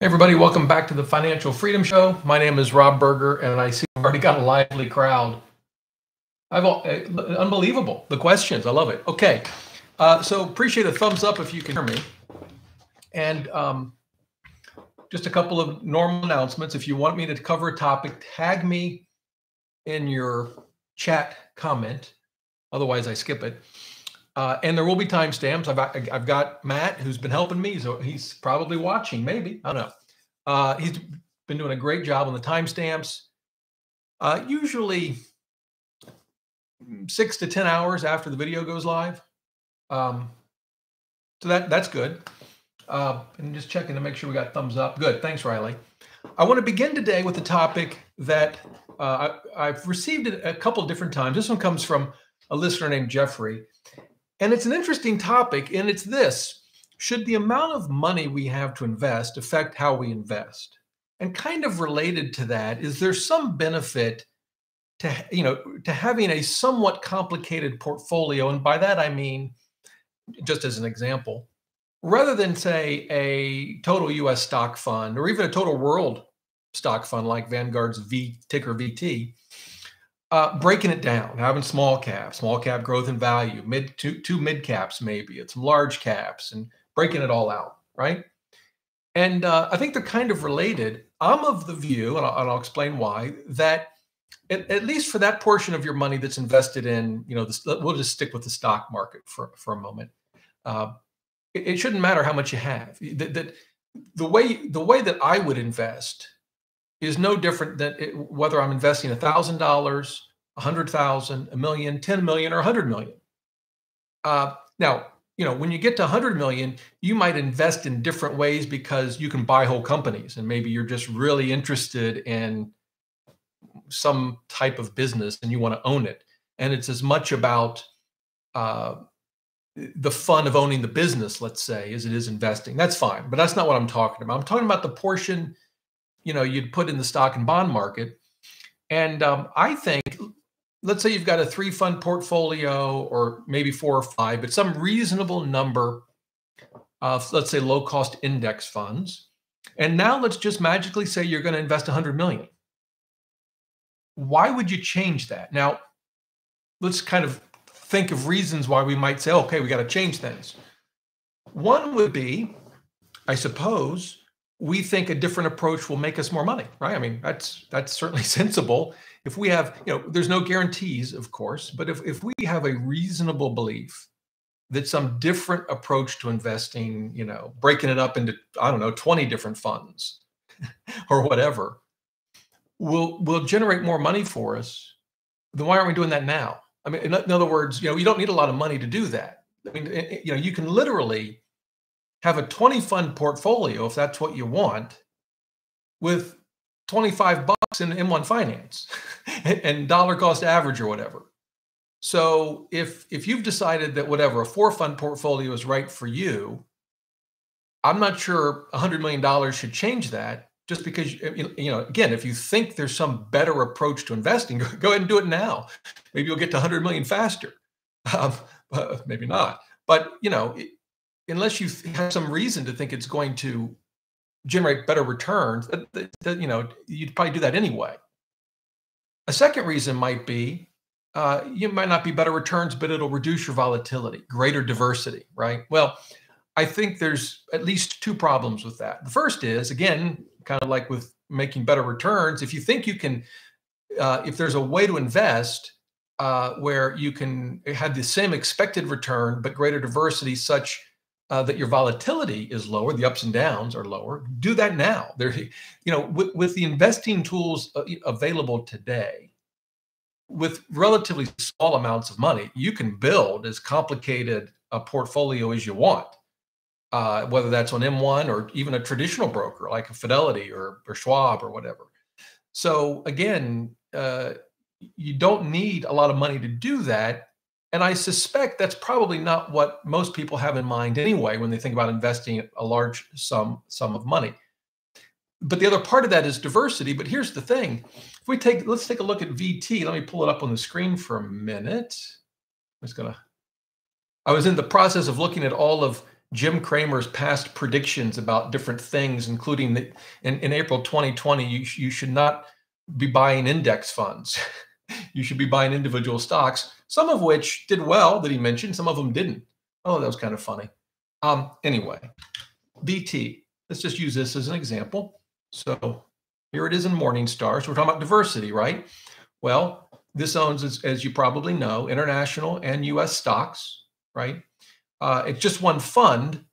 Hey everybody, welcome back to the Financial Freedom Show. My name is Rob Berger, and I see we've already got a lively crowd. I've all, uh, unbelievable the questions. I love it. Okay, uh, so appreciate a thumbs up if you can hear me, and um, just a couple of normal announcements. If you want me to cover a topic, tag me in your chat comment. Otherwise, I skip it. Uh, and there will be timestamps. I've, I've got Matt who's been helping me, so he's probably watching. Maybe I don't know. Uh, he's been doing a great job on the timestamps. Uh, usually six to ten hours after the video goes live. Um, so that that's good. Uh, and just checking to make sure we got thumbs up. Good. Thanks, Riley. I want to begin today with a topic that uh, I, have received it a couple different times. This one comes from a listener named Jeffrey. And it's an interesting topic, and it's this Should the amount of money we have to invest affect how we invest? And kind of related to that, is there some benefit to, you know, to having a somewhat complicated portfolio? And by that, I mean, just as an example, rather than say a total US stock fund or even a total world stock fund like Vanguard's V ticker VT, uh, breaking it down, having small cap, small cap growth and value, mid two two mid caps maybe, it's some large caps, and breaking it all out, right? And uh, I think they're kind of related. I'm of the view, and I'll, and I'll explain why, that at, at, least for that portion of your money that's invested in, you know, we'll just stick with the stock market for for a moment. Uh, it, it, shouldn't matter how much you have. That, that the way the way that I would invest is no different than it, whether I'm investing $1,000, 100,000, a million, 10 million, or 100 million. Uh, now, you know, when you get to 100 million, you might invest in different ways because you can buy whole companies and maybe you're just really interested in some type of business and you want to own it. And it's as much about uh, the fun of owning the business, let's say, as it is investing. That's fine, but that's not what I'm talking about. I'm talking about the portion you know you'd put in the stock and bond market. And um, i think let's say you've got a three fund portfolio or maybe four or five but some reasonable number of let's say low cost index funds. And now let's just magically say you're going to invest 100 million. Why would you change that? Now let's kind of think of reasons why we might say okay we got to change things. One would be i suppose we think a different approach will make us more money, right? I mean, that's that's certainly sensible. If we have, you know, there's no guarantees, of course, but if if we have a reasonable belief that some different approach to investing, you know, breaking it up into I don't know, 20 different funds or whatever, will will generate more money for us, then why aren't we doing that now? I mean, in, in other words, you know, you don't need a lot of money to do that. I mean, eh, eh, you know, you can literally have a 20 fund portfolio if that's what you want with 25 bucks in M1 finance and dollar cost average or whatever. So if if you've decided that whatever a four fund portfolio is right for you, I'm not sure 100 million dollars should change that just because you know again if you think there's some better approach to investing go ahead and do it now. Maybe you'll get to 100 million faster. Um, uh, maybe not. But you know unless you have some reason to think it's going to generate better returns, that, that, that, you know, you'd probably do that anyway. A second reason might be uh, you might not be better returns, but it'll reduce your volatility, greater diversity, right? Well, I think there's at least two problems with that. The first is, again, kind of like with making better returns, if you think you can, uh, if there's a way to invest uh, where you can have the same expected return but greater diversity, such uh, that your volatility is lower, the ups and downs are lower, do that now. There, you know, with, with the investing tools uh, available today, with relatively small amounts of money, you can build as complicated a portfolio as you want. Uh, whether that's on M1 or even a traditional broker like a Fidelity or, or Schwab or whatever. So again, uh, you don't need a lot of money to do that and I suspect that's probably not what most people have in mind anyway when they think about investing a large sum sum of money. But the other part of that is diversity. But here's the thing: if we take, let's take a look at VT. Let me pull it up on the screen for a minute. I'm just gonna. I was in the process of looking at all of Jim Cramer's past predictions about different things, including that in, in April 2020, you, you should not be buying index funds. you should be buying individual stocks, some of which did well that he mentioned, some of them didn't. Oh, that was kind of funny. Um, anyway, VT. Let's just use this as an example. So here it is in Morningstar. So we're talking about diversity, right? Well, this owns, as, as you probably know, international and U.S. stocks, right? Uh, it's just one fund,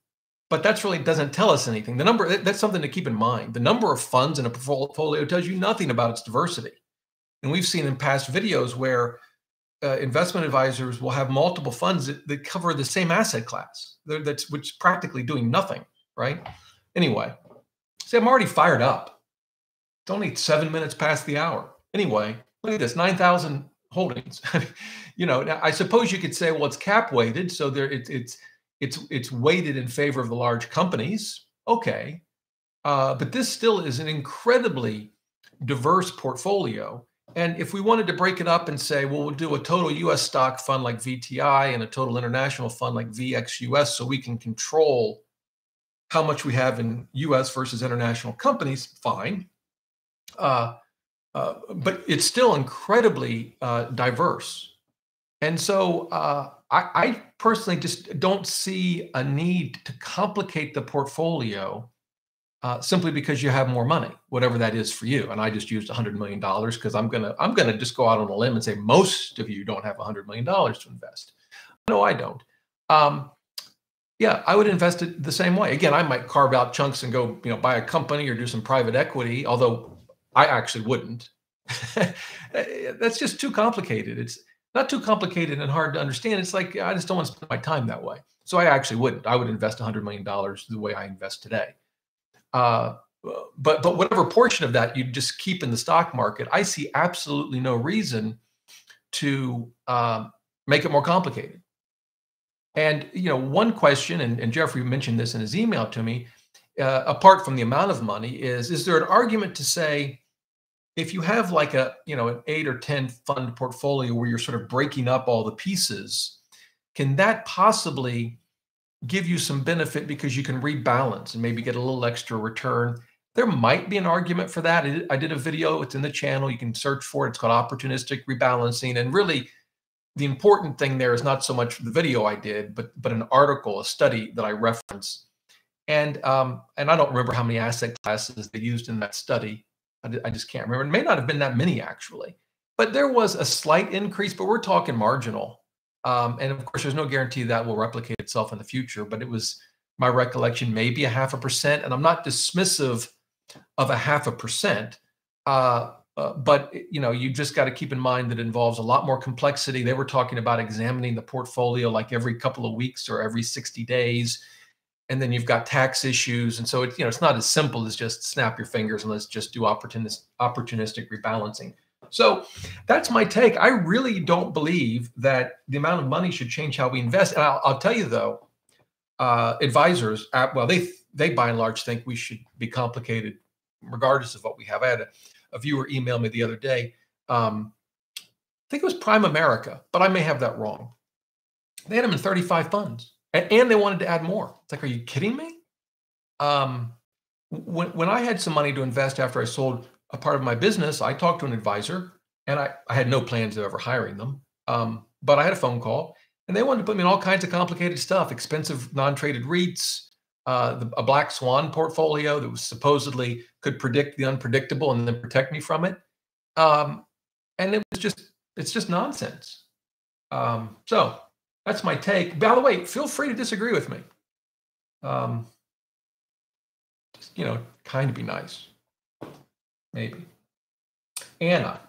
but that's really doesn't tell us anything. The number that's something to keep in mind. The number of funds in a portfolio tells you nothing about its diversity. And we've seen in past videos where uh, investment advisors will have multiple funds that, that cover the same asset class. They're, that's which practically doing nothing, right? Anyway, see, I'm already fired up. It's only seven minutes past the hour. Anyway, look at this: nine thousand holdings. you know, now I suppose you could say, well, it's cap weighted, so there it, it's it's it's weighted in favor of the large companies. Okay, uh, but this still is an incredibly diverse portfolio. And if we wanted to break it up and say, well, we'll do a total U.S. stock fund like VTI and a total international fund like VXUS, so we can control how much we have in U.S. versus international companies, fine. Uh, uh, but it's still incredibly uh, diverse. And so uh, I, I, personally just don't see a need to complicate the portfolio uh, simply because you have more money, whatever that is for you. And I just used $100 million because I'm gonna I'm gonna just go out on a limb and say most of you don't have $100 million to invest. No, I don't. Um, yeah, I would invest it the same way. Again, I might carve out chunks and go, you know, buy a company or do some private equity, although I actually wouldn't. That's just too complicated. It's not too complicated and hard to understand. It's like I just don't want to spend my time that way. So I actually wouldn't. I would invest $100 million the way I invest today. Uh, but but whatever portion of that you just keep in the stock market, I see absolutely no reason to um, make it more complicated. And you know, one question, and, and Jeffrey mentioned this in his email to me, uh, apart from the amount of money, is is there an argument to say if you have like a you know an eight or ten fund portfolio where you're sort of breaking up all the pieces can that possibly give you some benefit because you can rebalance and maybe get a little extra return. There might be an argument for that. I did a video it's in the channel you can search for it. It's called opportunistic rebalancing. And really the important thing there is not so much the video i did but but an article a study that i reference and um, and i don't remember how many asset classes they used in that study. I, just can't remember. It may not have been that many actually, but there was a slight increase, but we're talking marginal. Um, and of course, there's no guarantee that will replicate itself in the future, but it was my recollection, maybe a half a percent. And I'm not dismissive of a half a percent. Uh, uh, but you know, you just got to keep in mind that involves a lot more complexity. They were talking about examining the portfolio like every couple of weeks or every 60 days and then you've got tax issues and so it's you know it's not as simple as just snap your fingers and let's just do opportunistic rebalancing so that's my take i really don't believe that the amount of money should change how we invest and i'll, I'll tell you though uh, advisors uh, well they they by and large think we should be complicated regardless of what we have i had a, a viewer email me the other day um, i think it was Primerica, but i may have that wrong they had them in 35 funds and they wanted to add more. It's like, are you kidding me? Um, when when I had some money to invest after I sold a part of my business, I talked to an advisor, and I, I had no plans of ever hiring them. Um, but I had a phone call, and they wanted to put me in all kinds of complicated stuff, expensive non-traded REITs, uh, the, a black swan portfolio that was supposedly could predict the unpredictable and then protect me from it. Um, and it was just it's just nonsense. Um, so that's my take. By the way, feel free to disagree with me. Um, just, you know, kind of be nice. Maybe. Anna.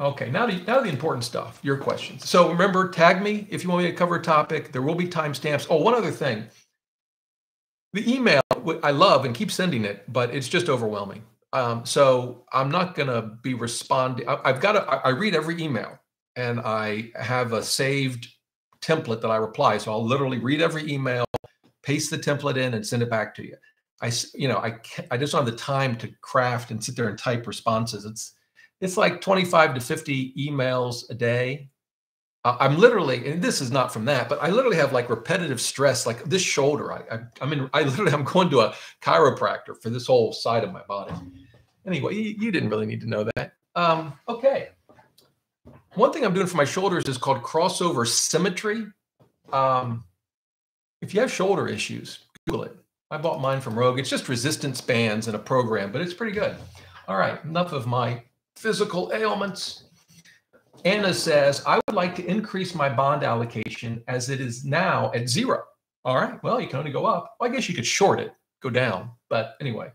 Okay, now the now the important stuff. Your questions. So remember, tag me if you want me to cover a topic. There will be timestamps. Oh, one other thing. The email I love and keep sending it, but it's just overwhelming. Um, so I'm not going to be responding. I, have got to. I read every email, and I have a saved template that I reply. So I'll literally read every email, paste the template in, and send it back to you. I, you know, I I just don't have the time to craft and sit there and type responses. It's it's like 25 to 50 emails a day. uh, I'm literally, and this is not from that, but I literally have like repetitive stress, like this shoulder. I, I I'm in, I literally, I'm going to a chiropractor for this whole side of my body. Anyway, you, you didn't really need to know that. Um, okay. One thing I'm doing for my shoulders is called crossover symmetry. Um, if you have shoulder issues, Google it. I bought mine from Rogue. It's just resistance bands and a program, but it's pretty good. All right, enough of my physical ailments. Anna says, I would like to increase my bond allocation as it is now at zero. All right, well, you can only go up. Well, I guess you could short it, go down. But anyway,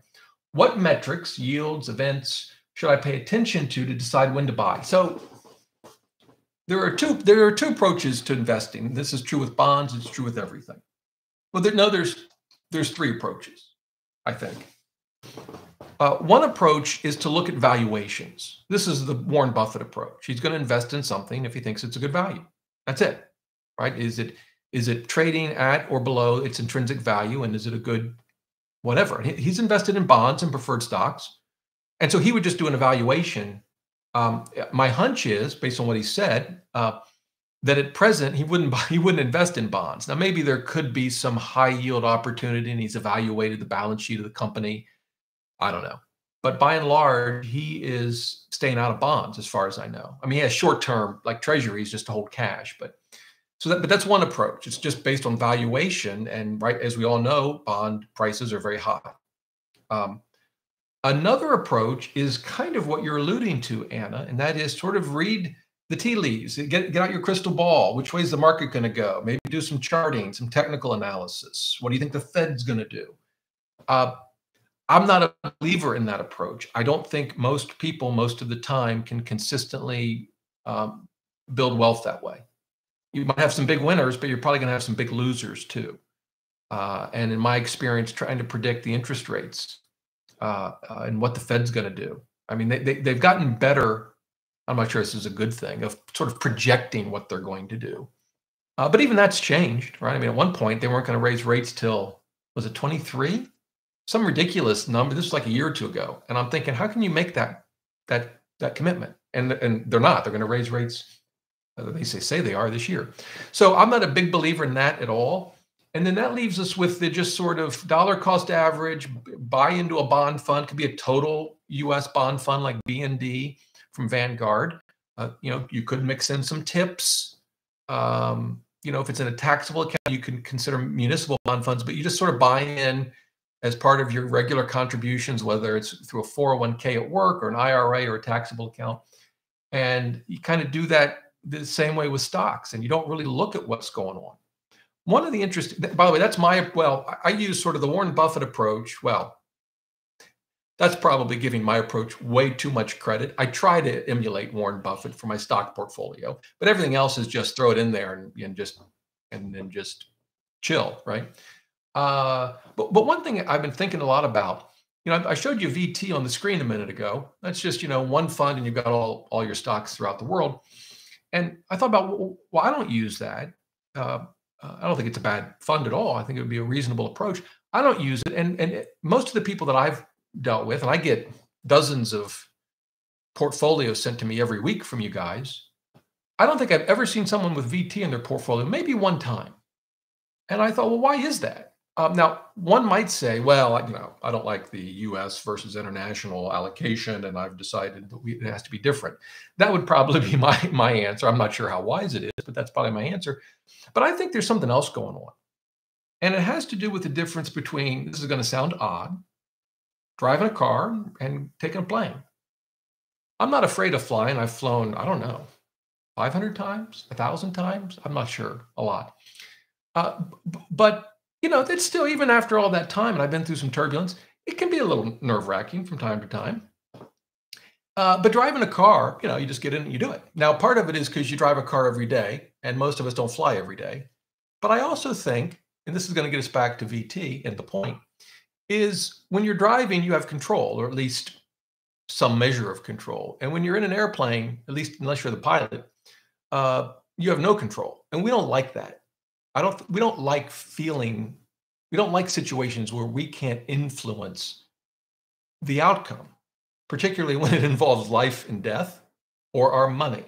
what metrics, yields, events should I pay attention to to decide when to buy? So there are two there are two approaches to investing. This is true with bonds, it's true with everything. Well, there, no, there's there's three approaches, I think. Uh, one approach is to look at valuations. This is the Warren Buffett approach. He's going to invest in something if he thinks it's a good value. That's it, right? Is it is it trading at or below its intrinsic value, and is it a good whatever? He's invested in bonds and preferred stocks, and so he would just do an evaluation. Um, my hunch is, based on what he said, uh, that at present he wouldn't buy, he wouldn't invest in bonds. Now maybe there could be some high yield opportunity, and he's evaluated the balance sheet of the company I don't know. But by and large, he is staying out of bonds as far as I know. I mean, he has short term, like treasuries, just to hold cash. But so that, but that's one approach. It's just based on valuation. And right, as we all know, bond prices are very high. Um, another approach is kind of what you're alluding to, Anna, and that is sort of read the tea leaves. Get, get out your crystal ball. Which way is the market going to go? Maybe do some charting, some technical analysis. What do you think the Fed's going to do? Uh, I'm not a believer in that approach. I don't think most people, most of the time, can consistently um, build wealth that way. You might have some big winners, but you're probably going to have some big losers too. Uh, and in my experience, trying to predict the interest rates uh, uh, and what the Fed's going to do, I mean, they, they, they've gotten better. I'm not sure this is a good thing of sort of projecting what they're going to do. Uh, but even that's changed, right? I mean, at one point, they weren't going to raise rates till, was it 23? some ridiculous number. This was like a year or two ago, and I'm thinking, how can you make that that that commitment? And and they're not. They're going to raise rates. Uh, they say say they are this year. So I'm not a big believer in that at all. And then that leaves us with the just sort of dollar cost average. Buy into a bond fund could be a total U.S. bond fund like BND from Vanguard. Uh, you know, you could mix in some tips. Um, you know, if it's in a taxable account, you can consider municipal bond funds, but you just sort of buy in as part of your regular contributions, whether it's through a 401k at work or an IRA or a taxable account. And you kind of do that the same way with stocks, and you don't really look at what's going on. One of the interesting, by the way, that's my, well, I use sort of the Warren Buffett approach. Well, that's probably giving my approach way too much credit. I try to emulate Warren Buffett for my stock portfolio, but everything else is just throw it in there and, and just, and then just chill, right? Uh, but but one thing I've been thinking a lot about, you know, I showed you VT on the screen a minute ago. That's just you know one fund, and you've got all all your stocks throughout the world. And I thought about, well, I don't use that. Uh, uh, I don't think it's a bad fund at all. I think it would be a reasonable approach. I don't use it, and and it, most of the people that I've dealt with, and I get dozens of portfolios sent to me every week from you guys. I don't think I've ever seen someone with VT in their portfolio, maybe one time. And I thought, well, why is that? Um, now, one might say, well, you know, I don't like the U.S. versus international allocation, and I've decided that we, it has to be different. That would probably be my my answer. I'm not sure how wise it is, but that's probably my answer. But I think there's something else going on, and it has to do with the difference between. This is going to sound odd, driving a car and taking a plane. I'm not afraid of flying. I've flown, I don't know, 500 times, a thousand times. I'm not sure, a lot. Uh, but you know, it's still, even after all that time, and I've been through some turbulence, it can be a little nerve wracking from time to time. Uh, but driving a car, you know, you just get in and you do it. Now, part of it is because you drive a car every day, and most of us don't fly every day. But I also think, and this is going to get us back to VT and the point, is when you're driving, you have control, or at least some measure of control. And when you're in an airplane, at least unless you're the pilot, uh, you have no control. And we don't like that. I don't we don't like feeling we don't like situations where we can't influence the outcome, particularly when it involves life and death or our money.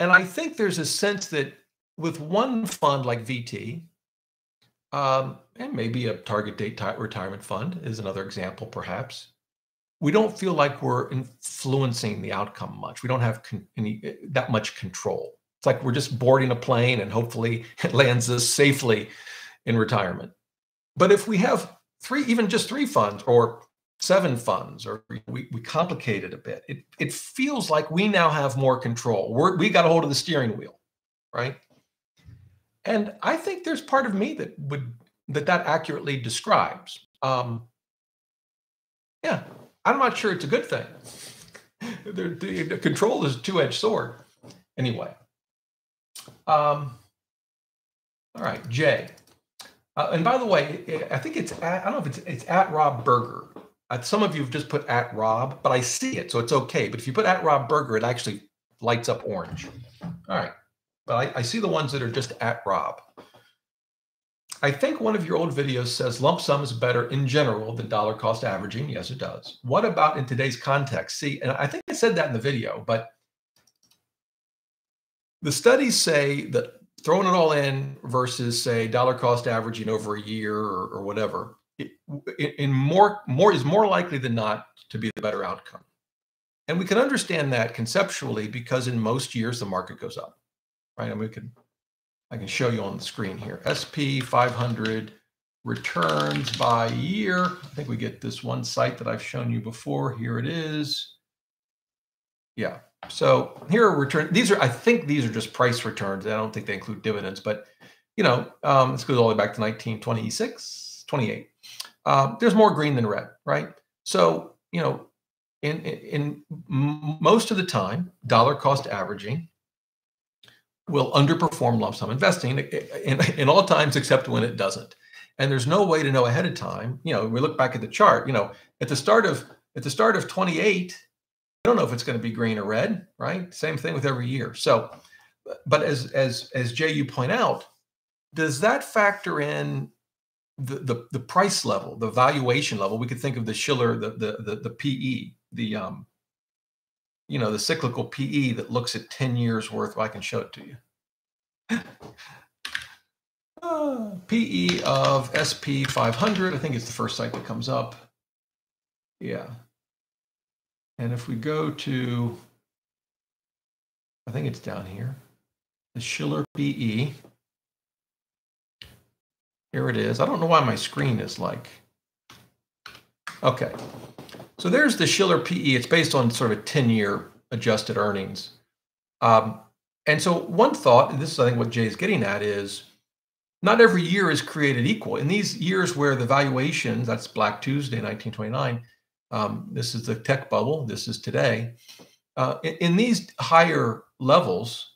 and I think there's a sense that with one fund like VT, um, and maybe a target date retirement fund is another example, perhaps. We don't feel like we're influencing the outcome much. We don't have any, eh, that much control. It's like we're just boarding a plane and hopefully it lands us safely in retirement. But if we have three, even just three funds or seven funds, or we, we complicate it a bit, it, it feels like we now have more control. We're, we got a hold of the steering wheel, right? And I think there's part of me that would that that accurately describes. Um, yeah, I'm not sure it's a good thing. the, the, the, control is a two-edged sword. Anyway, um, all right, Jay. Uh, and by the way, I think it's at, I don't know if it's it's at Rob Berger. Uh, some of you have just put at Rob, but I see it, so it's okay. But if you put at Rob Berger, it actually lights up orange. All right, but I, I see the ones that are just at Rob. I think one of your old videos says lump sum is better in general than dollar cost averaging. Yes, it does. What about in today's context? See, and I think I said that in the video, but the studies say that throwing it all in versus say dollar cost averaging over a year or, or whatever, it, in more more is more likely than not to be the better outcome. And we can understand that conceptually because in most years the market goes up, right? And we can I can show you on the screen here. SP 500 returns by year. I think we get this one site that I've shown you before. Here it is. Yeah. So here are return. These are, I think these are just price returns. I don't think they include dividends, but you know, um, this goes all the way back to 1926, 28. Um, there's more green than red, right? So, you know, in, in, in most of the time, dollar cost averaging will underperform lump sum investing in, in all times except when it doesn't. And there's no way to know ahead of time. You know, we look back at the chart. You know, at the start of at the start of 28, I don't know if it's going to be green or red, right? Same thing with every year. So, but as as as Jay you point out, does that factor in the the, the price level, the valuation level? We could think of the Shiller, the the the, the PE, the um, you know, the cyclical PE that looks at 10 years worth. I can show it to you. uh, PE of SP 500. I think it's the first site that comes up. Yeah. And if we go to, I think it's down here, the Shiller PE. Here it is. I don't know why my screen is like. Okay. So there's the Shiller PE. It's based on sort of a 10 year adjusted earnings. Um, and so one thought, and this is I think what Jay is getting at, is not every year is created equal. In these years where the valuations, that's Black Tuesday, 1929, um, this is the tech bubble, this is today. Uh, in, in, these higher levels,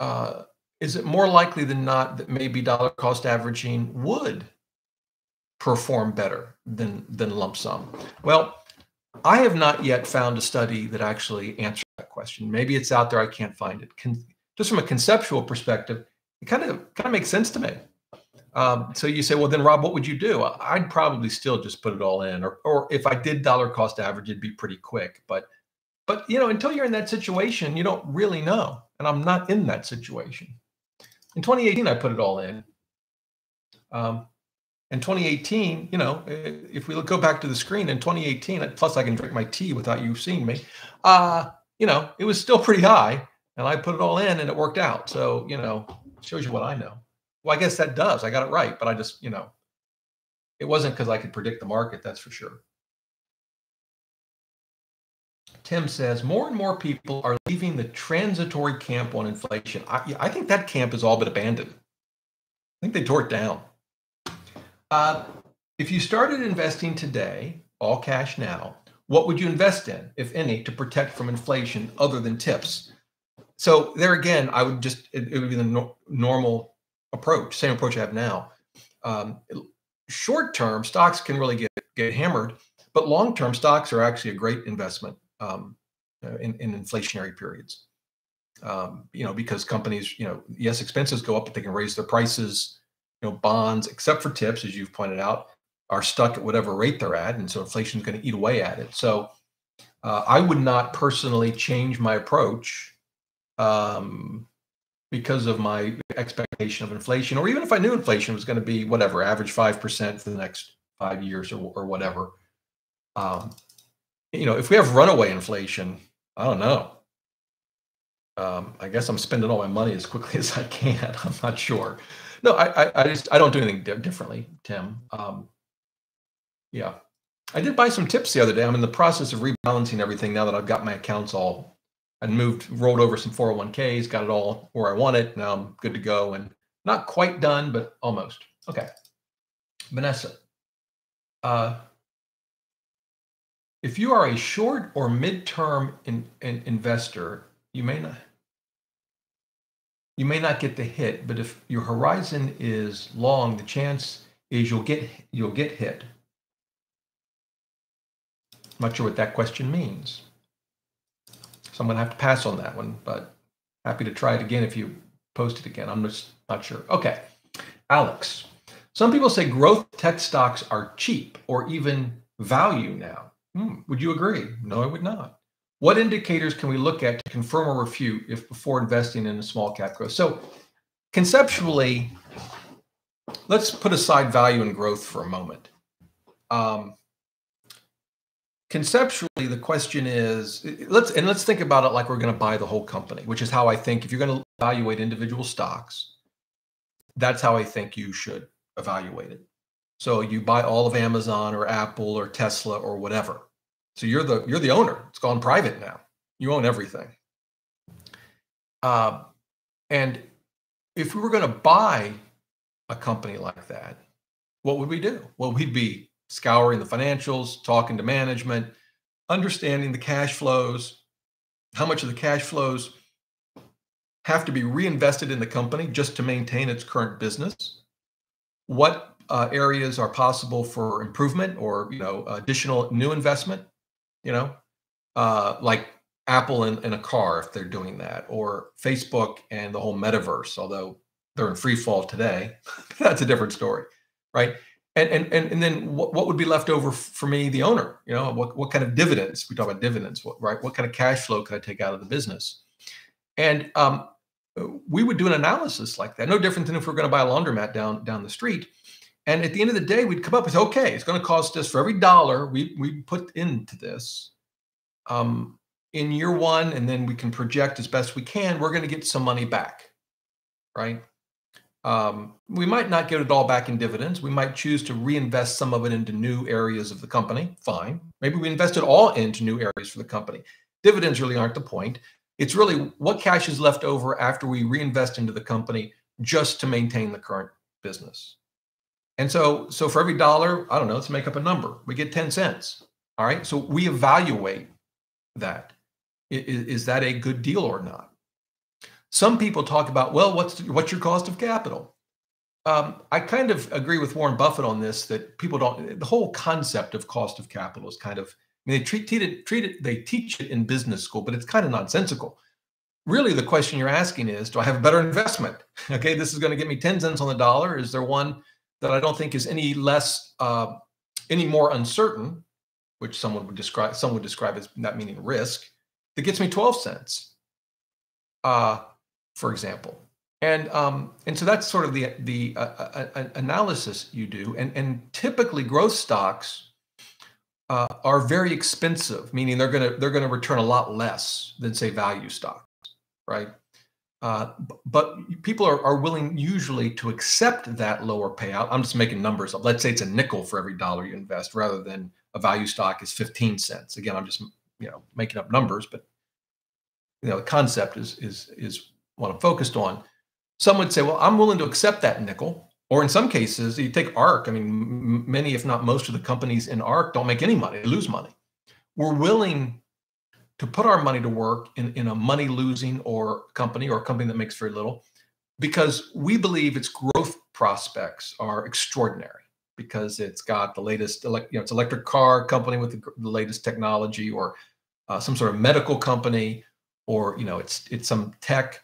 uh, is it more likely than not that maybe dollar cost averaging would perform better than than lump sum? Well, I have not yet found a study that actually answers that question. Maybe it's out there. I can't find it. Con- just from a conceptual perspective, it kind of kind of makes sense to me. Um, so you say, well, then Rob, what would you do? I'd probably still just put it all in, or or if I did dollar cost average, it'd be pretty quick. But but you know, until you're in that situation, you don't really know. And I'm not in that situation. In 2018, I put it all in. Um, in 2018, you know, if we go back to the screen in 2018, plus I can drink my tea without you seeing me, uh, you know, it was still pretty high and I put it all in and it worked out. So, you know, shows you what I know. Well, I guess that does. I got it right, but I just, you know, it wasn't because I could predict the market, that's for sure. Tim says more and more people are leaving the transitory camp on inflation. I, I think that camp is all but abandoned. I think they tore it down. Uh, if you started investing today, all cash now, what would you invest in, if any, to protect from inflation other than tips? So there again, I would just it, it would be the no, normal approach, same approach I have now. Um, short term stocks can really get get hammered, but long term stocks are actually a great investment um, uh, in, in inflationary periods. Um, you know, because companies, you know, yes, expenses go up, but they can raise their prices you know, bonds, except for tips, as you've pointed out, are stuck at whatever rate they're at, and so inflation is going to eat away at it. So, uh, I would not personally change my approach um, because of my expectation of inflation, or even if I knew inflation was going to be whatever, average 5% for the next five years or, or whatever. Um, you know, if we have runaway inflation, I don't know. Um, I guess I'm spending all my money as quickly as I can. I'm not sure. No, I, I, I just I don't do anything differently, Tim. Um, yeah, I did buy some tips the other day. I'm in the process of rebalancing everything now that I've got my accounts all and moved, rolled over some 401ks, got it all where I want it. Now I'm good to go and not quite done, but almost. Okay, Vanessa. Uh, if you are a short or mid-term in, in investor, you may not you may not get the hit, but if your horizon is long, the chance is you'll get you'll get hit. I'm not sure what that question means. So I'm to have to pass on that one, but happy to try it again if you post it again. I'm just not sure. Okay. Alex, some people say growth tech stocks are cheap or even value now. Hmm, would you agree? No, I would not. What indicators can we look at to confirm or refute if before investing in a small cap growth? So conceptually, let's put aside value and growth for a moment. Um, conceptually, the question is let's and let's think about it like we're going to buy the whole company, which is how I think if you're going to evaluate individual stocks, that's how I think you should evaluate it. So you buy all of Amazon or Apple or Tesla or whatever so you're the you're the owner. It's gone private now. You own everything. Uh, and if we were going to buy a company like that, what would we do? Well, we'd be scouring the financials, talking to management, understanding the cash flows, how much of the cash flows have to be reinvested in the company just to maintain its current business. What uh, areas are possible for improvement or you know additional new investment? You know, uh, like Apple in, in a car if they're doing that, or Facebook and the whole metaverse, although they're in free fall today. that's a different story, right? And and and, and then what, what would be left over for me, the owner? You know, what, what kind of dividends? We talk about dividends, what, right? What kind of cash flow could I take out of the business? And um, we would do an analysis like that. No different than if we are going to buy a laundromat down down the street. And at the end of the day, we'd come up with okay, it's going to cost us for every dollar we we put into this. Um, in year one, and then we can project as best we can, we're going to get some money back, right? Um, we might not get it all back in dividends. We might choose to reinvest some of it into new areas of the company. Fine. Maybe we invest it all into new areas for the company. Dividends really aren't the point. It's really what cash is left over after we reinvest into the company just to maintain the current business. And so, so for every dollar, I don't know, let's make up a number. We get 10 cents. All right. So we evaluate that. Is, is that a good deal or not? Some people talk about, well, what's what's your cost of capital? Um, I kind of agree with Warren Buffett on this that people don't. The whole concept of cost of capital is kind of. I mean, they treat, treat it, treat it. They teach it in business school, but it's kind of nonsensical. Really, the question you're asking is, do I have a better investment? Okay, this is going to get me ten cents on the dollar. Is there one that I don't think is any less, uh, any more uncertain, which someone would describe, some would describe as not meaning risk, that gets me 12 cents, uh, for example. And um, and so that's sort of the the uh, uh, uh analysis you do. And and typically growth stocks uh, are very expensive, meaning they're gonna they're gonna return a lot less than say value stocks, right? Uh, but people are, are willing usually to accept that lower payout. I'm just making numbers up. Let's say it's a nickel for every dollar you invest rather than a value stock is 15 cents. Again, I'm just you know making up numbers, but you know the concept is is is what I'm focused on. Some would say, well, I'm willing to accept that nickel. Or in some cases, you take ARK. I mean, many, if not most, of the companies in ARK don't make any money; they lose money. We're willing to put our money to work in, in a money losing or company or a company that makes very little because we believe its growth prospects are extraordinary because it's got the latest you know it's electric car company with the, the latest technology or uh, some sort of medical company or you know it's it's some tech.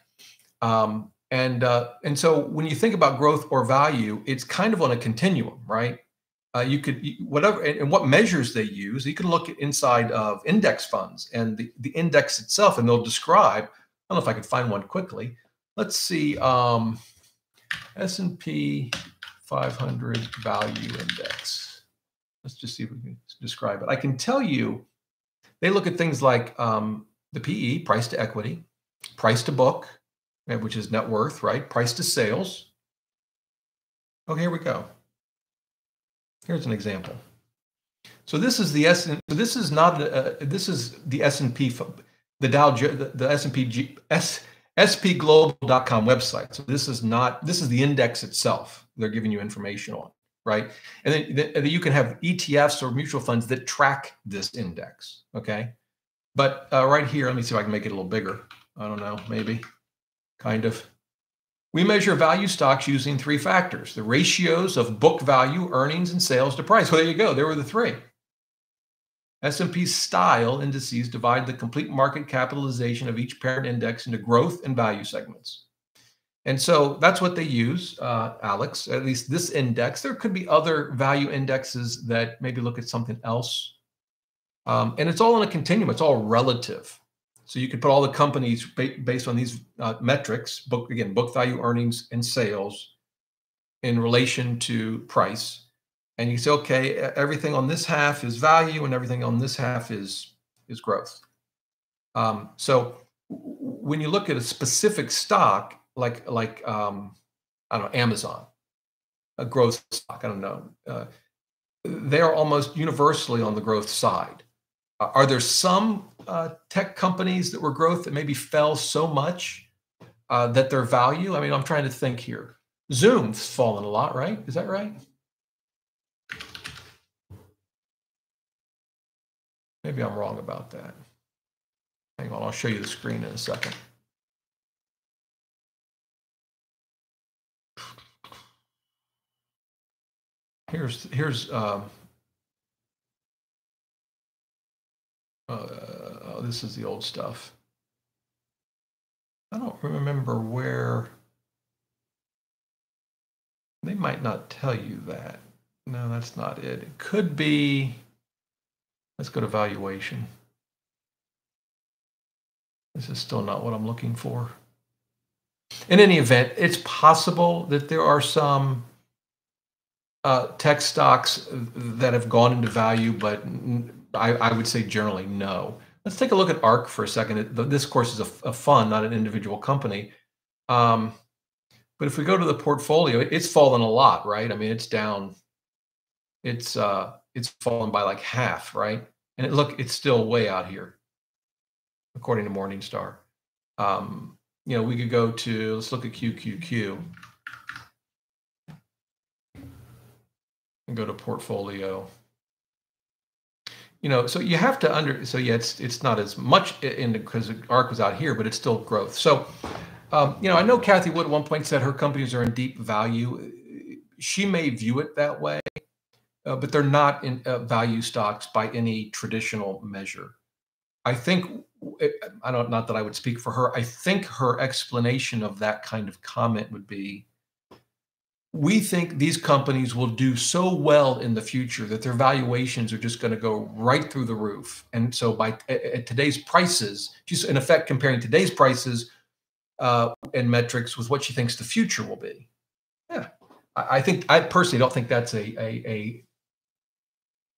Um, and uh, and so when you think about growth or value it's kind of on a continuum right uh, you could whatever and what measures they use you can look inside of index funds and the, the index itself and they'll describe I don't know if I can find one quickly. Let's see. Um, S&P 500 value index. Let's just see if we can describe it. I can tell you they look at things like um, the PE, price to equity, price to book, which is net worth, right? Price to sales. Oh, here we go. Here's an example. So this is the S. So this is not. Uh, this is the S and P, the Dow, the, the S and P G, S spglobal.com website. So this is not. This is the index itself. They're giving you information on, right? And then, then you can have ETFs or mutual funds that track this index. Okay, but uh, right here, let me see if I can make it a little bigger. I don't know, maybe, kind of. We measure value stocks using three factors the ratios of book value, earnings, and sales to price. Well, there you go. There were the three. S&P style indices divide the complete market capitalization of each parent index into growth and value segments. And so that's what they use, uh, Alex, at least this index. There could be other value indexes that maybe look at something else. Um, and it's all in a continuum, it's all relative. So you could put all the companies based on these uh, metrics, book again, book value, earnings, and sales in relation to price. And you say, okay, everything on this half is value, and everything on this half is is growth. Um, so when you look at a specific stock, like like um, I don't know, Amazon, a growth stock, I don't know, uh, they are almost universally on the growth side. Are there some uh, tech companies that were growth that maybe fell so much uh, that their value? I mean, I'm trying to think here. Zoom's fallen a lot, right? Is that right? Maybe I'm wrong about that. Hang on, I'll show you the screen in a second. Here's here's um, Uh, oh, this is the old stuff. I don't remember where. They might not tell you that. No, that's not it. It could be. Let's go to valuation. This is still not what I'm looking for. In any event, it's possible that there are some uh, tech stocks that have gone into value, but I, I would say generally no. Let's take a look at ARK for a second. This course is a, a fund, not an individual company. Um, but if we go to the portfolio, it's fallen a lot, right? I mean, it's down. It's uh, it's fallen by like half, right? And it, look, it's still way out here, according to Morningstar. Um, you know, we could go to let's look at QQQ and go to portfolio you know, so you have to under. So yeah, it's it's not as much in the because Ark was out here, but it's still growth. So, um, you know, I know Cathie Wood at one point said her companies are in deep value. She may view it that way, uh, but they're not in uh, value stocks by any traditional measure. I think I don't not that I would speak for her. I think her explanation of that kind of comment would be we think these companies will do so well in the future that their valuations are just going to go right through the roof. And so, by at today's prices, she's in effect comparing today's prices uh, and metrics with what she thinks the future will be. Yeah, I, I think I personally don't think that's a, a a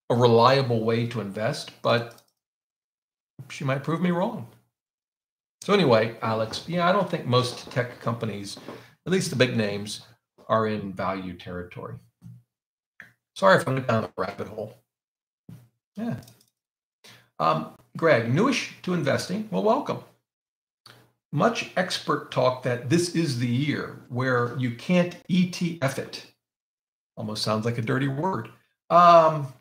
a reliable way to invest, but she might prove me wrong. So anyway, Alex, yeah, I don't think most tech companies, at least the big names, are in value territory. Sorry if I went down a rabbit hole. Yeah. Um, Greg, newish to investing. Well, welcome. Much expert talk that this is the year where you can't ETF it. Almost sounds like a dirty word. Um,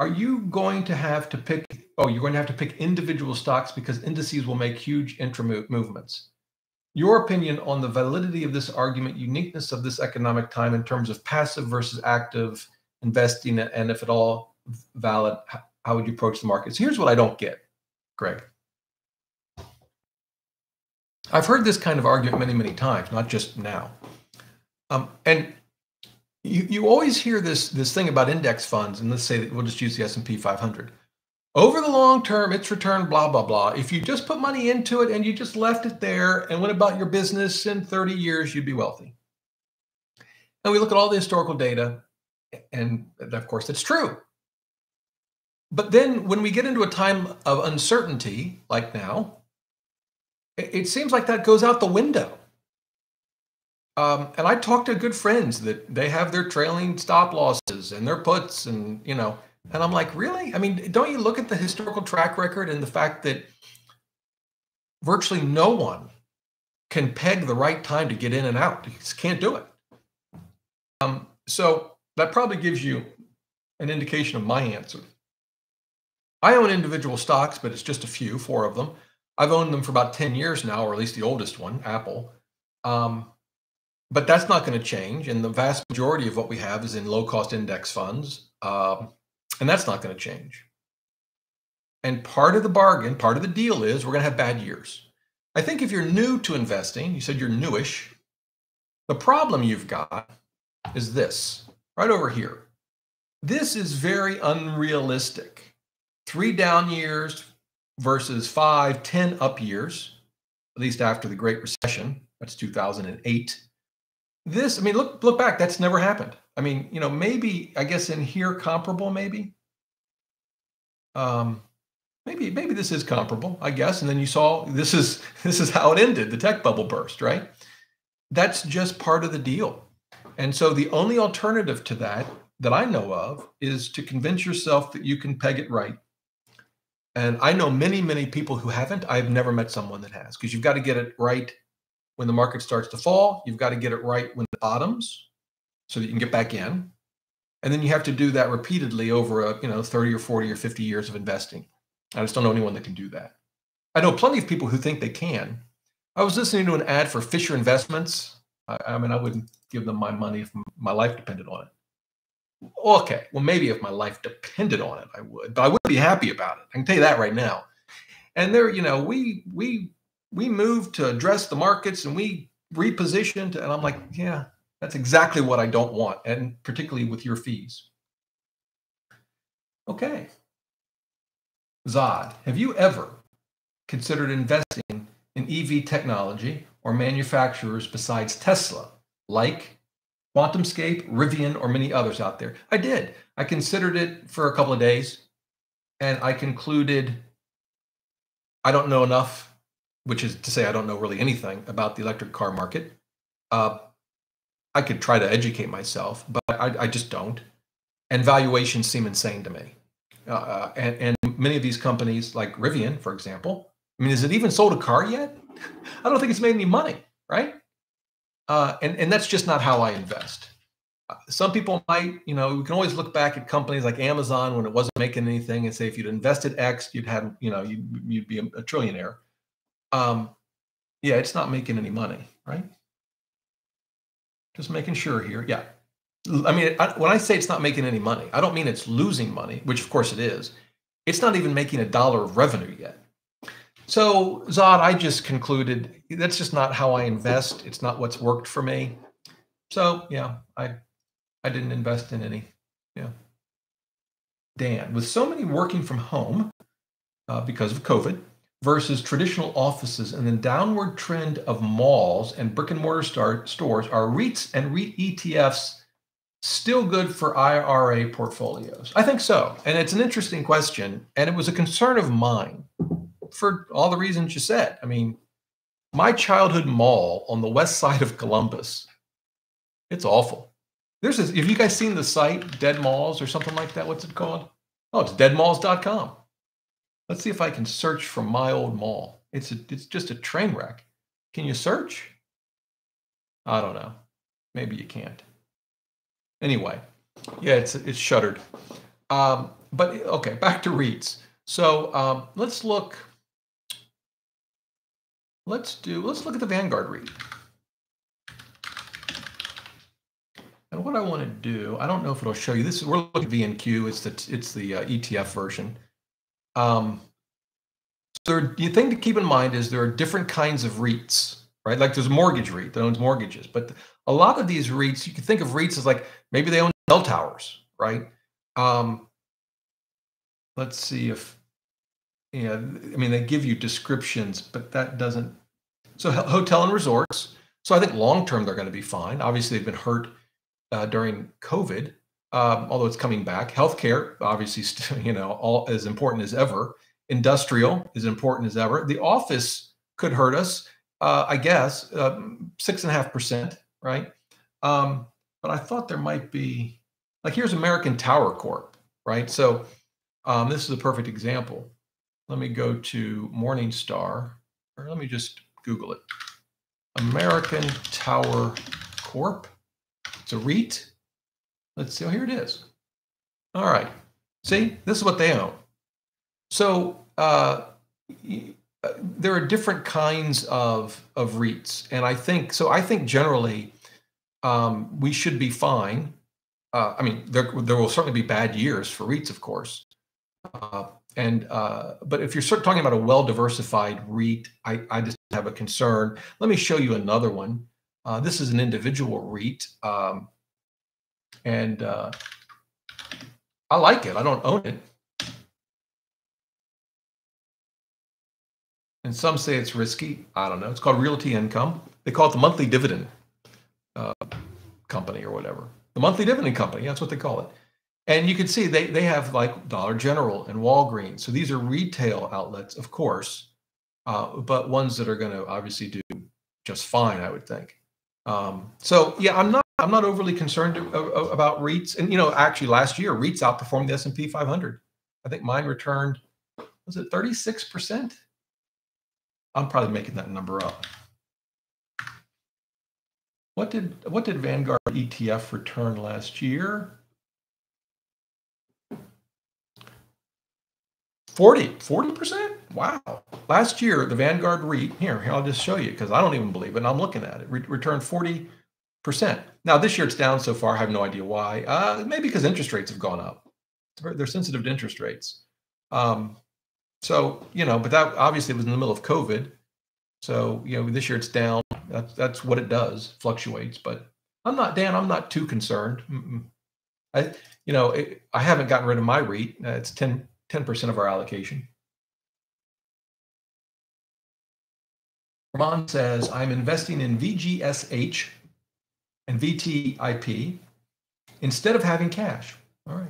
are you going to have to pick? Oh, you're going to have to pick individual stocks because indices will make huge intra movements your opinion on the validity of this argument, uniqueness of this economic time in terms of passive versus active investing, and if at all valid, how would you approach the markets? Here's what I don't get, Greg. I've heard this kind of argument many, many times, not just now. Um, and you, you always hear this this thing about index funds, and let's say that we'll just use the S&P 500. Over the long term, it's returned blah, blah, blah. If you just put money into it and you just left it there and went about your business in 30 years, you'd be wealthy. And we look at all the historical data, and of course, it's true. But then when we get into a time of uncertainty, like now, it seems like that goes out the window. Um, and I talk to good friends that they have their trailing stop losses and their puts, and you know, and I'm like, really? I mean, don't you look at the historical track record and the fact that virtually no one can peg the right time to get in and out? You just can't do it. Um, so that probably gives you an indication of my answer. I own individual stocks, but it's just a few, four of them. I've owned them for about 10 years now, or at least the oldest one, Apple. Um, but that's not going to change. And the vast majority of what we have is in low cost index funds. Um, and that's not going to change. And part of the bargain, part of the deal is we're going to have bad years. I think if you're new to investing, you said you're newish, the problem you've got is this right over here. This is very unrealistic. Three down years versus five, ten up years, at least after the Great Recession. That's 2008. This, I mean, look look back. That's never happened. I mean, you know, maybe I guess in here comparable, maybe. Um, maybe maybe this is comparable, I guess. And then you saw this is this is how it ended. The tech bubble burst, right? That's just part of the deal. And so the only alternative to that that I know of is to convince yourself that you can peg it right. And I know many, many people who haven't. I've never met someone that has because you've got to get it right when the market starts to fall. You've got to get it right when it bottoms so that you can get back in. And then you have to do that repeatedly over a, you know, 30 or 40 or 50 years of investing. I just don't know anyone that can do that. I know plenty of people who think they can. I was listening to an ad for Fisher Investments. I, I mean, I wouldn't give them my money if my life depended on it. Okay, well, maybe if my life depended on it, I would, but I wouldn't be happy about it. I can tell you that right now. And there, you know, we we we moved to address the markets and we repositioned, and I'm like, yeah, that's exactly what I don't want, and particularly with your fees. Okay. Zod, have you ever considered investing in EV technology or manufacturers besides Tesla, like QuantumScape, Rivian, or many others out there? I did. I considered it for a couple of days, and I concluded I don't know enough, which is to say, I don't know really anything about the electric car market. Uh, I could try to educate myself, but I, I just don't. And valuations seem insane to me. Uh, uh, and, and many of these companies, like Rivian, for example, I mean, has it even sold a car yet? I don't think it's made any money, right? Uh, and and that's just not how I invest. Uh, some people might, you know, we can always look back at companies like Amazon when it wasn't making anything and say if you'd invested X, you'd had, you know, you'd, you'd be a, a trillionaire. Um, yeah, it's not making any money, right? Just making sure here. Yeah. I mean, I, when I say it's not making any money, I don't mean it's losing money, which of course it is. It's not even making a dollar of revenue yet. So, Zod, I just concluded that's just not how I invest. It's not what's worked for me. So, yeah, I I didn't invest in any. Yeah. Dan, with so many working from home uh, because of COVID, versus traditional offices and the downward trend of malls and brick and mortar star- stores are REITs and REIT ETFs still good for IRA portfolios? I think so. And it's an interesting question. And it was a concern of mine for all the reasons you said. I mean, my childhood mall on the west side of Columbus, it's awful. There's this, have you guys seen the site, Dead Malls or something like that? What's it called? Oh, it's deadmalls.com. Let's see if I can search for my old mall. It's a, it's just a train wreck. Can you search? I don't know. Maybe you can't. Anyway, yeah, it's it's shuttered. Um, but okay, back to REITs. So um, let's look. Let's do. Let's look at the Vanguard REIT. And what I want to do, I don't know if it'll show you. This we're looking at VNQ. It's the it's the uh, ETF version. Um, so the thing to keep in mind is there are different kinds of REITs, right? Like there's a mortgage REIT that owns mortgages, but a lot of these REITs, you can think of REITs as like maybe they own cell towers, right? Um, let's see if yeah, I mean, they give you descriptions, but that doesn't. So hotel and resorts. So I think long term they're going to be fine. Obviously, they've been hurt uh, during COVID, um, although it's coming back. Healthcare, obviously, still, you know, all as important as ever. Industrial is important as ever. The office could hurt us, uh, I guess, um, six and a half percent, right? Um, but I thought there might be, like, here's American Tower Corp, right? So um, this is a perfect example. Let me go to Morningstar, or let me just Google it. American Tower Corp. It's a REIT. Let's see. Oh, here it is. All right. See, this is what they own. So uh, uh, there are different kinds of of REITs, and I think so. I think generally um, we should be fine. Uh, I mean, there there will certainly be bad years for REITs, of course. Uh, and uh, but if you're talking about a well diversified REIT, I, I just have a concern. Let me show you another one. Uh, this is an individual REIT, um, and uh, I like it. I don't own it. And some say it's risky. I don't know. It's called Realty Income. They call it the monthly dividend uh, company or whatever. The monthly dividend company. That's what they call it. And you can see they, they have like Dollar General and Walgreens. So these are retail outlets, of course, uh, but ones that are going to obviously do just fine, I would think. Um, so yeah, I'm not I'm not overly concerned about REITs. And you know, actually, last year REITs outperformed the S and P 500. I think mine returned was it 36 percent. I'm probably making that number up. What did what did Vanguard ETF return last year? 40, 40%? Wow. Last year, the Vanguard REIT, here, here I'll just show you because I don't even believe it. And I'm looking at it, re- returned 40%. Now, this year it's down so far. I have no idea why. Uh, maybe because interest rates have gone up. They're sensitive to interest rates. Um, so, you know, but that obviously was in the middle of COVID. So, you know, this year it's down. That's, that's what it does, fluctuates. But I'm not, Dan, I'm not too concerned. I, you know, it, I haven't gotten rid of my REIT. Uh, it's 10, 10% of our allocation. Ramon says, I'm investing in VGSH and VTIP instead of having cash. All right.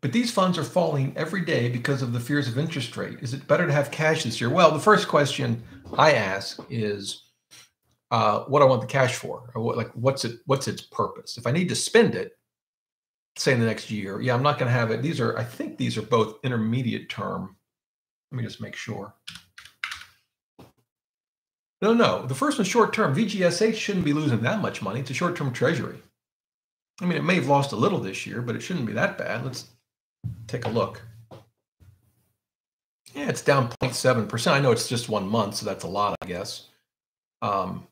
But these funds are falling every day because of the fears of interest rate. Is it better to have cash this year? Well, the first question I ask is uh, what I want the cash for, or what, like what's it what's its purpose? If I need to spend it, say in the next year. Yeah, I'm not going to have it. These are, I think these are both intermediate term. Let me just make sure. No, no. The first one's short term. VGSH shouldn't be losing that much money. It's a short term treasury. I mean, it may have lost a little this year, but it shouldn't be that bad. Let's take a look. Yeah, it's down 0.7%. I know it's just one month, so that's a lot, I guess. Um,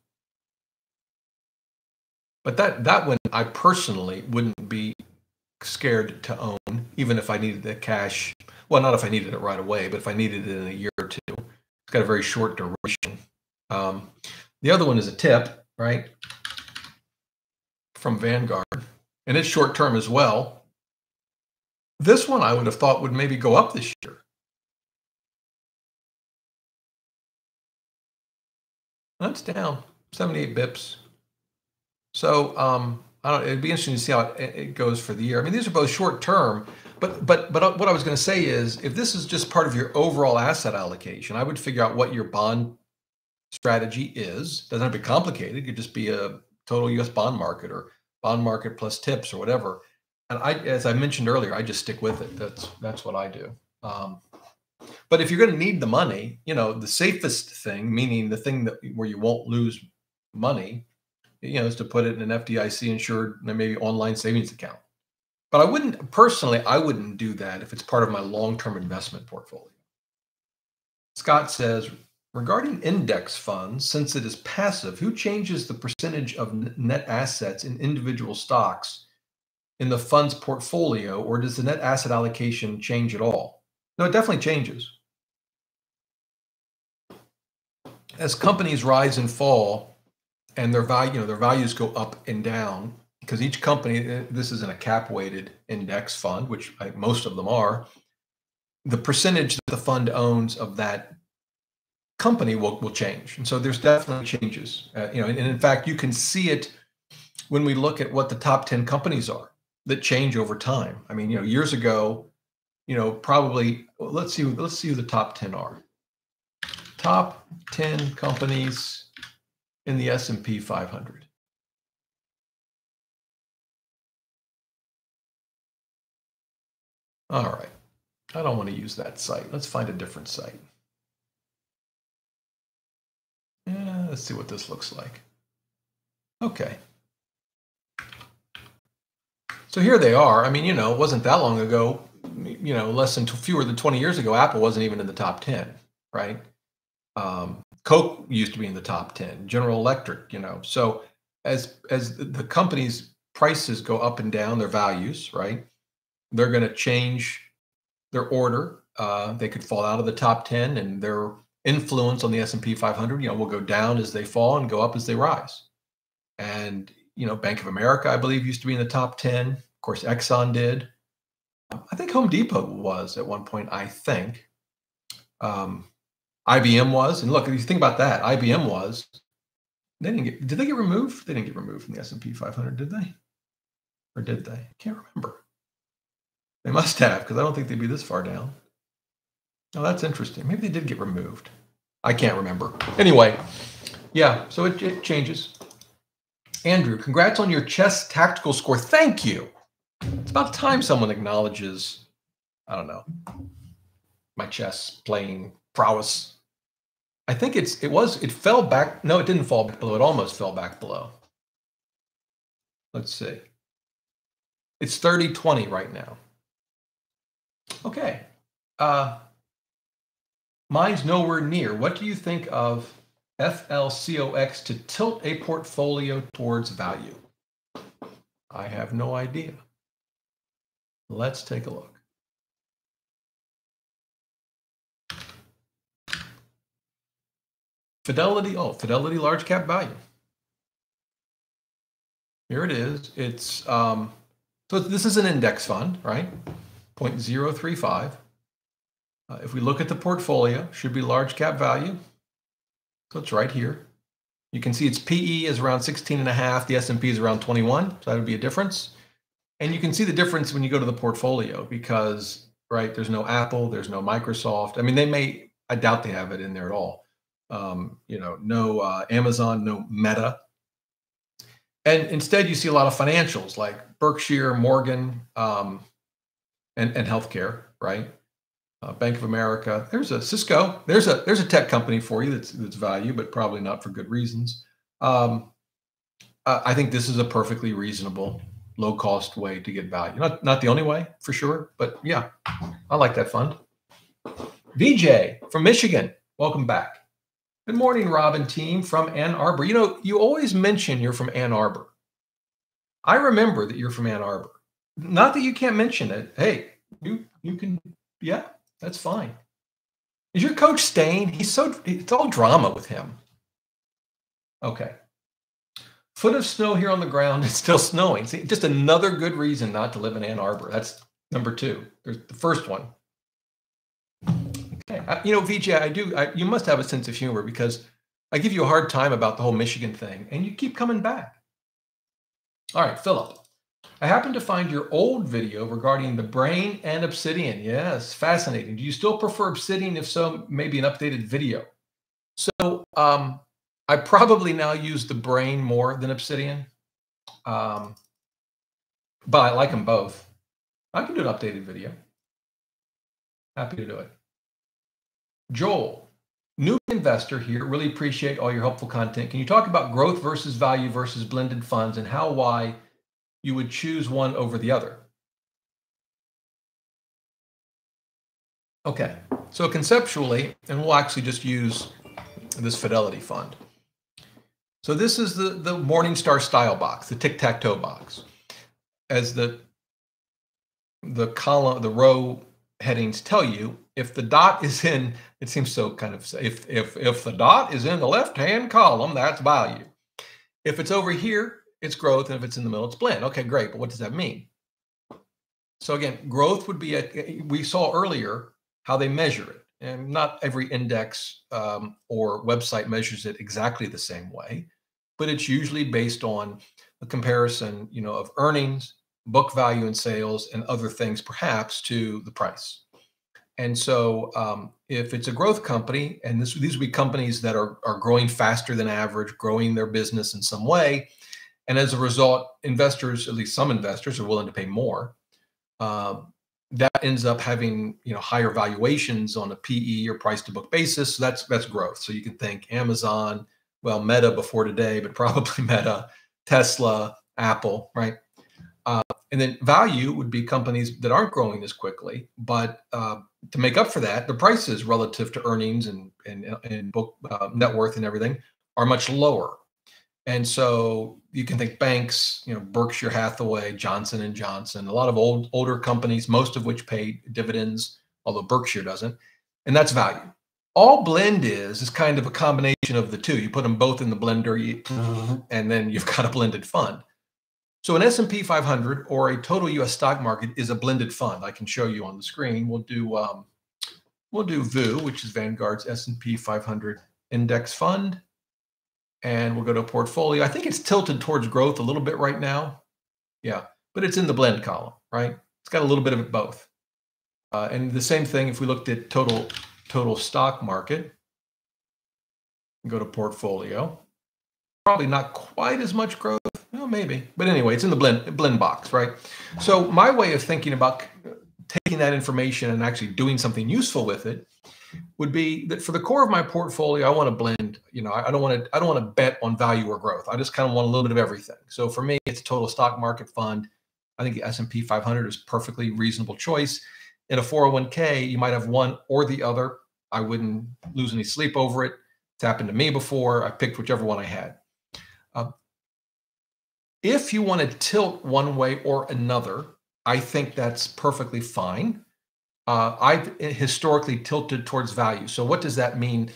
but that that one I personally wouldn't be scared to own, even if I needed the cash. Well, not if I needed it right away, but if I needed it in a year or two. It's got a very short duration. Um, the other one is a tip, right? From Vanguard, and it's short term as well. This one I would have thought would maybe go up this year. That's down 78 bips. So um, I don't. It'd be interesting to see how it, it goes for the year. I mean, these are both short term, but but but what I was going to say is, if this is just part of your overall asset allocation, I would figure out what your bond strategy is. Doesn't have to be complicated. It could just be a total U.S. bond market or bond market plus tips or whatever. And I, as I mentioned earlier, I just stick with it. That's that's what I do. Um, but if you're going to need the money, you know, the safest thing, meaning the thing that where you won't lose money, you know, is to put it in an FDIC insured, maybe online savings account. But I wouldn't personally, I wouldn't do that if it's part of my long-term investment portfolio. Scott says, regarding index funds, since it is passive, who changes the percentage of net assets in individual stocks in the fund's portfolio, or does the net asset allocation change at all? No, it definitely changes. As companies rise and fall, and their value, you know, their values go up and down because each company, uh, this is in a cap weighted index fund, which most of them are. the percentage that the fund owns of that company will, will change. And so there's definitely changes. Uh, you know, and, and in fact, you can see it when we look at what the top 10 companies are that change over time. I mean, you know, years ago, you know, probably well, let's see, let's see who the top 10 are. Top 10 companies in the S&P 500. All right. I don't want to use that site. Let's find a different site. Let's see what this looks like. Okay. So here they are. I mean, you know, it wasn't that long ago, you know, less than fewer than 20 years ago, Apple wasn't even in the top 10, right? Um, Coke used to be in the top 10, General Electric, you know. So as as the companies prices go up and down their values, right? They're going to change their order. Uh, they could fall out of the top 10 and their influence on the S&P 500, you know, will go down as they fall and go up as they rise. And, you know, Bank of America, I believe, used to be in the top 10. Of course, Exxon did. I think Home Depot was at one point, I think. Um, IBM was. And look, if you think about that, IBM was. They didn't get, did they get removed? They didn't get removed from the S&P 500, did they? Or did they? I can't remember. They must have, because I don't think they'd be this far down. Oh, that's interesting. Maybe they did get removed. I can't remember. Anyway, yeah, so it, it changes. Andrew, congrats on your chess tactical score. Thank you. It's about time someone acknowledges, I don't know, my chess playing prowess. I think it's it was it fell back. No, it didn't fall below. It almost fell back below. Let's see. It's 30 20 right now. Okay. Uh, mine's nowhere near. What do you think of FLCOX to tilt a portfolio towards value? I have no idea. Let's take a look. Fidelity, oh, Fidelity large cap value. Here it is. It's um, so this is an index fund, right? 0.035. Uh, if we look at the portfolio, should be large cap value. So it's right here. You can see its PE is around 16 and a half. The S&P is around 21. So that would be a difference. And you can see the difference when you go to the portfolio because, right, there's no Apple, there's no Microsoft. I mean, they may, I doubt they have it in there at all. Um, you know, no uh, Amazon, no Meta. And instead, you see a lot of financials like Berkshire, Morgan, um, and, and healthcare, right? Uh, Bank of America. There's a Cisco. There's a there's a tech company for you that's that's value, but probably not for good reasons. Um, uh, I think this is a perfectly reasonable, low cost way to get value. Not not the only way for sure, but yeah, I like that fund. VJ from Michigan, welcome back. Good morning, Robin team from Ann Arbor. You know, you always mention you're from Ann Arbor. I remember that you're from Ann Arbor. Not that you can't mention it. Hey, you you can yeah, that's fine. Is your coach staying? He's so it's all drama with him. Okay. Foot of snow here on the ground. It's still snowing. See, just another good reason not to live in Ann Arbor. That's number two. There's the first one. Okay. I, you know, VJ, I do. I, you must have a sense of humor because I give you a hard time about the whole Michigan thing, and you keep coming back. All right, Philip. I happened to find your old video regarding the brain and obsidian. Yes, fascinating. Do you still prefer obsidian? If so, maybe an updated video. So um, I probably now use the brain more than obsidian, um, but I like them both. I can do an updated video. Happy to do it. Joel, new investor here. Really appreciate all your helpful content. Can you talk about growth versus value versus blended funds and how why you would choose one over the other. Okay, so conceptually, and we'll actually just use this Fidelity fund. So this is the, the Morningstar style box, the tic-tac-toe box. As the, the column, the row headings tell you, if the dot is in, it seems so kind of, if, if, if the dot is in the left-hand column, that's value. If it's over here, it's growth, and if it's in the middle, it's blend. Okay, great, but what does that mean? So again, growth would be a, we saw earlier how they measure it. And not every index um, or website measures it exactly the same way, but it's usually based on a comparison, you know, of earnings, book value and sales, and other things perhaps to the price. And so, um, if it's a growth company, and this, these would be companies that are, are growing faster than average, growing their business in some way, and as a result, investors, at least some investors, are willing to pay more. Uh, that ends up having you know higher valuations on a PE or price to book basis. So that's that's growth. So you can think Amazon, well, Meta before today, but probably Meta, Tesla, Apple, right? Uh, and then value would be companies that aren't growing as quickly, but uh, to make up for that, the prices relative to earnings and and, and book uh, net worth and everything are much lower. And so you can think banks, you know, Berkshire Hathaway, Johnson and Johnson, a lot of old older companies, most of which pay dividends, although Berkshire doesn't, and that's value. All blend is is kind of a combination of the two. You put them both in the blender, you, mm-hmm. and then you've got a blended fund. So an S&P 500 or a total U.S. stock market is a blended fund. I can show you on the screen. We'll do um, we'll do VOO, which is Vanguard's S&P 500 index fund, and we'll go to portfolio. I think it's tilted towards growth a little bit right now. Yeah, but it's in the blend column, right? It's got a little bit of both. Uh, and the same thing if we looked at total total stock market. Go to portfolio. Probably not quite as much growth well, maybe, but anyway, it's in the blend blend box, right? So my way of thinking about taking that information and actually doing something useful with it would be that for the core of my portfolio, I want to blend. You know, I don't want to I don't want to bet on value or growth. I just kind of want a little bit of everything. So for me, it's a total stock market fund. I think the S&P 500 is perfectly reasonable choice. In a 401k, you might have one or the other. I wouldn't lose any sleep over it. It's happened to me before. I picked whichever one I had. Uh, if you want to tilt one way or another, I think that's perfectly fine. Uh, I've historically tilted towards value. So, what does that mean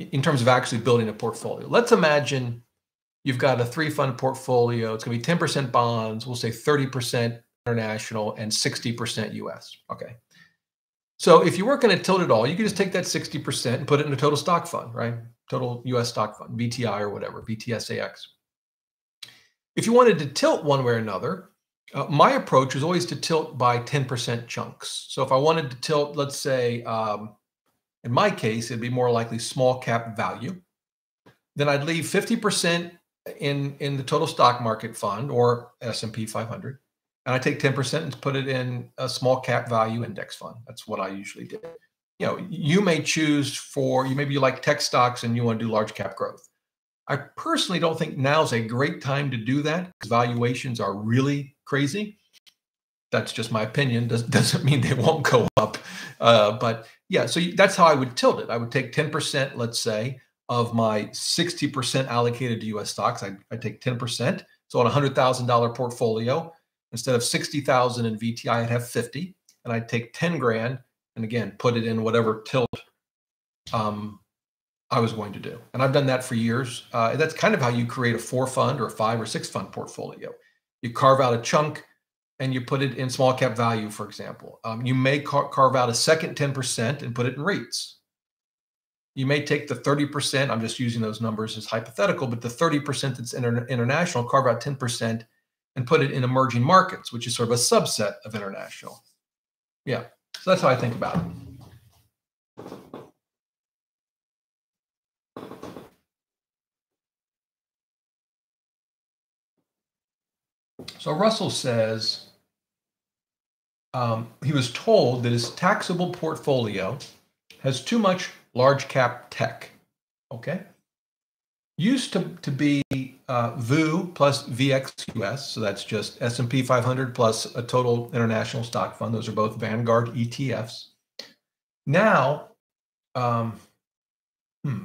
in terms of actually building a portfolio? Let's imagine you've got a three fund portfolio. It's going to be 10% bonds, we'll say 30% international and 60% US. Okay. So, if you weren't going to tilt it all, you could just take that 60% and put it in a total stock fund, right? Total US stock fund, VTI or whatever, VTSAX. If you wanted to tilt one way or another, uh, my approach is always to tilt by 10% chunks. So if I wanted to tilt, let's say, um, in my case, it'd be more likely small cap value. Then I'd leave 50% in in the total stock market fund or S&P 500, and I take 10% and put it in a small cap value index fund. That's what I usually do. You know, you may choose for you maybe you like tech stocks and you want to do large cap growth. I personally don't think now's a great time to do that because valuations are really crazy. That's just my opinion. Does, doesn't mean they won't go up. Uh, but yeah, so that's how I would tilt it. I would take 10%, let's say, of my 60% allocated to US stocks. I, I take 10%. So on a $100,000 portfolio, instead of 60,000 in VTI, I'd have 50. And I'd take 10 grand and again, put it in whatever tilt um, I was going to do. And I've done that for years. Uh, that's kind of how you create a four fund or a five or six fund portfolio. You carve out a chunk and you put it in small cap value, for example. Um, you may car- carve out a second 10% and put it in REITs. You may take the 30%, I'm just using those numbers as hypothetical, but the 30% that's inter- international, carve out 10% and put it in emerging markets, which is sort of a subset of international. Yeah. So that's how I think about it. So Russell says um, he was told that his taxable portfolio has too much large cap tech. Okay. Used to, to be uh, VOO plus VXUS, so that's just S&P 500 plus a total international stock fund. Those are both Vanguard ETFs. Now, um, hmm,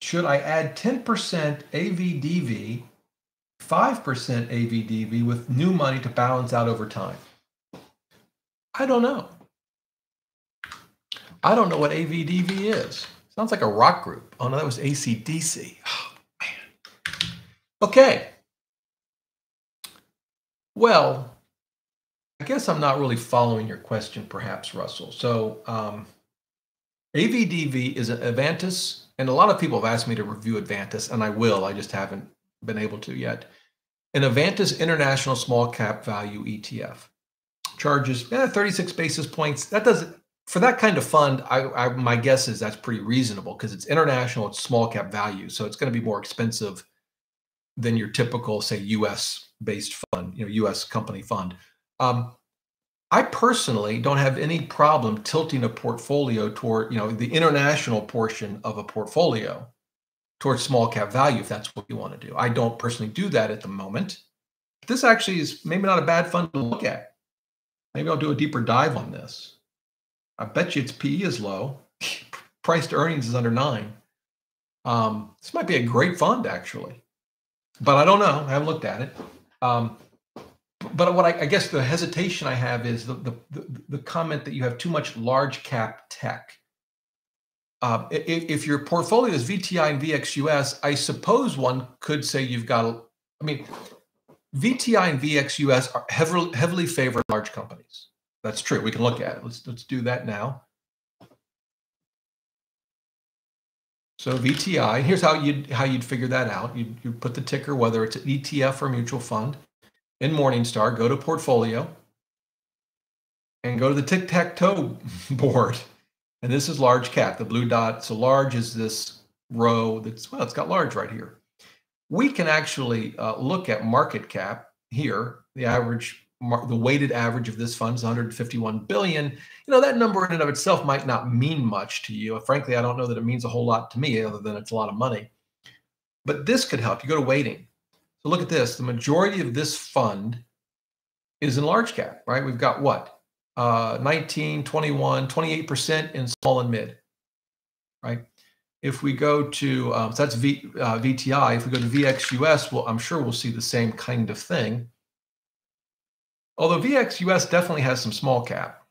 should I add 10% AVDV 5% AVDV with new money to balance out over time? I don't know. I don't know what AVDV is. Sounds like a rock group. Oh, no, that was ACDC. Oh, man. Okay. Well, I guess I'm not really following your question, perhaps, Russell. So, um, AVDV is Avantis, and a lot of people have asked me to review Avantis, and I will. I just haven't been able to yet. An Avantis International Small Cap Value ETF charges eh, 36 basis points. That doesn't for that kind of fund. I, I my guess is that's pretty reasonable because it's international, it's small cap value, so it's going to be more expensive than your typical, say, U.S. based fund, you know, U.S. company fund. Um, I personally don't have any problem tilting a portfolio toward, you know, the international portion of a portfolio towards small cap value if that's what you want to do. I don't personally do that at the moment. This actually is maybe not a bad fund to look at. Maybe I'll do a deeper dive on this. I bet you its PE is low. Price to earnings is under nine. Um, this might be a great fund, actually, but I don't know. I haven't looked at it. Um, but what I, I, guess the hesitation I have is the, the, the, comment that you have too much large cap tech. Uh, if, your portfolio is VTI and VXUS, I suppose one could say you've got, I mean, VTI and VXUS are heavily, heavily favor large companies. That's true. We can look at it. Let's, let's do that now. So VTI, here's how you'd, how you'd figure that out. You you put the ticker, whether it's an ETF or mutual fund in Morningstar, go to portfolio and go to the tic-tac-toe board. And this is large cap, the blue dot. So large is this row that's, well, it's got large right here. We can actually uh, look at market cap here, the average, the weighted average of this fund is 151 billion. You know, that number in and of itself might not mean much to you. Frankly, I don't know that it means a whole lot to me other than it's a lot of money. But this could help. You go to weighting so look at this. The majority of this fund is in large cap, right? We've got what? Uh, 19, 21, 28% in small and mid, right? If we go to, um, so that's v, uh, VTI. If we go to VXUS, well, I'm sure we'll see the same kind of thing. Although VXUS definitely has some small cap,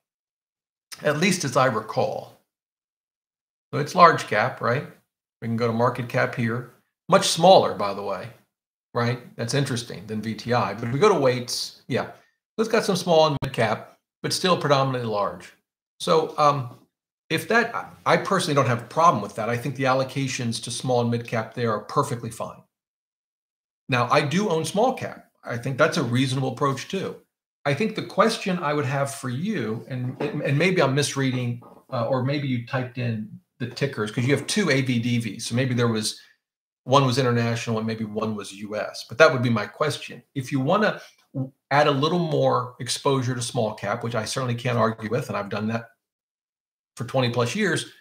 at least as I recall. So it's large cap, right? We can go to market cap here. Much smaller, by the way right? That's interesting than VTI. But if we go to weights, yeah, it's got some small and mid cap, but still predominantly large. So um, if that, I personally don't have a problem with that. I think the allocations to small and mid cap there are perfectly fine. Now, I do own small cap. I think that's a reasonable approach too. I think the question I would have for you, and and maybe I'm misreading, uh, or maybe you typed in the tickers because you have two AVDVs. So maybe there was one was international and maybe one was US. But that would be my question. If you want to add a little more exposure to small cap, which I certainly can't argue with, and I've done that for 20 plus years,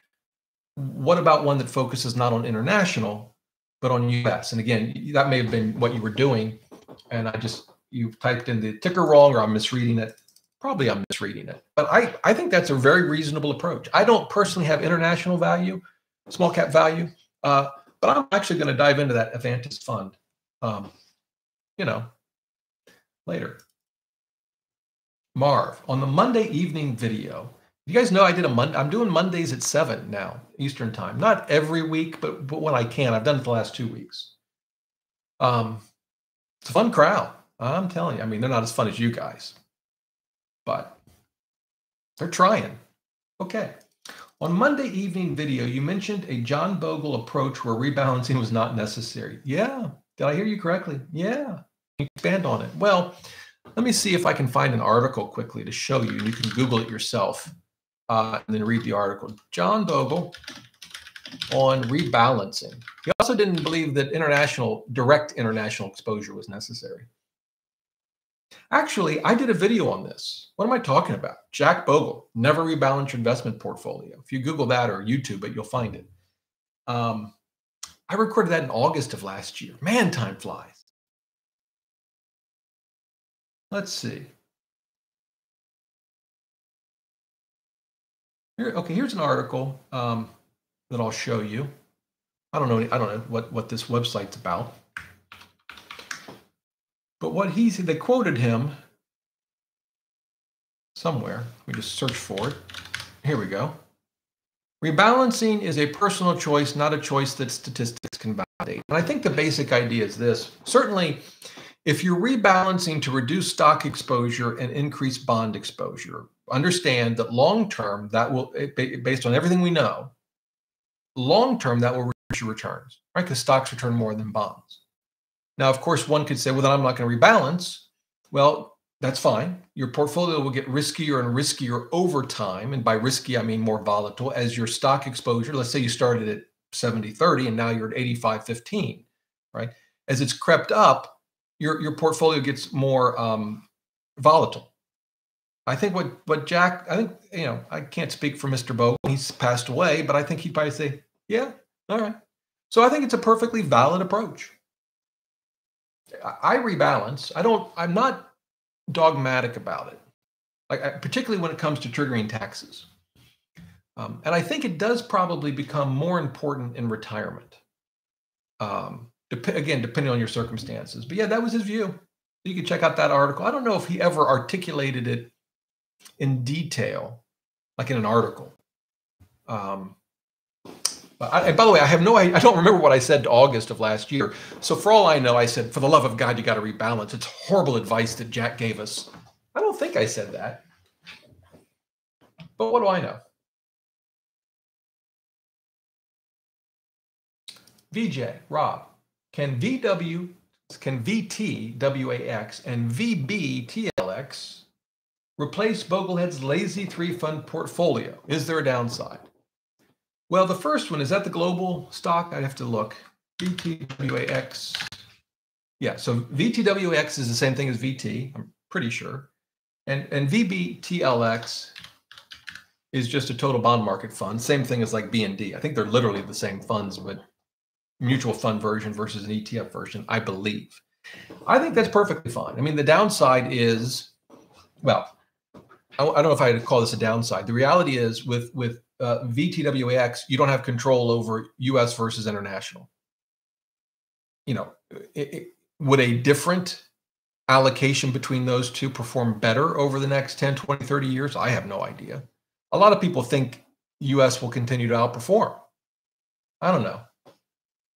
what about one that focuses not on international, but on US? And again, that may have been what you were doing. And I just, you typed in the ticker wrong or I'm misreading it. Probably I'm misreading it. But I, I think that's a very reasonable approach. I don't personally have international value, small cap value. Uh, but I'm actually going to dive into that Avantis fund, um, you know, later. Marv, on the Monday evening video, you guys know I did a Monday. I'm doing Mondays at seven now Eastern time. Not every week, but but when I can. I've done it the last two weeks. Um, it's a fun crowd. I'm telling you. I mean, they're not as fun as you guys, but they're trying. Okay. On Monday evening video, you mentioned a John Bogle approach where rebalancing was not necessary. Yeah. Did I hear you correctly? Yeah. Expand on it. Well, let me see if I can find an article quickly to show you. You can Google it yourself uh, and then read the article. John Bogle on rebalancing. He also didn't believe that international, direct international exposure was necessary. Actually, I did a video on this. What am I talking about? Jack Bogle, never rebalance your investment portfolio. If you Google that or YouTube it, you'll find it. Um, I recorded that in August of last year. Man, time flies. Let's see. Here, okay, here's an article um, that I'll show you. I don't know. I don't know what what this website's about. But what he they quoted him somewhere. We just search for it. Here we go. Rebalancing is a personal choice, not a choice that statistics can validate. And I think the basic idea is this. Certainly, if you're rebalancing to reduce stock exposure and increase bond exposure, understand that long term, that will, eh, based on everything we know, long term, that will reduce your returns, right? Because stocks return more than bonds. Now, of course, one could say, well, then I'm not going to rebalance. Well, that's fine. Your portfolio will get riskier and riskier over time. And by risky, I mean more volatile as your stock exposure. Let's say you started at 70 30 and now you're at 85 15, right? As it's crept up, your, your portfolio gets more um, volatile. I think what what Jack, I think, you know, I can't speak for Mr. Bogle. He's passed away, but I think he'd probably say, yeah, all right. So I think it's a perfectly valid approach. I rebalance. I don't, I'm not dogmatic about it, like particularly when it comes to triggering taxes. Um, and I think it does probably become more important in retirement. Um, dep- again, depending on your circumstances. But yeah, that was his view. You can check out that article. I don't know if he ever articulated it in detail, like in an article. Um, I, by the way, I have no, I don't remember what I said to August of last year. So for all I know, I said, for the love of God, you got to rebalance. It's horrible advice that Jack gave us. I don't think I said that. But what do I know? VJ, Rob, can VW, can VTWAX and VBTLX replace Boglehead's lazy three fund portfolio? Is there a downside? Well, the first one is that the global stock. I have to look. VTWAX. Yeah, so VTWAX is the same thing as VT. I'm pretty sure, and and VBTLX is just a total bond market fund. Same thing as like BND. I think they're literally the same funds, but mutual fund version versus an ETF version. I believe. I think that's perfectly fine. I mean, the downside is, well, I, I don't know if I would call this a downside. The reality is with with uh, VTWAX, you don't have control over US versus international. You know, it, it, would a different allocation between those two perform better over the next 10, 20, 30 years? I have no idea. A lot of people think US will continue to outperform. I don't know.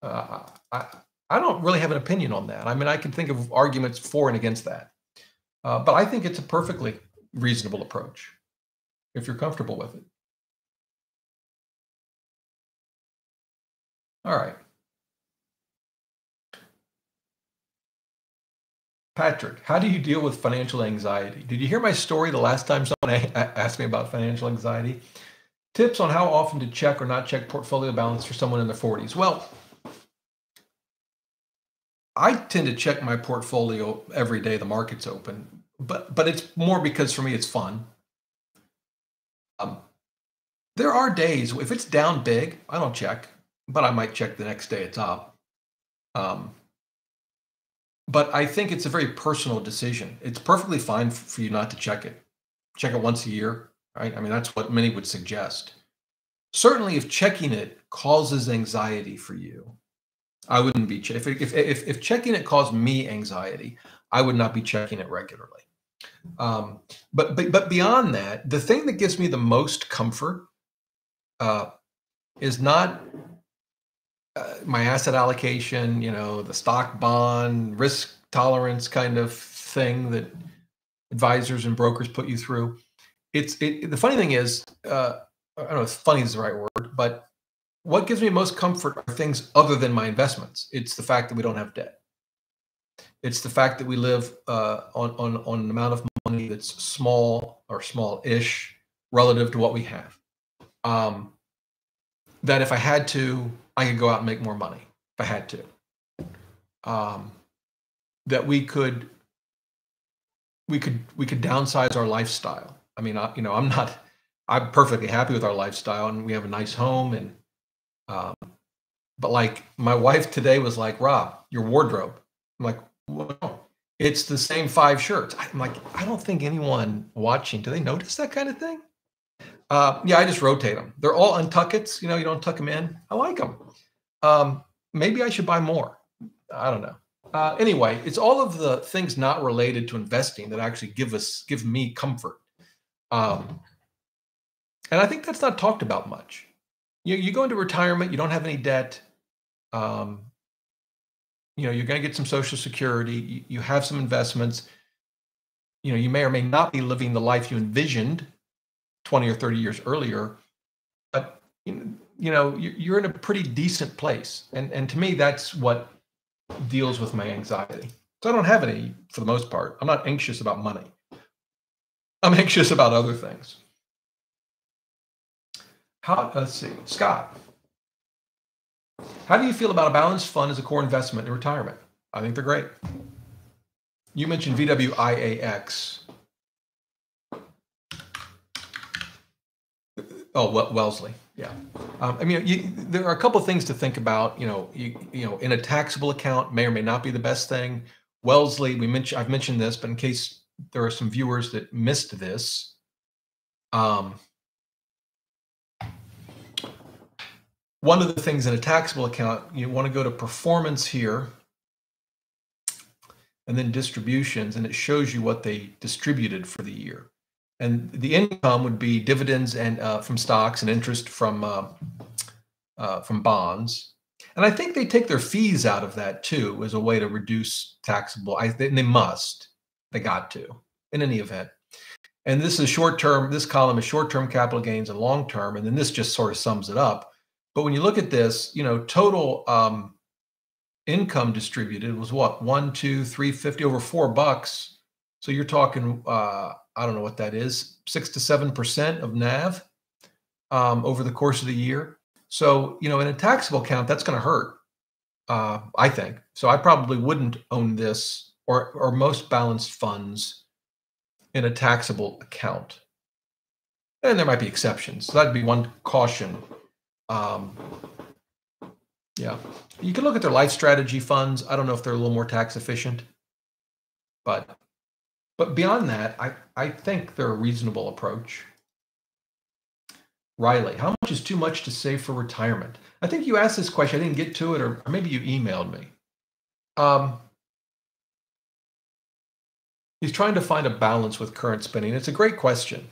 Uh, I, I don't really have an opinion on that. I mean, I can think of arguments for and against that. Uh, but I think it's a perfectly reasonable approach if you're comfortable with it. All right. Patrick, how do you deal with financial anxiety? Did you hear my story the last time someone asked me about financial anxiety? Tips on how often to check or not check portfolio balance for someone in their 40s. Well, I tend to check my portfolio every day the market's open, but but it's more because for me it's fun. Um, there are days if it's down big, I don't check but I might check the next day it's up. Um, but I think it's a very personal decision. It's perfectly fine for you not to check it. Check it once a year, right? I mean, that's what many would suggest. Certainly, if checking it causes anxiety for you, I wouldn't be if if if, if checking it caused me anxiety, I would not be checking it regularly. Um, but but but beyond that, the thing that gives me the most comfort uh, is not uh, my asset allocation, you know, the stock bond risk tolerance kind of thing that advisors and brokers put you through. It's it, the funny thing is, uh, I don't know if funny is the right word, but what gives me most comfort are things other than my investments. It's the fact that we don't have debt. It's the fact that we live uh, on, on, on an amount of money that's small or small-ish relative to what we have. Um, that if I had to I could go out and make more money if I had to. Um, that we could we could we could downsize our lifestyle. I mean, I, you know, I'm not I'm perfectly happy with our lifestyle, and we have a nice home, and um, but like my wife today was like, Rob, your wardrobe. I'm like, well, it's the same five shirts. I'm like, I don't think anyone watching do they notice that kind of thing. Uh, yeah, I just rotate them. They're all UNTUCKits. You know, you don't tuck them in. I like them. Um, maybe I should buy more. I don't know. Uh, anyway, it's all of the things not related to investing that actually give us give me comfort. Um, and I think that's not talked about much. You you go into retirement, you don't have any debt. Um, you know, you're going to get some social security, you, you have some investments. You know, you may or may not be living the life you envisioned 20 or 30 years earlier, but you know, you're in a pretty decent place. And and to me, that's what deals with my anxiety. So I don't have any for the most part. I'm not anxious about money. I'm anxious about other things. How, let's see, Scott. How do you feel about a balanced fund as a core investment in retirement? I think they're great. You mentioned VWIAX. Oh, Wellesley. Yeah. Um, I mean, you, there are a couple of things to think about. You know, you, you know, in a taxable account may or may not be the best thing. Wellesley, we mentioned, I've mentioned this, but in case there are some viewers that missed this, um, one of the things in a taxable account, you want to go to performance here and then distributions, and it shows you what they distributed for the year. And the income would be dividends and uh, from stocks and interest from uh, uh, from bonds. And I think they take their fees out of that too as a way to reduce taxable. I they, they must. They got to in any event. And this is short term. This column is short term capital gains and long term, and then this just sort of sums it up. But when you look at this, you know, total um, income distributed was what one, two, three fifty over four bucks. So you're talking, uh, I don't know what that is, six to seven percent of NAV um, over the course of the year. So you know, in a taxable account, that's going to hurt. Uh, I think so. I probably wouldn't own this or or most balanced funds in a taxable account. And there might be exceptions. So that'd be one caution um, yeah, you can look at their life strategy funds. I don't know if they're a little more tax efficient, but but beyond that, I I think they're a reasonable approach. Riley, how much is too much to save for retirement? I think you asked this question. I didn't get to it, or, or maybe you emailed me. Um, he's trying to find a balance with current spending. It's a great question.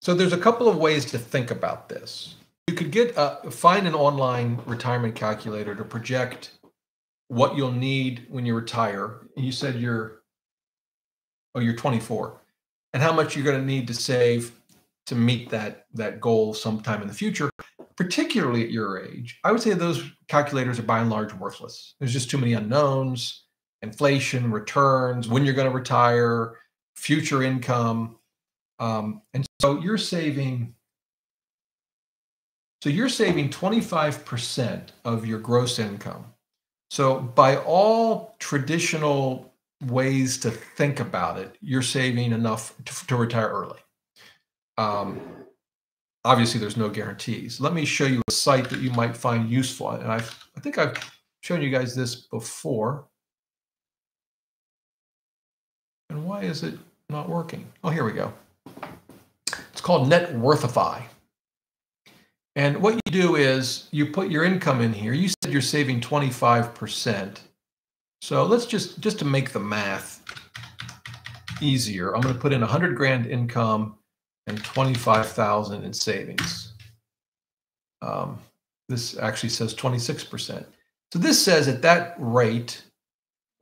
So there's a couple of ways to think about this you could get a, find an online retirement calculator to project what you'll need when you retire. You said you're oh you're 24, and how much you're going to need to save to meet that that goal sometime in the future. Particularly at your age, I would say those calculators are by and large worthless. There's just too many unknowns, inflation, returns, when you're going to retire, future income, um, and so you're saving so you're saving 25% of your gross income. So by all traditional ways to think about it, you're saving enough to, to retire early. Um, obviously, there's no guarantees. Let me show you a site that you might find useful. And i I think I've shown you guys this before. And why is it not working? Oh, here we go. It's called Net Worthify. And what you do is you put your income in here. You said you're saving 25%. So let's just, just to make the math easier, I'm going to put in 100 grand income and 25,000 in savings. Um, this actually says 26%. So this says at that rate,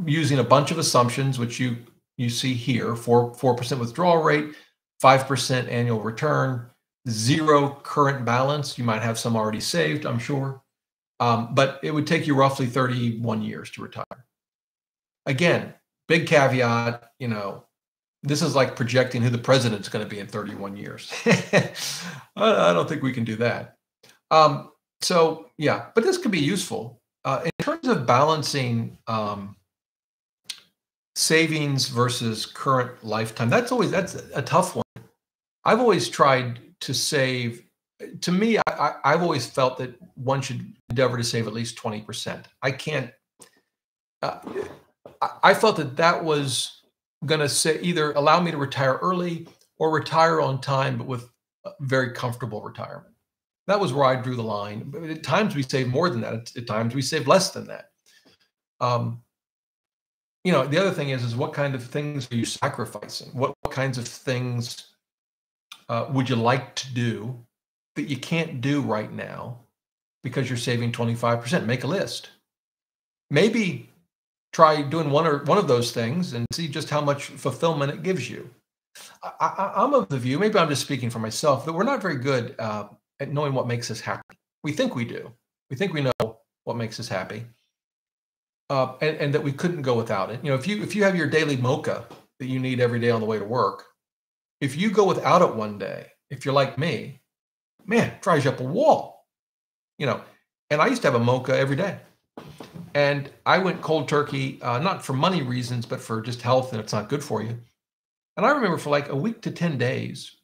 using a bunch of assumptions, which you you see here, 4 4% withdrawal rate, 5% annual return, zero current balance. You might have some already saved, I'm sure. Um, but it would take you roughly 31 years to retire. Again, big caveat, you know, this is like projecting who the president's going to be in 31 years. I don't think we can do that. Um, so, yeah, but this could be useful. Uh, in terms of balancing um, savings versus current lifetime, that's always that's a tough one. I've always tried to save to me I, have always felt that one should endeavor to save at least 20% i can't uh, i felt that that was going to say either allow me to retire early or retire on time but with very comfortable retirement. That was where i drew the line. But at times we save more than that. At, times we save less than that. Um, you know the other thing is is what kind of things are you sacrificing? What, what kinds of things uh, would you like to do that you can't do right now because you're saving 25%? Make a list. Maybe try doing one or one of those things and see just how much fulfillment it gives you. I, am of the view, maybe I'm just speaking for myself, that we're not very good uh, at knowing what makes us happy. We think we do. We think we know what makes us happy, uh, and, and that we couldn't go without it. You know, if you if you have your daily mocha that you need every day on the way to work, if you go without it one day, if you're like me, man, drives you up a wall. You know, and I used to have a mocha every day. And I went cold turkey, uh, not for money reasons, but for just health, and it's not good for you. And I remember for like a week to 10 days,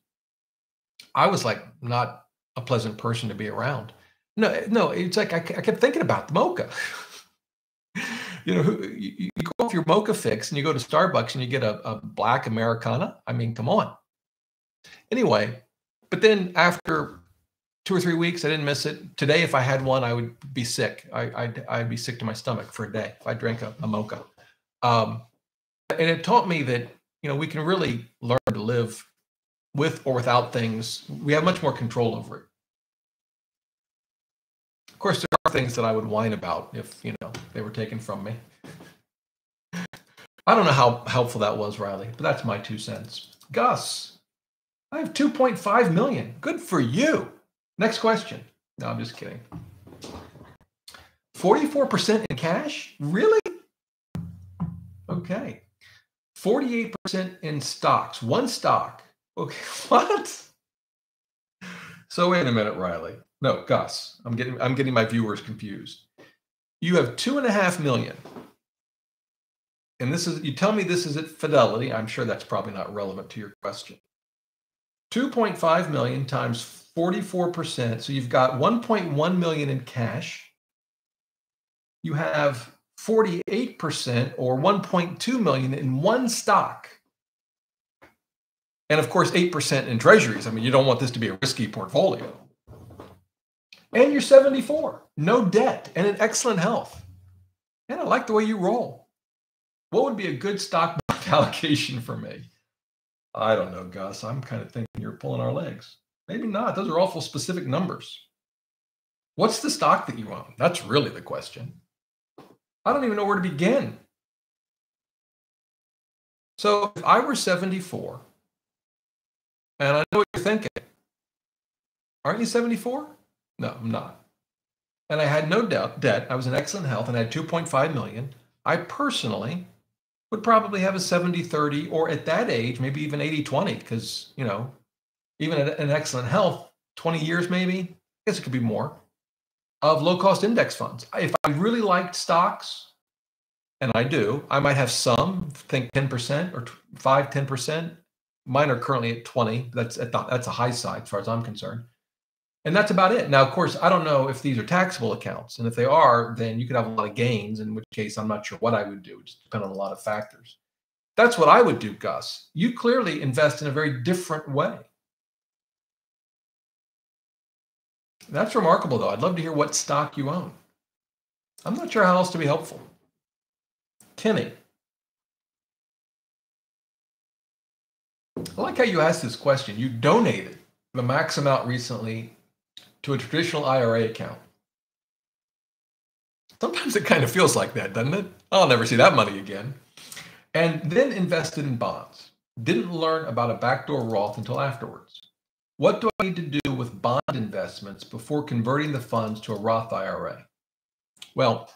I was like not a pleasant person to be around. No, no, it's like I, I kept thinking about the mocha. you know, you, you, go off your mocha fix and you go to Starbucks and you get a, a black Americano. I mean, come on. Anyway, but then after two or three weeks, I didn't miss it. Today, if I had one, I would be sick. I, I'd, I'd be sick to my stomach for a day if I drank a, a mocha. Um, and it taught me that you know we can really learn to live with or without things. We have much more control over it. Of course, there are things that I would whine about if you know they were taken from me. I don't know how helpful that was, Riley, but that's my two cents. Gus, I have 2.5 million. Good for you. Next question. No, I'm just kidding. 44% in cash? Really? Okay. 48% in stocks. One stock. Okay. What? So wait a minute, Riley. No, Gus. I'm getting I'm getting my viewers confused. You have two and a half million. And this is you tell me this is at fidelity. I'm sure that's probably not relevant to your question. 2.5 million times 44%. So you've got 1.1 million in cash. You have 48% or 1.2 million in one stock. And of course, 8% in treasuries. I mean, you don't want this to be a risky portfolio. And you're 74, no debt, and in excellent health. And I like the way you roll. What would be a good stock allocation for me? I don't know, Gus. I'm kind of thinking you're pulling our legs. Maybe not. Those are awful specific numbers. What's the stock that you own? That's really the question. I don't even know where to begin. So if I were 74, and I know what you're thinking, aren't you 74? No, I'm not. And I had no doubt debt. I was in excellent health and I had 2.5 million. I personally would probably have a 70 30 or at that age, maybe even 80 20, because, you know, even in excellent health, 20 years maybe, I guess it could be more, of low cost index funds. If I really liked stocks, and I do, I might have some, think 10% or 5, 10%. Mine are currently at 20. That's at the, that's a high side as far as I'm concerned. And that's about it. Now, of course, I don't know if these are taxable accounts. And if they are, then you could have a lot of gains, in which case I'm not sure what I would do. It just depends on a lot of factors. That's what I would do, Gus. You clearly invest in a very different way. That's remarkable, though. I'd love to hear what stock you own. I'm not sure how else to be helpful. Kenny. I like how you asked this question. You donated the max amount recently to a traditional IRA account. Sometimes it kind of feels like that, doesn't it? I'll never see that money again. And then invested in bonds. Didn't learn about a backdoor Roth until afterwards. What do I need to do with bond investments before converting the funds to a Roth IRA? Well,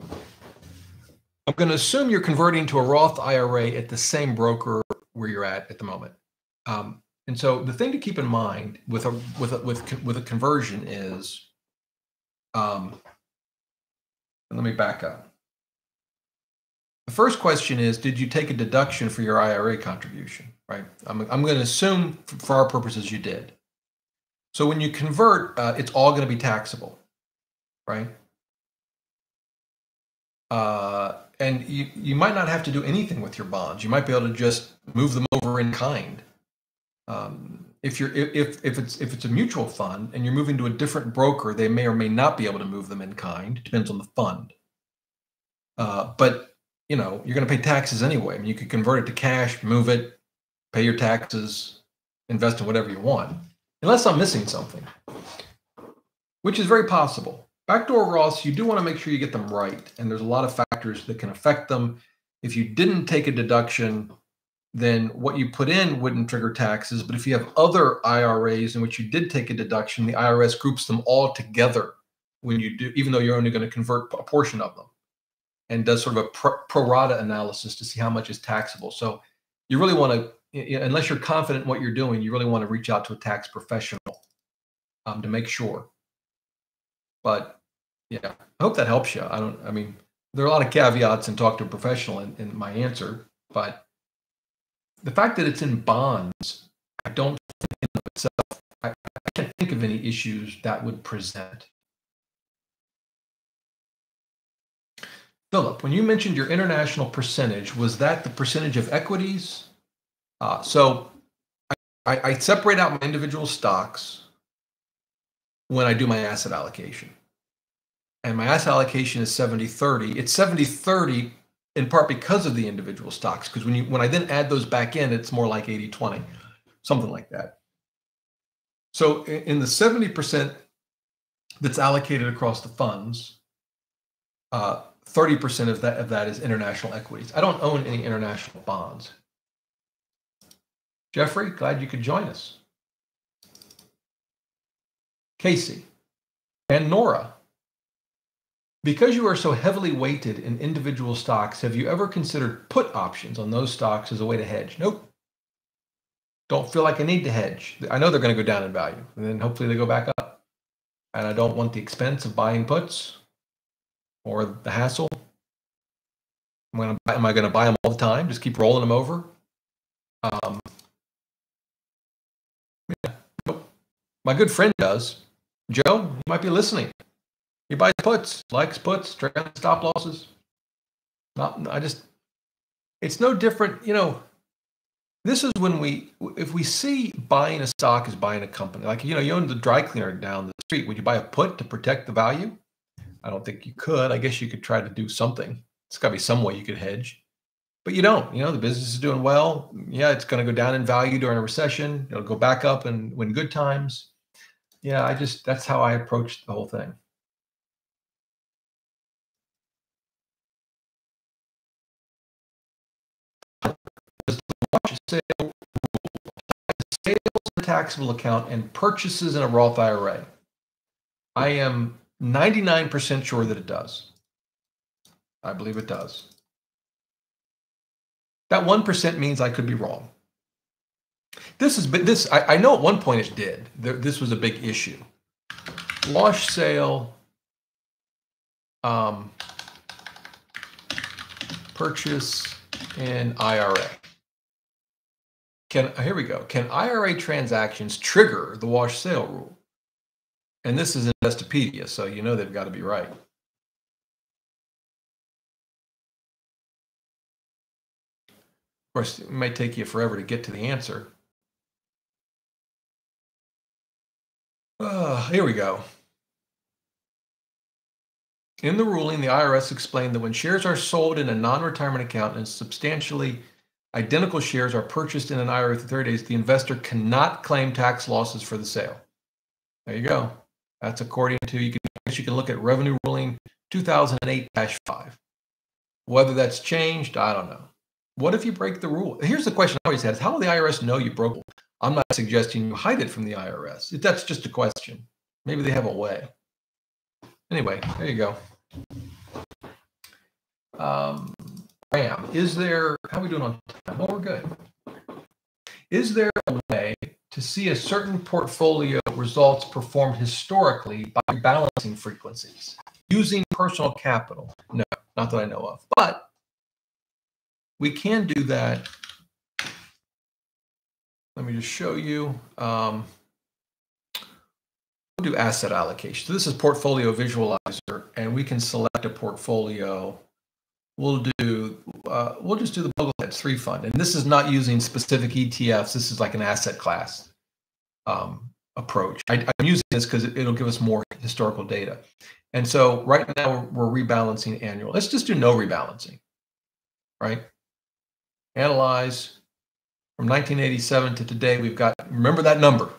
I'm going to assume you're converting to a Roth IRA at the same broker where you're at at the moment. Um, and so the thing to keep in mind with a with a, with with a conversion is, um, let me back up. The first question is, did you take a deduction for your IRA contribution? Right. I'm I'm going to assume for our purposes you did. So when you convert, uh, it's all going to be taxable, right? Uh, and you, you might not have to do anything with your bonds. You might be able to just move them over in kind. Um, if you're if if it's if it's a mutual fund and you're moving to a different broker, they may or may not be able to move them in kind. Depends on the fund. Uh, but you know you're going to pay taxes anyway. I mean, you could convert it to cash, move it, pay your taxes, invest in whatever you want, unless I'm missing something, which is very possible. Backdoor Roths, you do want to make sure you get them right, and there's a lot of factors that can affect them. If you didn't take a deduction, then what you put in wouldn't trigger taxes. But if you have other IRAs in which you did take a deduction, the IRS groups them all together when you do, even though you're only going to convert a portion of them and does sort of a pro, rata analysis to see how much is taxable. So you really want to, unless you're confident in what you're doing, you really want to reach out to a tax professional um, to make sure. But yeah, I hope that helps you. I don't, I mean, there are a lot of caveats and talk to a professional in, in my answer, but the fact that it's in bonds, I don't think in itself, I, I can't think of any issues that would present. Philip, when you mentioned your international percentage, was that the percentage of equities? Uh, so I, I separate out my individual stocks when I do my asset allocation. And my asset allocation is 70 30. It's 70 30 in part because of the individual stocks. Because when you when I then add those back in, it's more like 80 20, something like that. So in the 70% that's allocated across the funds, uh, 30% of that of that is international equities. I don't own any international bonds. Jeffrey, glad you could join us. Casey and Nora, because you are so heavily weighted in individual stocks, have you ever considered put options on those stocks as a way to hedge? Nope. Don't feel like I need to hedge. I know they're going to go down in value, and then hopefully they go back up. And I don't want the expense of buying puts or the hassle. Am I going to buy, am I going to buy them all the time? Just keep rolling them over? Um, yeah. Nope. My good friend does. Joe, you might be listening. He buys puts, likes puts, trailing stop losses. Not, I just, it's no different. You know, this is when we, if we see buying a stock as buying a company, like, you know, you own the dry cleaner down the street, would you buy a put to protect the value? I don't think you could. I guess you could try to do something. It's got to be some way you could hedge, but you don't. You know, the business is doing well. Yeah, it's going to go down in value during a recession. It'll go back up and when good times. Yeah, I just that's how I approached the whole thing. Sale sales in a taxable account and purchases in a Roth IRA. I am 99% sure that it does. I believe it does. That 1% means I could be wrong. This has been this I, I know at one point it did. This was a big issue. Wash sale um, purchase in IRA. Can here we go. Can IRA transactions trigger the wash sale rule? And this is Investopedia, so you know they've got to be right. Of course, it might take you forever to get to the answer. Uh, here we go. In the ruling, the IRS explained that when shares are sold in a non retirement account and substantially identical shares are purchased in an IRA for 30 days, the investor cannot claim tax losses for the sale. There you go. That's according to you can you can look at revenue ruling 2008-5. Whether that's changed, I don't know. What if you break the rule? Here's the question I always had: is How will the IRS know you broke? I'm not suggesting you hide it from the IRS. That's just a question. Maybe they have a way. Anyway, there you go. Um, Ram, is there? How are we doing on time? Oh, we're good. Is there a way to see a certain portfolio results performed historically by balancing frequencies using personal capital? No, not that I know of. But we can do that. Let me just show you. Um, do asset allocation. So this is portfolio visualizer, and we can select a portfolio. We'll do, uh, we'll just do the Bogleheads three fund. And this is not using specific ETFs. This is like an asset class um, approach. I, am using this because it, will give us more historical data. And so right now we're, we're rebalancing annual. Let's just do no rebalancing, right? Analyze from 1987 to today. We've got, remember that number.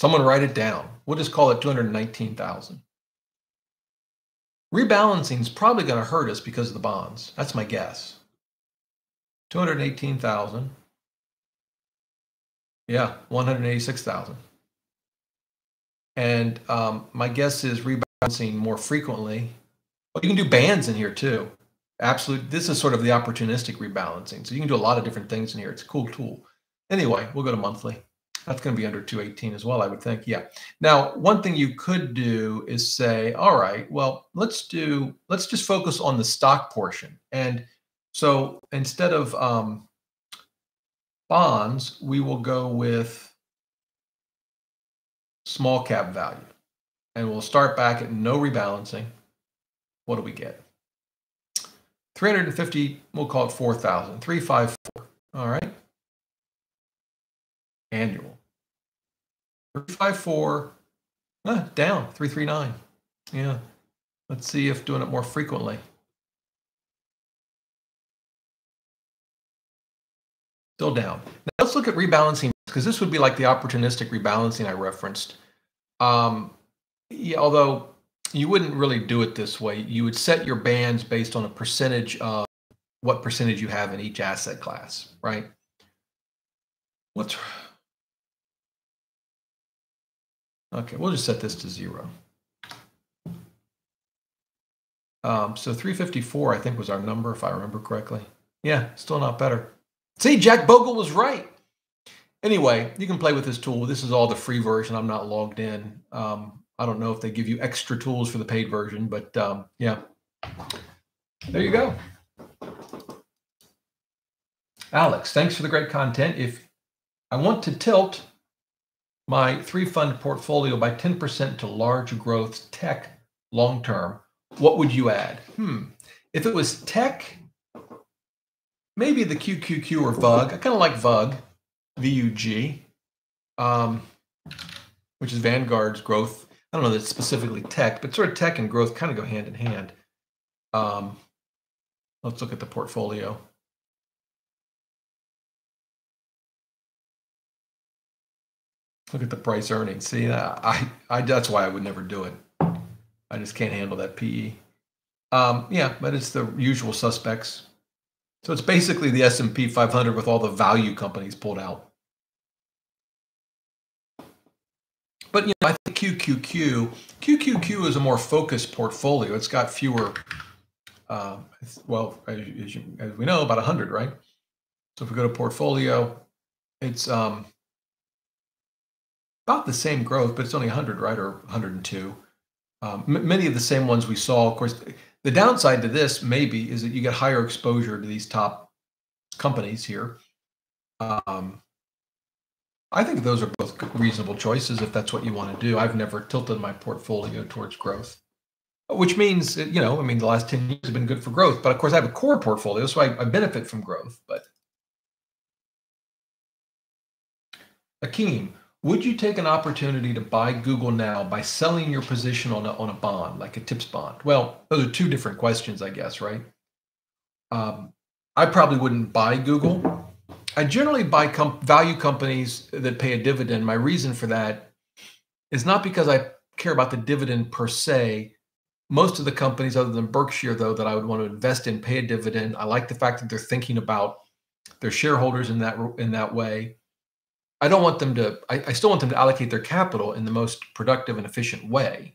Someone write it down. We'll just call it 219,000. Rebalancing is probably going to hurt us because of the bonds. That's my guess. 218,000. Yeah, 186,000. And um, my guess is rebalancing more frequently. Well, you can do bands in here too. Absolute. This is sort of the opportunistic rebalancing. So you can do a lot of different things in here. It's a cool tool. Anyway, we'll go to monthly. That's going to be under 218 as well, I would think. Yeah. Now, one thing you could do is say, all right, well, let's do, let's just focus on the stock portion. And so instead of um, bonds, we will go with small cap value. And we'll start back at no rebalancing. What do we get? 350, we'll call it 4,000, 354. All right. Annual. 354, ah, down, 339. Yeah. Let's see if doing it more frequently. Still down. Now let's look at rebalancing because this would be like the opportunistic rebalancing I referenced. Um, yeah, although you wouldn't really do it this way. You would set your bands based on a percentage of what percentage you have in each asset class, right? What's okay? We'll just set this to zero. Um, so 354, I think, was our number, if I remember correctly. Yeah, still not better. See, Jack Bogle was right. Anyway, you can play with this tool. This is all the free version. I'm not logged in. Um, I don't know if they give you extra tools for the paid version, but um, yeah. There you go. Alex, thanks for the great content. If I want to tilt my three fund portfolio by 10% to large growth tech long term, what would you add? Hmm. If it was tech, maybe the QQQ or VUG. I kind of like VUG. VUG, um, which is Vanguard's growth. I don't know that it's specifically tech, but sort of tech and growth kind of go hand in hand. Um, let's look at the portfolio. Look at the price earnings. See, I, I, that's why I would never do it. I just can't handle that PE. Um, yeah, but it's the usual suspects. So it's basically the S&P 500 with all the value companies pulled out. But you know, I think QQQ, QQQ is a more focused portfolio. It's got fewer, uh, well, as, as, you, as, we know, about 100, right? So if we go to portfolio, it's um, about the same growth, but it's only 100, right, or 102. Um, many of the same ones we saw, of course. The downside to this maybe is that you get higher exposure to these top companies here. Um, I think those are both reasonable choices if that's what you want to do. I've never tilted my portfolio towards growth, which means, you know, I mean, the last 10 years have been good for growth. But of course, I have a core portfolio, so I, I benefit from growth. But Akeem, would you take an opportunity to buy Google now by selling your position on a, on a bond, like a TIPS bond? Well, those are two different questions, I guess, right? Um, I probably wouldn't buy Google. I generally buy com- value companies that pay a dividend. My reason for that is not because I care about the dividend per se. Most of the companies, other than Berkshire, though, that I would want to invest in pay a dividend. I like the fact that they're thinking about their shareholders in that in that way. I don't want them to. I, I, still want them to allocate their capital in the most productive and efficient way.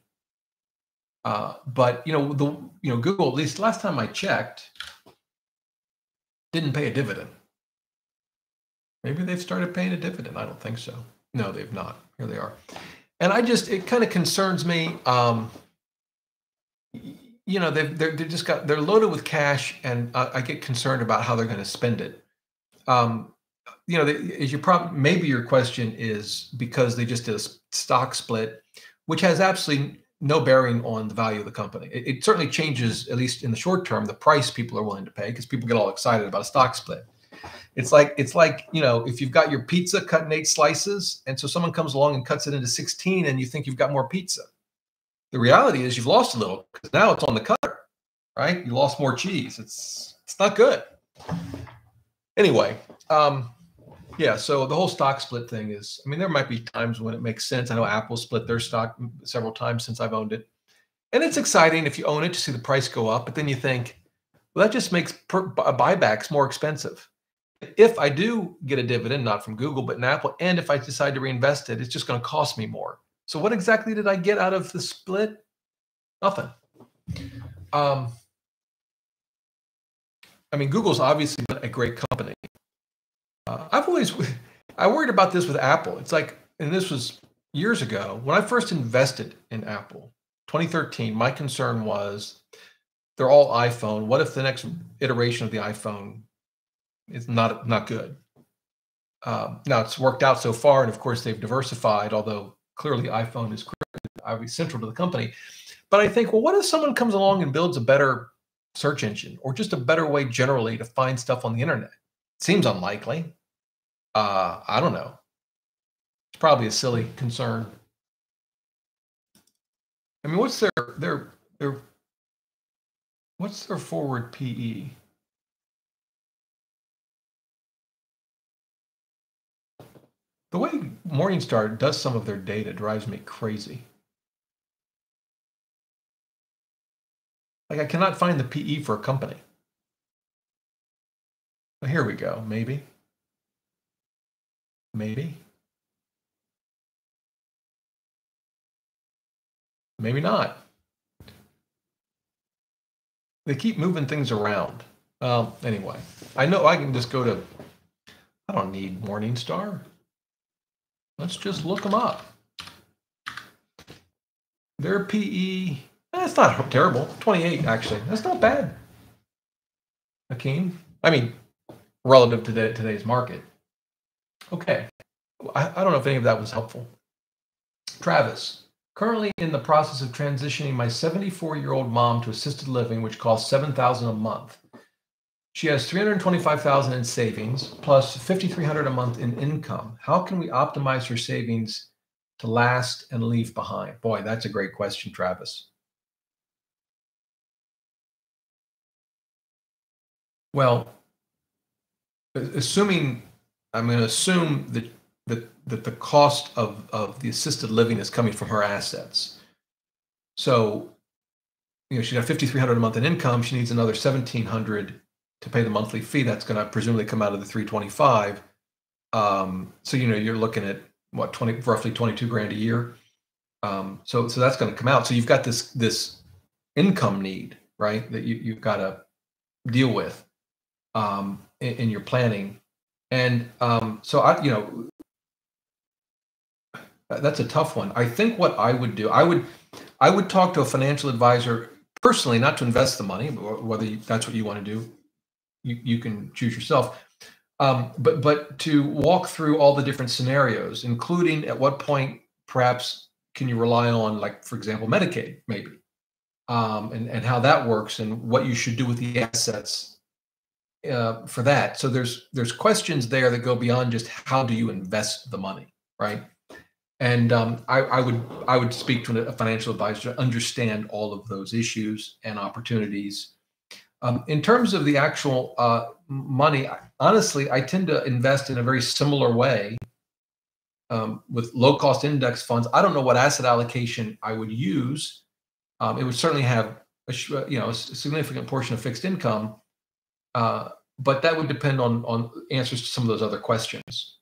Uh, but you know, the you know, Google at least last time I checked, didn't pay a dividend. Maybe they've started paying a dividend. I don't think so. No, they've not. Here they are, and I just it kind of concerns me. Um, you know, they've they're, they just got they're loaded with cash, and I, I get concerned about how they're going to spend it. Um, you know, maybe your question is because they just did a stock split, which has absolutely no bearing on the value of the company. It, it certainly changes, at least in the short term, the price people are willing to pay because people get all excited about a stock split. It's like it's like you know if you've got your pizza cut in eight slices, and so someone comes along and cuts it into sixteen, and you think you've got more pizza. The reality is you've lost a little because now it's on the cutter, right? You lost more cheese. It's it's not good. Anyway, um, yeah, so the whole stock split thing is, I mean, there might be times when it makes sense. I know Apple split their stock several times since I've owned it. And it's exciting if you own it to see the price go up, but then you think, well, that just makes per, buybacks more expensive. If I do get a dividend, not from Google, but in Apple, and if I decide to reinvest it, it's just going to cost me more. So, what exactly did I get out of the split? Nothing. Um, I mean, Google's obviously a great company. Uh, I've always, I worried about this with Apple. It's like, and this was years ago when I first invested in Apple, 2013. My concern was they're all iPhone. What if the next iteration of the iPhone is not not good? Um, now it's worked out so far, and of course they've diversified. Although clearly iPhone is obviously central to the company. But I think, well, what if someone comes along and builds a better search engine or just a better way generally to find stuff on the internet? Seems unlikely. Uh, I don't know. It's probably a silly concern. I mean, what's their their their what's their forward PE? The way Morningstar does some of their data drives me crazy. Like I cannot find the PE for a company. Well, here we go. Maybe. Maybe. Maybe not. They keep moving things around. Um, anyway, I know I can just go to, I don't need Morningstar. Let's just look them up. Their PE, that's not terrible. 28, actually. That's not bad. Hakeem. I mean, relative to the, today's market. Okay. I, I don't know if any of that was helpful. Travis, currently in the process of transitioning my 74 year old mom to assisted living, which costs 7000 a month. She has 325,000 in savings plus 5,300 a month in income. How can we optimize her savings to last and leave behind? Boy, that's a great question, Travis. Well, assuming I'm going to assume that that that the cost of of the assisted living is coming from her assets. So, you know, she's got 5,300 a month in income. She needs another 1,700 to pay the monthly fee. That's going to presumably come out of the 325. Um, so you know you're looking at what 20 roughly 22 grand a year. Um, so so that's going to come out. So you've got this this income need, right? That you you've got to deal with um, in, in your planning. And um, so I, you know, that's a tough one. I think what I would do, I would, I would talk to a financial advisor personally, not to invest the money, whether that's what you want to do you, you can choose yourself. Um, but but to walk through all the different scenarios, including at what point perhaps can you rely on, like for example, Medicaid, maybe, um, and and how that works, and what you should do with the assets uh, for that. So there's there's questions there that go beyond just how do you invest the money, right? And um, I, I would I would speak to a financial advisor to understand all of those issues and opportunities um, in terms of the actual uh, money, honestly, I tend to invest in a very similar way um, with low cost index funds. I don't know what asset allocation I would use. Um, it would certainly have a, you know a significant portion of fixed income, uh, but that would depend on on answers to some of those other questions.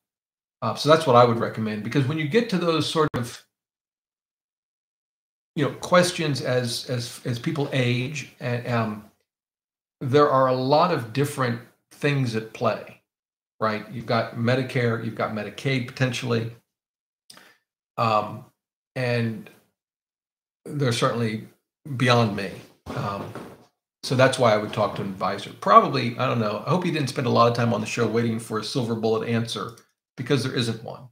Uh, so that's what I would recommend because when you get to those sort of you know questions as as as people age and um, there are a lot of different things at play, right? You've got Medicare, you've got Medicaid potentially, um, and they're certainly beyond me. Um, so that's why I would talk to an advisor. Probably, I don't know. I hope you didn't spend a lot of time on the show waiting for a silver bullet answer because there isn't one.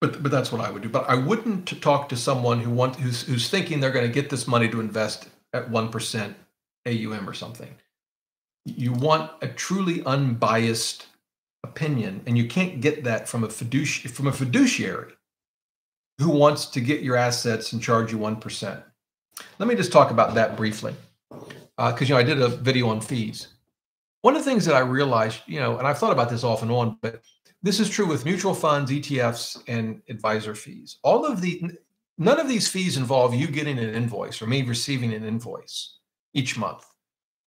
But but that's what I would do. But I wouldn't talk to someone who want who's who's thinking they're going to get this money to invest at 1% AUM or something. You want a truly unbiased opinion, and you can't get that from a fiduci- from a fiduciary who wants to get your assets and charge you 1%. Let me just talk about that briefly. Because uh, you know, I did a video on fees. One of the things that I realized, you know, and I've thought about this off and on, but this is true with mutual funds, ETFs, and advisor fees. All of the none of these fees involve you getting an invoice or me receiving an invoice each month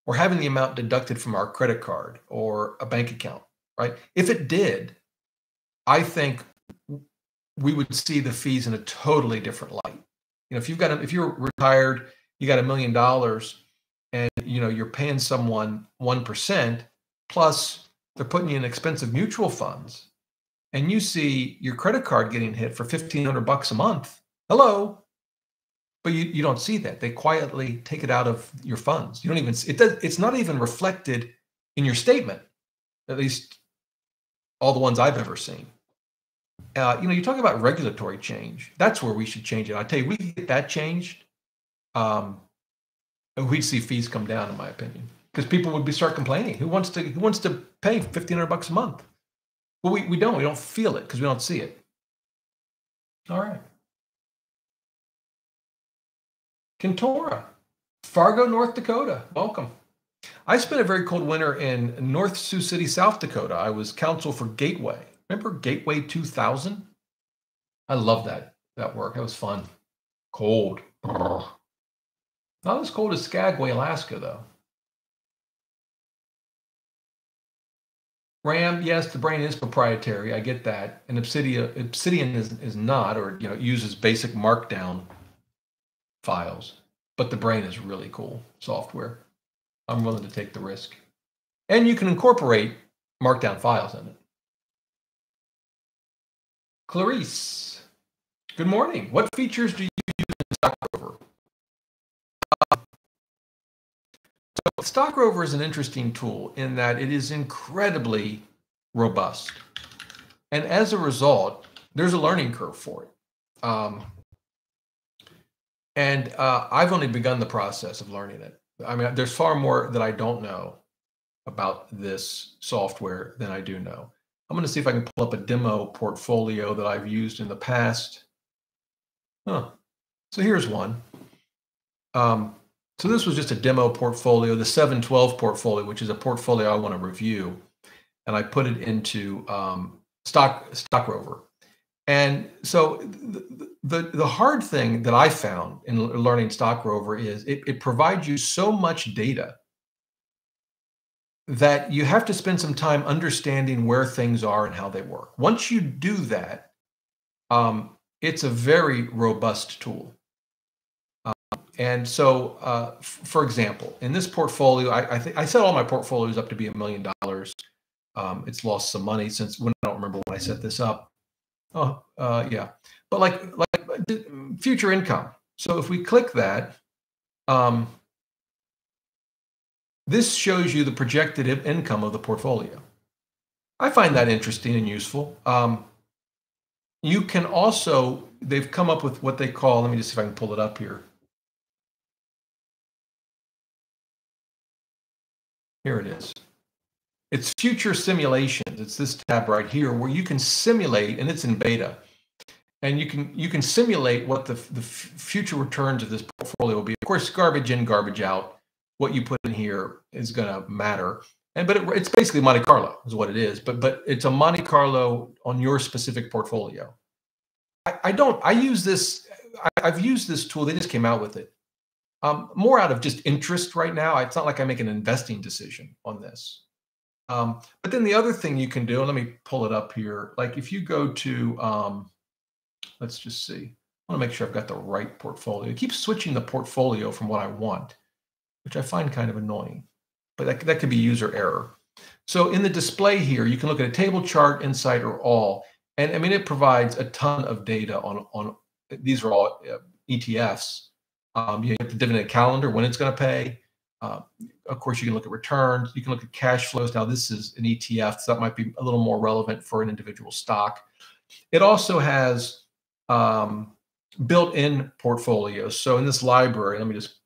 or having the amount deducted from our credit card or a bank account, right? If it did, I think we would see the fees in a totally different light. You know, if you've got a, if you're retired, you got a million dollars, and you know you're paying someone one percent plus they're putting you in expensive mutual funds, and you see your credit card getting hit for fifteen hundred bucks a month. Hello, but you, you don't see that. They quietly take it out of your funds. You don't even it does. It's not even reflected in your statement, at least all the ones I've ever seen uh, you know, you talk about regulatory change. That's where we should change it. I tell you, we get that changed, um, and we'd see fees come down, in my opinion, because people would be start complaining. Who wants to Who wants to pay fifteen hundred bucks a month? Well, we, we don't. We don't feel it because we don't see it. All right. Kentora, Fargo, North Dakota. Welcome. I spent a very cold winter in North Sioux City, South Dakota. I was counsel for Gateway. Remember Gateway 2000? I love that that work. That was fun. Cold. Not as cold as Skagway, Alaska, though. RAM, yes, the brain is proprietary. I get that. And Obsidian, Obsidian is, is not, or you know, uses basic markdown files. But the brain is really cool software. I'm willing to take the risk. And you can incorporate markdown files in it. Clarice, good morning. What features do you use in StockRover? Uh, so StockRover is an interesting tool in that it is incredibly robust. And as a result, there's a learning curve for it. Um, and uh, I've only begun the process of learning it. I mean, there's far more that I don't know about this software than I do know. I'm going to see if I can pull up a demo portfolio that I've used in the past. Huh. So here's one. Um, so this was just a demo portfolio, the 712 portfolio, which is a portfolio I want to review. And I put it into um, Stock Rover. And so the, the, the hard thing that I found in learning Stock Rover is it, it provides you so much data that you have to spend some time understanding where things are and how they work. Once you do that, um, it's a very robust tool. Um, and so, uh, for example, in this portfolio, I, I think I set all my portfolios up to be a million dollars. Um, it's lost some money since when I don't remember when I set this up. Oh, uh, yeah, but like like future income. So if we click that, um, this shows you the projected income of the portfolio. I find that interesting and useful. Um, you can also, they've come up with what they call, let me just see if I can pull it up here. Here it is. It's future simulations. It's this tab right here where you can simulate, and it's in beta. And you can you can simulate what the the future returns of this portfolio will be. Of course, garbage in, garbage out what you put in here is going to matter. And but it, it's basically Monte Carlo is what it is. But but it's a Monte Carlo on your specific portfolio. I, I don't. I use this. I, have used this tool. They just came out with it. Um, more out of just interest right now. It's not like I make an investing decision on this. Um, but then the other thing you can do, let me pull it up here. Like if you go to, um, let's just see. I want to make sure I've got the right portfolio. Keep switching the portfolio from what I want which I find kind of annoying, but that, that could be user error. So in the display here, you can look at a table chart, insight, or all. And I mean, it provides a ton of data on, on these are all uh, ETFs. Um, you have the dividend calendar, when it's going to pay. Uh, of course, you can look at returns. You can look at cash flows. Now, this is an ETF, so that might be a little more relevant for an individual stock. It also has um, built-in portfolios. So in this library, let me just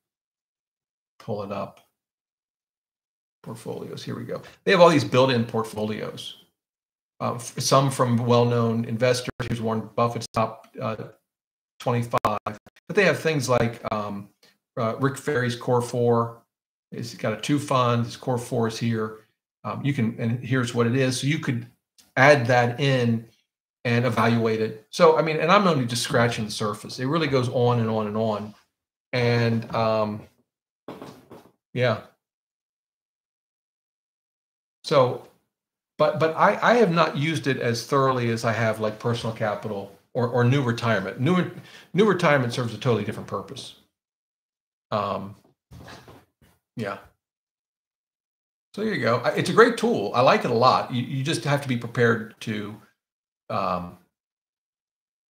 pull it up. Portfolios, here we go. They have all these built-in portfolios. Uh, some from well-known investors. Here's Warren Buffett's top uh, 25. But they have things like um, uh, Rick Ferri's Core 4. He's got a two fund. His Core 4 is here. Um, you can, and here's what it is. So you could add that in and evaluate it. So, I mean, and I'm only just scratching the surface. It really goes on and on and on. And um, yeah. So, but but I, I have not used it as thoroughly as I have like personal capital or, or new retirement. New new retirement serves a totally different purpose. Um, yeah. So there you go. It's a great tool. I like it a lot. You, you just have to be prepared to, um,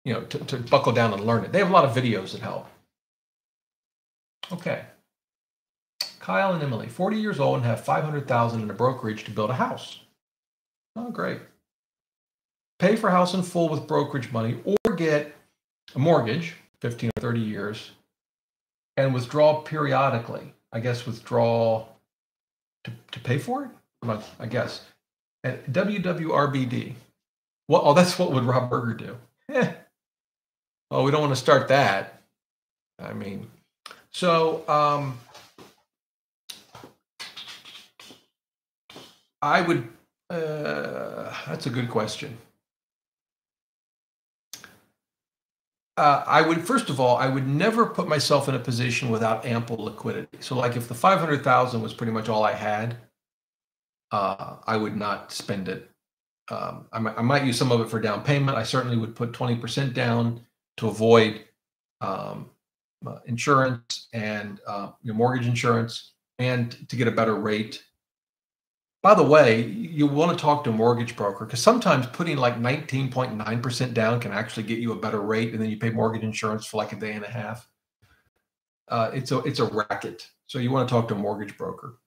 you know, to, to buckle down and learn it. They have a lot of videos that help. Okay. Kyle and Emily, 40 years old and have 500,000 in a brokerage to build a house. Oh, great. Pay for house in full with brokerage money or get a mortgage, 15 or 30 years, and withdraw periodically. I guess withdraw to, to pay for it? I guess. At WWRBD. Well, oh, that's what would Rob Berger do. Oh, we don't want to start that. I mean, so um, I would, uh, that's a good question. Uh, I would first of all, I would never put myself in a position without ample liquidity. So, like if the five hundred thousand was pretty much all I had, uh, I would not spend it. Um, I, might, I, might, use some of it for down payment. I certainly would put twenty percent down to avoid um, uh, insurance and uh, your mortgage insurance, and to get a better rate by the way, you want to talk to a mortgage broker because sometimes putting like 19.9% down can actually get you a better rate, and then you pay mortgage insurance for like a day and a half. Uh, it's a it's a racket. So you want to talk to a mortgage broker.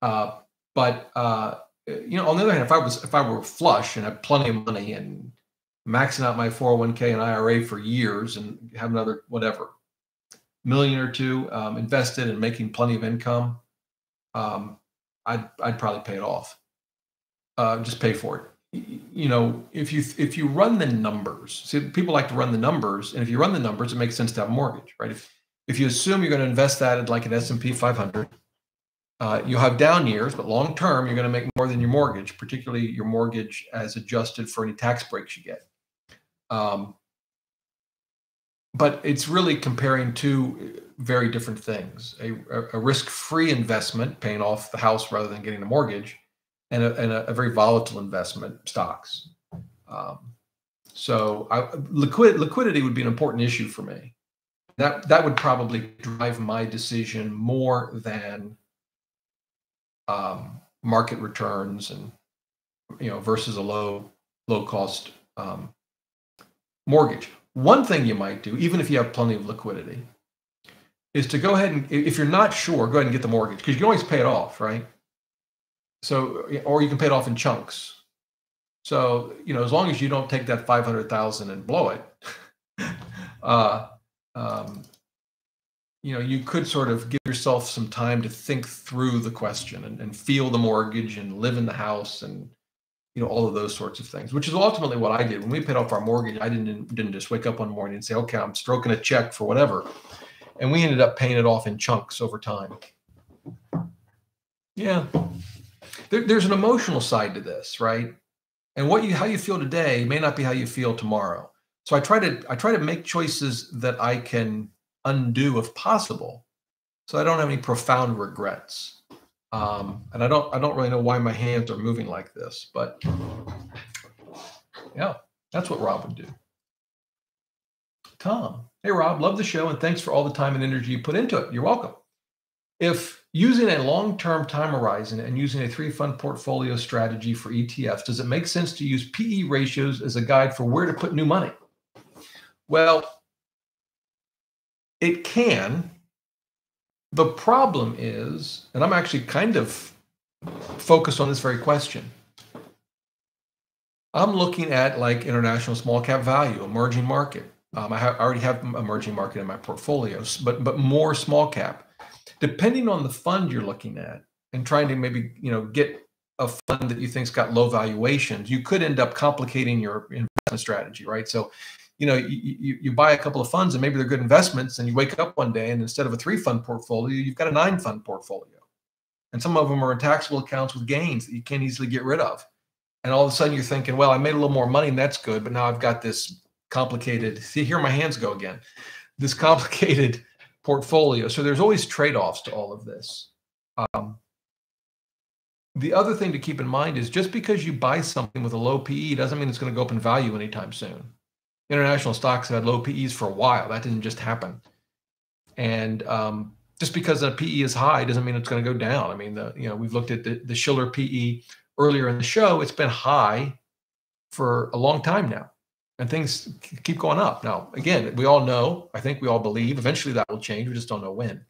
Uh, but uh, you know, on the other hand, if I was if I were flush and had plenty of money and maxing out my 401k and IRA for years and have another whatever million or two um, invested and making plenty of income, um, I'd I'd probably pay it off. Uh, just pay for it. You know, if you if you run the numbers, see people like to run the numbers, and if you run the numbers, it makes sense to have a mortgage, right? If if you assume you're going to invest that in like an S and P 500, uh, you'll have down years, but long term, you're going to make more than your mortgage, particularly your mortgage as adjusted for any tax breaks you get. Um, but it's really comparing two very different things a, a risk free investment, paying off the house rather than getting a mortgage, and a, and a, a very volatile investment, stocks. Um, so I, liquid, liquidity would be an important issue for me. That, that would probably drive my decision more than um, market returns and you know versus a low low cost um, mortgage. One thing you might do, even if you have plenty of liquidity, is to go ahead and if you're not sure, go ahead and get the mortgage because you can always pay it off, right? So, or you can pay it off in chunks. So, you know, as long as you don't take that five hundred thousand and blow it, uh, um, you know, you could sort of give yourself some time to think through the question and, and feel the mortgage and live in the house and you know all of those sorts of things which is ultimately what i did when we paid off our mortgage i didn't didn't just wake up one morning and say okay i'm stroking a check for whatever and we ended up paying it off in chunks over time. Yeah, there, there's an emotional side to this, right? And what you how you feel today may not be how you feel tomorrow. So I try to I try to make choices that I can undo if possible, so I don't have any profound regrets. Um, and I don't I don't really know why my hands are moving like this, but yeah, that's what Rob would do. Tom. Hey, Rob, love the show and thanks for all the time and energy you put into it. You're welcome. If using a long term time horizon and using a three fund portfolio strategy for ETFs, does it make sense to use PE ratios as a guide for where to put new money? Well, it can. The problem is, and I'm actually kind of focused on this very question. I'm looking at like international small cap value, emerging market, um, I, I, already have emerging market in my portfolios, but but more small cap. Depending on the fund you're looking at, and trying to maybe you know get a fund that you think's got low valuations, you could end up complicating your investment strategy, right? So, you know, you, you, you buy a couple of funds and maybe they're good investments, and you wake up one day and instead of a three fund portfolio, you've got a nine fund portfolio, and some of them are in taxable accounts with gains that you can't easily get rid of and all of a sudden you're thinking, well, I made a little more money and that's good, but now I've got this complicated. See, here my hands go again. This complicated portfolio. So there's always trade-offs to all of this. Um, the other thing to keep in mind is just because you buy something with a low PE doesn't mean it's going to go up in value anytime soon. International stocks have had low PEs for a while. That didn't just happen. And um, just because a PE is high doesn't mean it's going to go down. I mean, the you know we've looked at the, the Shiller PE earlier in the show. It's been high for a long time now, and things keep going up. Now, again, we all know. I think we all believe eventually that will change. We just don't know when.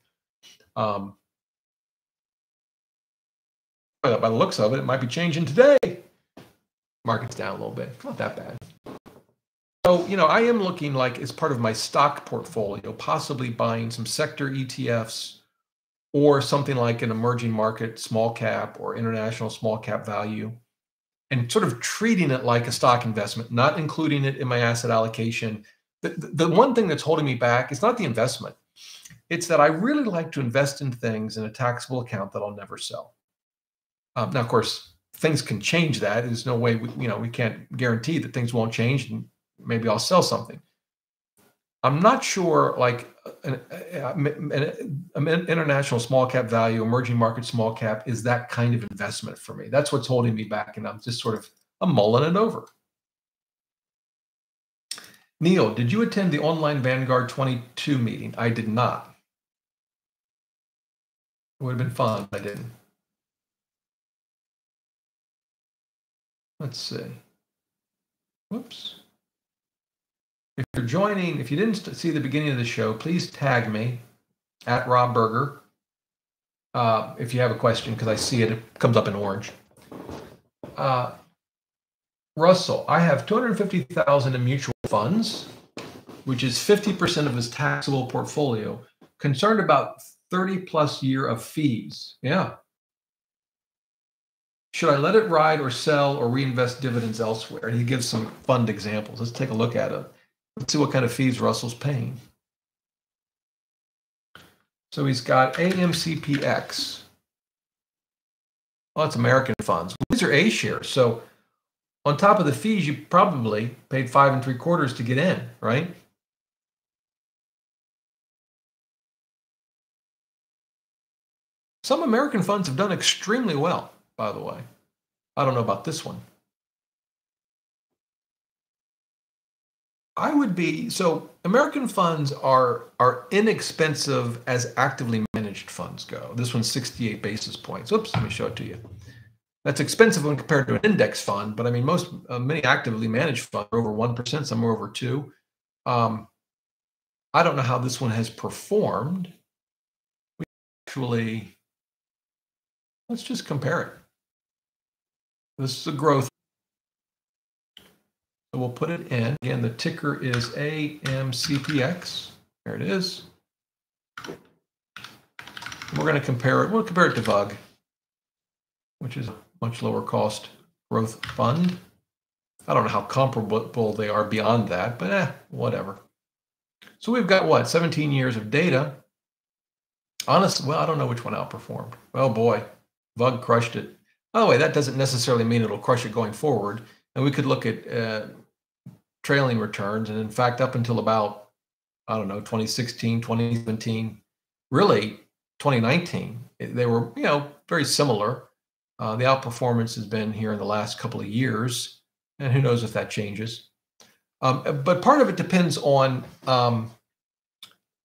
Um, by the looks of it, it might be changing today. Market's down a little bit. Not that bad. So, you know, I am looking like as part of my stock portfolio, possibly buying some sector ETFs or something like an emerging market small cap or international small cap value and sort of treating it like a stock investment, not including it in my asset allocation. The, the one thing that's holding me back is not the investment. It's that I really like to invest in things in a taxable account that I'll never sell. Um, now, of course, things can change that. There's no way we, you know, we can't guarantee that things won't change and maybe I'll sell something. I'm not sure, like an, an, an, international small cap value, emerging market small cap is that kind of investment for me. That's what's holding me back, and I'm just sort of I'm mulling it over. Neil, did you attend the online Vanguard 22 meeting? I did not. It would have been fun. I didn't. Let's see. Whoops. If you're joining, if you didn't see the beginning of the show, please tag me at Rob Berger uh, if you have a question, because I see it, it comes up in orange. Uh, Russell, I have 250,000 in mutual funds, which is 50% of his taxable portfolio. Concerned about 30 plus year of fees. Yeah. Should I let it ride or sell or reinvest dividends elsewhere? And he gives some fund examples. Let's take a look at it. Let's see what kind of fees Russell's paying. So he's got AMCPX. Well, that's American funds. These are A shares. So on top of the fees, you probably paid five and three quarters to get in, right? Some American funds have done extremely well, by the way. I don't know about this one. I would be so American funds are are inexpensive as actively managed funds go. This one's 68 basis points. Oops, let me show it to you. That's expensive when compared to an index fund, but I mean most uh, many actively managed funds are over one percent, some are over two. Um, I don't know how this one has performed. We actually, let's just compare it. This is a growth so we'll put it in. Again, the ticker is AMCPX. There it is. We're going to compare it. We'll compare it to VUG, which is a much lower cost growth fund. I don't know how comparable they are beyond that, but eh, whatever. So we've got what, 17 years of data. Honestly, well, I don't know which one outperformed. Oh boy, VUG crushed it. By the way, that doesn't necessarily mean it'll crush it going forward. And we could look at uh, trailing returns. And in fact, up until about, I don't know, 2016, 2017, really 2019, they were, you know, very similar. Uh, the outperformance has been here in the last couple of years. And who knows if that changes. Um, but part of it depends on um,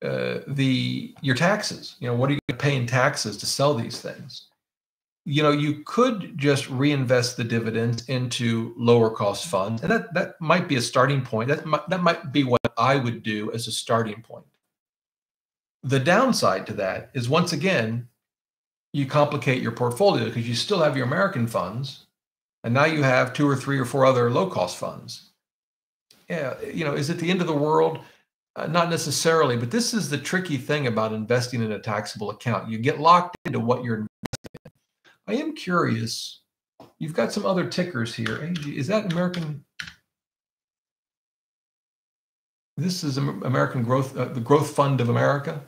uh, the your taxes. You know, what are you paying taxes to sell these things? You know, you could just reinvest the dividends into lower cost funds, and that that might be a starting point. That might, that might be what I would do as a starting point. The downside to that is once again, you complicate your portfolio because you still have your American funds, and now you have two or three or four other low cost funds. Yeah, you know, is it the end of the world? Uh, not necessarily, but this is the tricky thing about investing in a taxable account. You get locked into what you're I am curious. You've got some other tickers here. Is that American? This is American Growth, uh, the Growth Fund of America.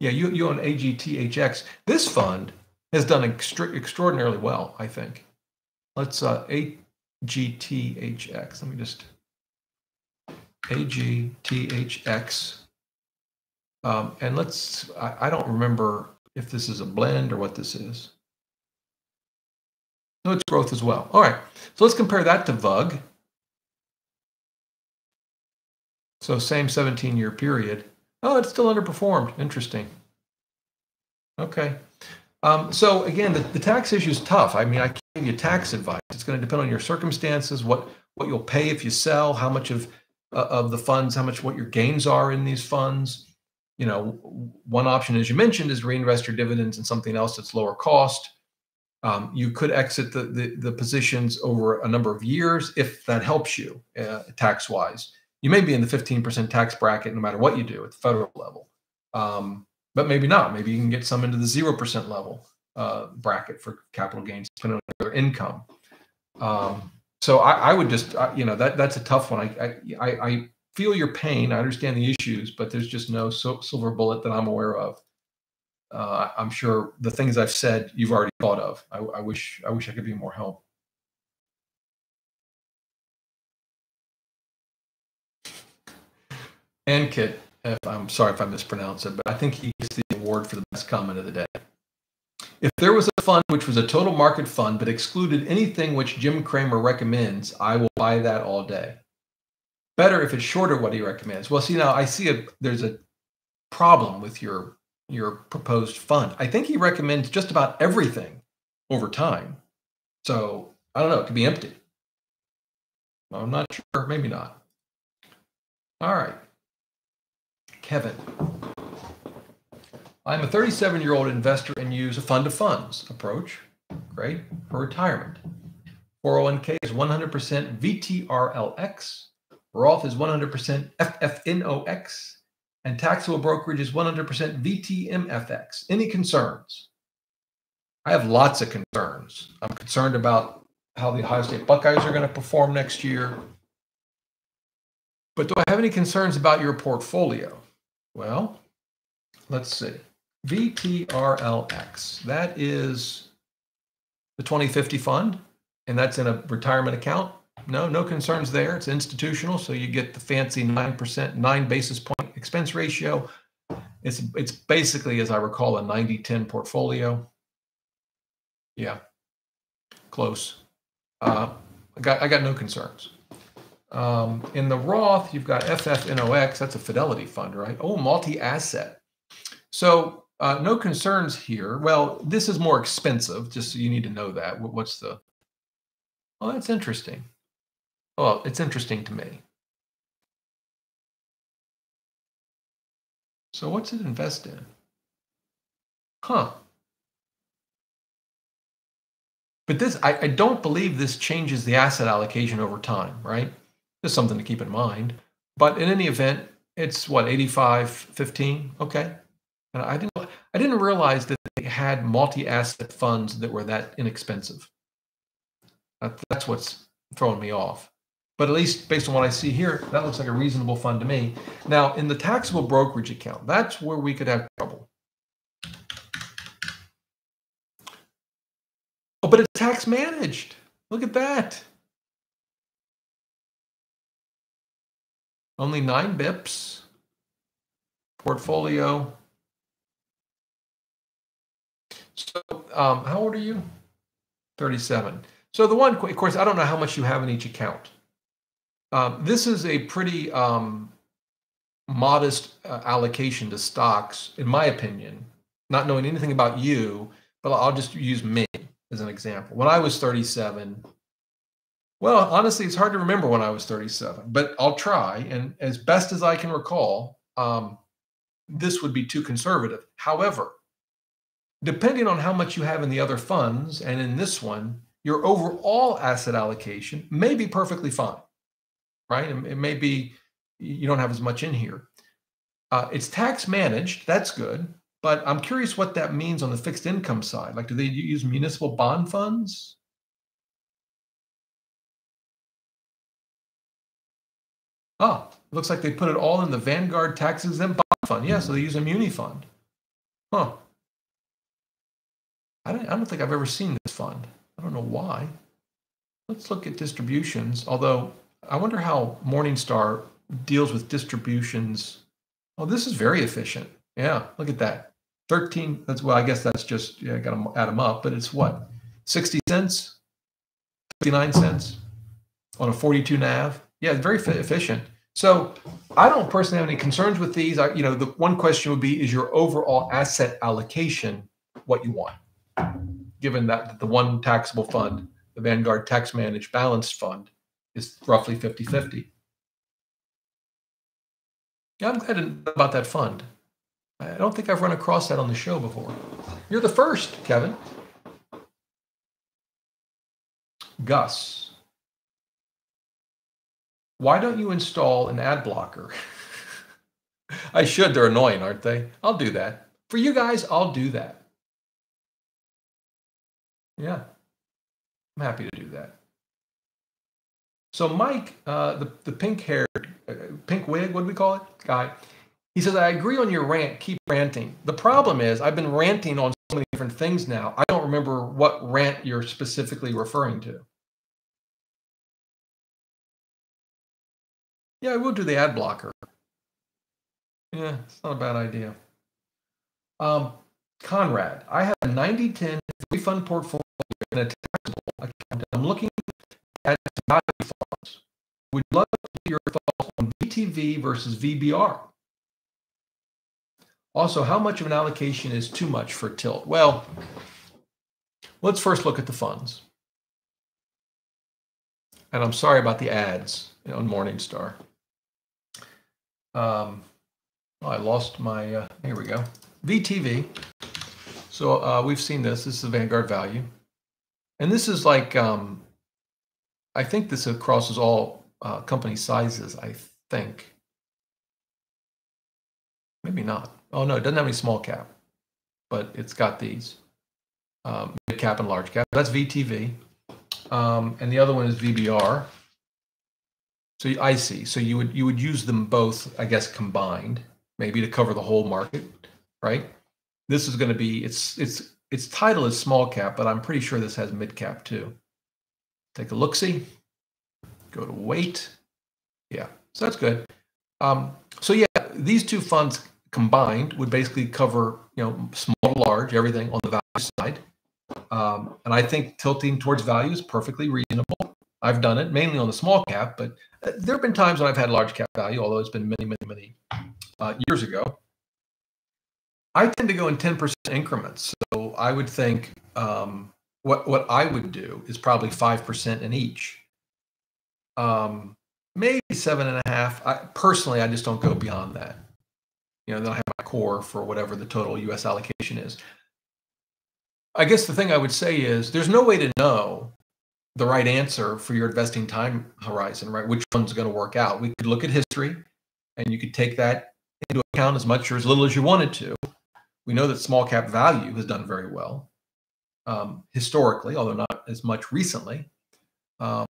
Yeah, you, you own AGTHX. This fund has done extra- extraordinarily well, I think. Let's uh, AGTHX. Let me just AGTHX. Um, and let's, I, I don't remember if this is a blend or what this is. No, it's growth as well. All right, so let's compare that to VUG. So same 17 year period. Oh, it's still underperformed. Interesting. Okay. Um, so again, the, the tax issue is tough. I mean, I can't give you tax advice. It's going to depend on your circumstances, what what you'll pay if you sell, how much of uh, of the funds, how much what your gains are in these funds. You know, one option, as you mentioned, is reinvest your dividends in something else that's lower cost. Um, you could exit the, the, the positions over a number of years if that helps you uh, tax wise. You may be in the 15% tax bracket no matter what you do at the federal level. Um, but maybe not. Maybe you can get some into the 0% level uh, bracket for capital gains, depending on their income. Um, so I, I, would just, uh, you know, that that's a tough one. I, I, I feel your pain. I understand the issues, but there's just no so, silver bullet that I'm aware of. Uh, I'm sure the things I've said you've already thought of. I, I wish I wish I could be more help. And Kit, if I'm sorry if I mispronounce it, but I think he gets the award for the best comment of the day. If there was a fund which was a total market fund but excluded anything which Jim Cramer recommends, I will buy that all day. Better if it's shorter what he recommends. Well, see now I see a there's a problem with your your proposed fund. I think he recommends just about everything over time. So I don't know, it could be empty. I'm not sure, maybe not. All right. Kevin. I'm a 37 year old investor and use a fund of funds approach. Great. For retirement. 401k is 100% VTRLX. Roth is 100% FFNOX. And taxable brokerage is 100% VTMFX. Any concerns? I have lots of concerns. I'm concerned about how the Ohio State Buckeyes are going to perform next year. But do I have any concerns about your portfolio? Well, let's see. VTRLX, that is the 2050 fund, and that's in a retirement account. No, no concerns there. It's institutional, so you get the fancy 9%, 9 basis point expense ratio. It's it's basically, as I recall, a 90-10 portfolio. Yeah, close. Uh, I got I got no concerns. Um, in the Roth, you've got FFNOX. That's a Fidelity fund, right? Oh, multi-asset. So uh, no concerns here. Well, this is more expensive. Just so you need to know that. What's the? Oh, that's interesting. Well, it's interesting to me. So what's it invest in? Huh. But this, I, I don't believe this changes the asset allocation over time, right? Just something to keep in mind. But in any event, it's what 85 15 okay and i didn't i didn't realize that they had multi-asset funds that were that inexpensive that's what's throwing me off but at least based on what i see here that looks like a reasonable fund to me now in the taxable brokerage account that's where we could have trouble oh but it's tax managed look at that Only nine bips. Portfolio. So, um, how old are you? 37. So the one, of course, I don't know how much you have in each account. Um, this is a pretty um, modest uh, allocation to stocks, in my opinion. Not knowing anything about you, but I'll just use me as an example. When I was 37, well, honestly, it's hard to remember when I was 37, but I'll try. And as best as I can recall, um, this would be too conservative. However, depending on how much you have in the other funds and in this one, your overall asset allocation may be perfectly fine, right? It, may be you don't have as much in here. Uh, it's tax managed, that's good. But I'm curious what that means on the fixed income side. Like, do they use municipal bond funds? Oh, looks like they put it all in the Vanguard tax exempt bond fund. Yeah, so they use a muni fund. Huh. I don't, I don't think I've ever seen this fund. I don't know why. let's look at distributions. Although I wonder how Morningstar deals with distributions. Oh, this is very efficient. Yeah, look at that. 13, that's well, I guess that's just, yeah, I got to add them up, but it's what? 60 cents? 59 cents on a 42 NAV? Yeah, very efficient. So I don't personally have any concerns with these. I, you know, the one question would be, is your overall asset allocation what you want? Given that the one taxable fund, the Vanguard Tax Managed Balanced Fund, is roughly 50 50. Yeah, I'm glad about that fund. I don't think I've run across that on the show before. You're the first, Kevin. Gus. Why don't you install an ad blocker? I should. They're annoying, aren't they? I'll do that. For you guys, I'll do that. Yeah. I'm happy to do. So Mike, uh, the the pink haired, uh, pink wig, what do we call it, guy? He says, "I agree on your rant. Keep ranting. The problem is, I've been ranting on so many different things now. I don't remember what rant you're specifically referring to." Yeah, I will do the ad blocker. Yeah, it's not a bad idea. Um, Conrad, I have a 90-10 fund portfolio in a at value funds. Would love to hear your thoughts on VTV versus VBR. Also, how much of an allocation is too much for tilt? Well, let's first look at the funds. And I'm sorry about the ads on Morningstar. Um, I lost my, uh, here we go. VTV. So uh, we've seen this. This is Vanguard value. And this is like um, I think this crosses all uh, company sizes, I think. Maybe not. Oh, no, it doesn't have any small cap, but it's got these um, mid cap and large cap. That's VTV. Um, and the other one is VBR. So I see. So you would you would use them both, I guess, combined, maybe to cover the whole market, right? This is going to be its its its title is small cap, but I'm pretty sure this has mid cap too. Take a look see. Go to weight. Yeah, so that's good. Um, so yeah, these two funds combined would basically cover you know small to large everything on the value side. Um, and I think tilting towards value is perfectly reasonable. I've done it mainly on the small cap, but uh, there have been times when I've had large cap value, although it's been many, many, many uh, years ago. I tend to go in 10% increments. So I would think um, what what I would do is probably five percent in each. Um, maybe seven and a half. I, personally, I just don't go beyond that. You know, then I have my core for whatever the total U.S. allocation is. I guess the thing I would say is there's no way to know the right answer for your investing time horizon, right? Which one's going to work out? We could look at history, and you could take that into account as much or as little as you wanted to. We know that small cap value has done very well um, historically, although not as much recently. Um,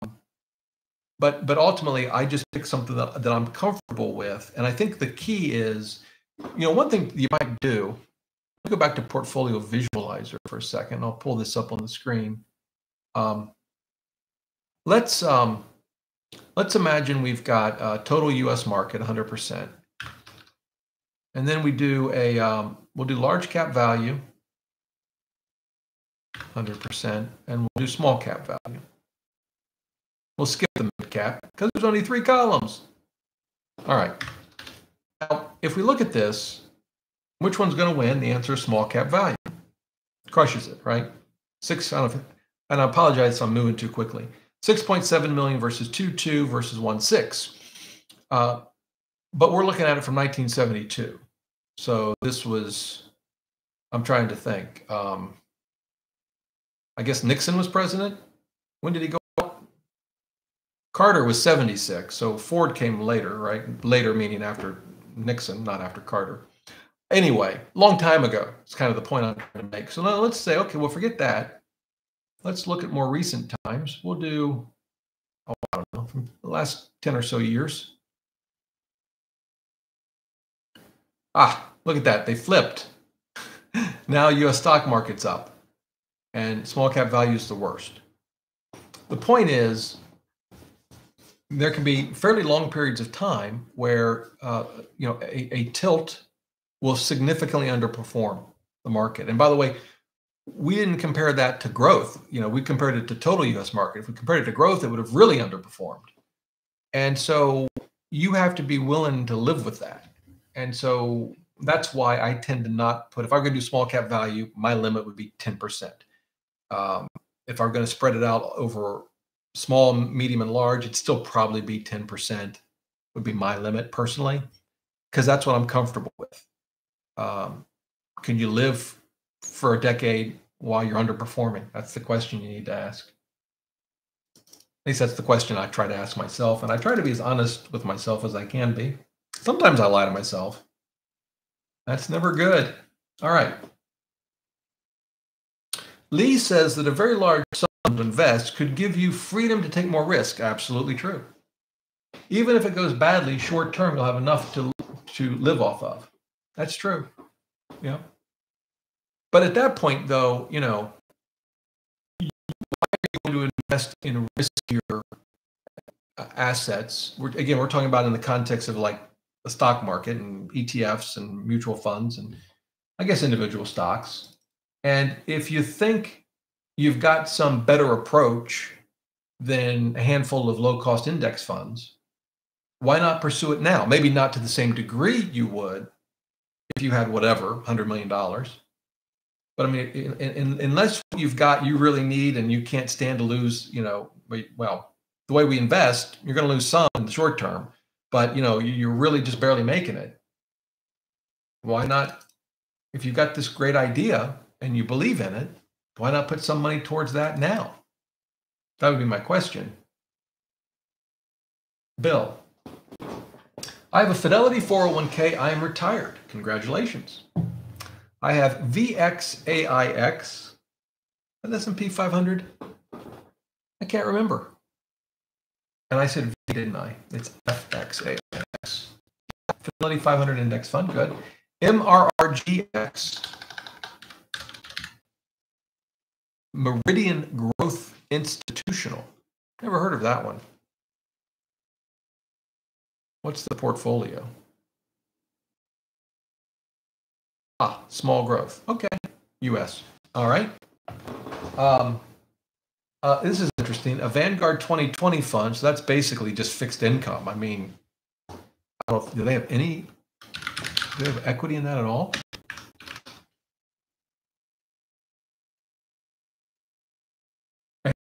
but but ultimately, I just pick something that, that I'm comfortable with, and I think the key is, you know, one thing you might do. Go back to Portfolio Visualizer for a second. I'll pull this up on the screen. Um, let's um, let's imagine we've got a total U.S. market 100%, and then we do a um, we'll do large cap value 100%, and we'll do small cap value. We'll skip the mid cap because there's only three columns. All right. Now, if we look at this, which one's going to win? The answer is small cap value. Crushes it, right? Six out of, and I apologize if I'm moving too quickly. 6.7 million versus 2.2 versus 1.6. Uh, but we're looking at it from 1972. So this was, I'm trying to think. Um, I guess Nixon was president. When did he go? Carter was 76, so Ford came later, right? Later meaning after Nixon, not after Carter. Anyway, long time ago. It's kind of the point I'm trying to make. So now let's say, okay, well, forget that. Let's look at more recent times. We'll do, oh, I don't know, from the last 10 or so years. Ah, look at that. They flipped. now U.S. stock market's up and small cap value is the worst. the point is, there can be fairly long periods of time where uh, you know a, a tilt will significantly underperform the market. And by the way, we didn't compare that to growth. You know, we compared it to total U.S. market. If we compared it to growth, it would have really underperformed. And so you have to be willing to live with that. And so that's why I tend to not put. If I'm going to do small cap value, my limit would be 10%. Um, if I'm going to spread it out over small, medium, and large, it'd still probably be 10%. Would be my limit personally, because that's what I'm comfortable with. Um, can you live for a decade while you're underperforming? That's the question you need to ask. At least that's the question I try to ask myself. And I try to be as honest with myself as I can be. Sometimes I lie to myself. That's never good. All right. Lee says that a very large sum to invest could give you freedom to take more risk. Absolutely true. Even if it goes badly, short term, you'll have enough to, to live off of. That's true. Yeah. But at that point, though, you know, why are you going to invest in riskier uh, assets? We're, again, we're talking about in the context of like the stock market and ETFs and mutual funds and I guess individual stocks. And if you think you've got some better approach than a handful of low cost index funds, why not pursue it now? Maybe not to the same degree you would if you had whatever, $100 million. But I mean, in, in, unless you've got you really need and you can't stand to lose, you know, well, the way we invest, you're going to lose some in the short term, but you know, you're really just barely making it. Why not? If you've got this great idea and you believe in it, why not put some money towards that now? That would be my question. Bill, I have a Fidelity 401k. I am retired. Congratulations. I have VXAIX. An S&P 500. I can't remember. And I said V, didn't I? It's FXAIX. Fidelity 500 Index Fund. Good. MRRGX. Meridian Growth Institutional. Never heard of that one. What's the portfolio? Ah, small growth. Okay. US. All right. Um, uh, this is interesting. A Vanguard 2020 fund. So that's basically just fixed income. I mean, I do they have any? Do they have equity in that at all?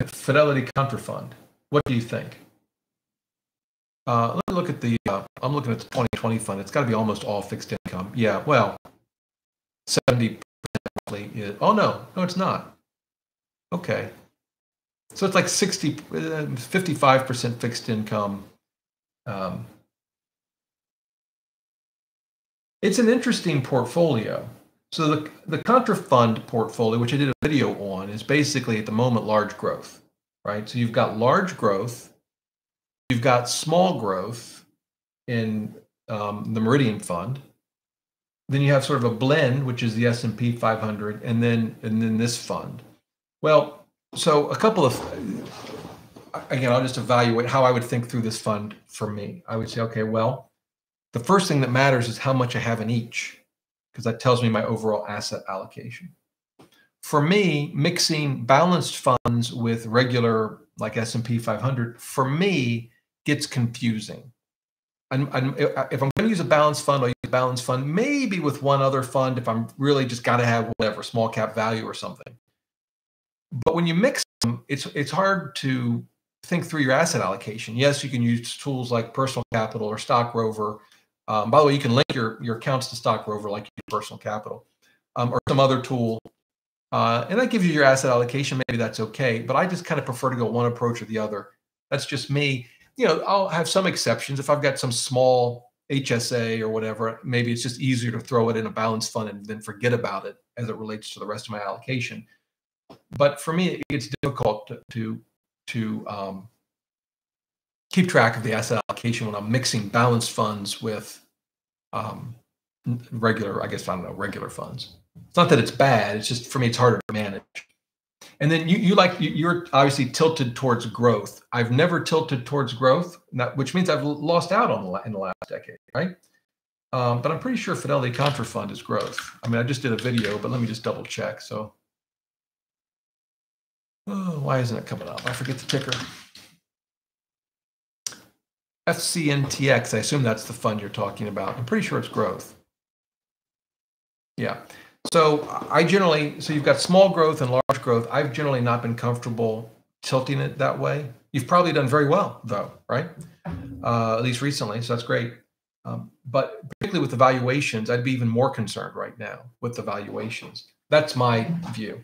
Fidelity Contra Fund. What do you think? Uh, let me look at the, uh, I'm looking at the 2020 fund. It's got to be almost all fixed income. Yeah, well, 70 is, oh no, no, it's not. Okay. So it's like 60, 55% uh, fixed income. Um, it's an interesting portfolio. So the, the contra fund portfolio, which I did a video is basically at the moment large growth, right? So you've got large growth You've got small growth in um, the Meridian Fund. Then you have sort of a blend, which is the S&P 500, and then and then this fund. Well, so a couple of again, I'll just evaluate how I would think through this fund for me. I would say, okay, well, the first thing that matters is how much I have in each, because that tells me my overall asset allocation. For me, mixing balanced funds with regular like S&P 500, for me, gets confusing. I'm, if I'm going to use a balanced fund, I'll use a balanced fund, maybe with one other fund if I'm really just got to have whatever small cap value or something. But when you mix them, it's it's hard to think through your asset allocation. Yes, you can use tools like Personal Capital or Stock Rover. Um, by the way, you can link your your accounts to Stock Rover like Personal Capital um, or some other tool, uh, and that gives you your asset allocation. Maybe that's okay, but I just kind of prefer to go one approach or the other. That's just me you know, I'll have some exceptions. If I've got some small HSA or whatever, maybe it's just easier to throw it in a balanced fund and then forget about it as it relates to the rest of my allocation. But for me, it's difficult to to, to um, keep track of the asset allocation when I'm mixing balanced funds with um, regular, I guess I don't know, regular funds. It's not that it's bad. It's just for me, it's harder to manage. And then you you like you- you're obviously tilted towards growth. I've never tilted towards growth, which means I've lost out on the in the last decade, right? Um, but I'm pretty sure Fidelity Contra Fund is growth. I mean, I just did a video, but let me just double check. So, oh, why isn't it coming up? I forget the ticker. FCNTX. I assume that's the fund you're talking about. I'm pretty sure it's growth. Yeah. So I generally, so you've got small growth and large growth. I've generally not been comfortable tilting it that way. You've probably done very well, though, right? Uh, at least recently. So that's great. Um, but particularly with the valuations, I'd be even more concerned right now with the valuations. That's my view.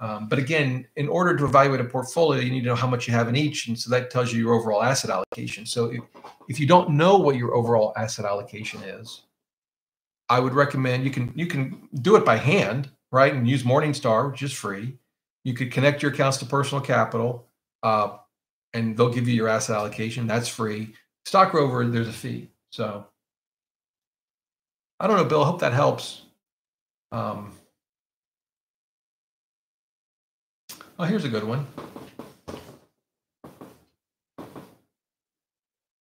Um, but again, in order to evaluate a portfolio, you need to know how much you have in each, and so that tells you your overall asset allocation. So if, if you don't know what your overall asset allocation is, I would recommend you can you can do it by hand, right, and use Morningstar, which is free. You could connect your accounts to Personal Capital, uh, and they'll give you your asset allocation. That's free. Stock Rover, there's a fee. So I don't know, Bill. I hope that helps. Um, oh, here's a good one.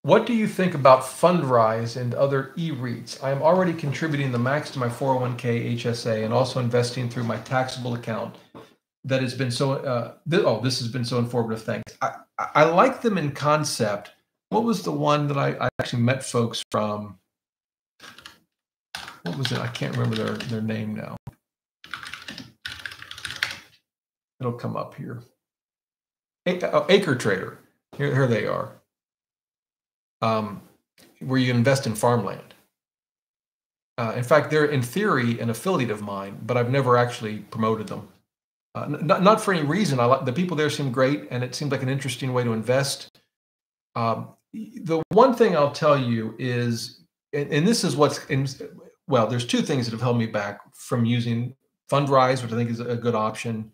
What do you think about Fundrise and other e-REITs? I am already contributing the max to my 401k HSA and also investing through my taxable account. That has been so. Uh, th- oh, this has been so informative. Thanks. I, I, like them in concept. What was the one that I, I actually met folks from? What was it? I can't remember their their name now. It'll come up here. A- oh, Acre Trader. Here, here they are um, where you invest in farmland. Uh, in fact, they're in theory an affiliate of mine, but I've never actually promoted them. Uh, not, not for any reason. I like the people there seem great, and it seems like an interesting way to invest. Um, the one thing I'll tell you is, and, and this is what's in, well, there's two things that have held me back from using Fundrise, which I think is a good option,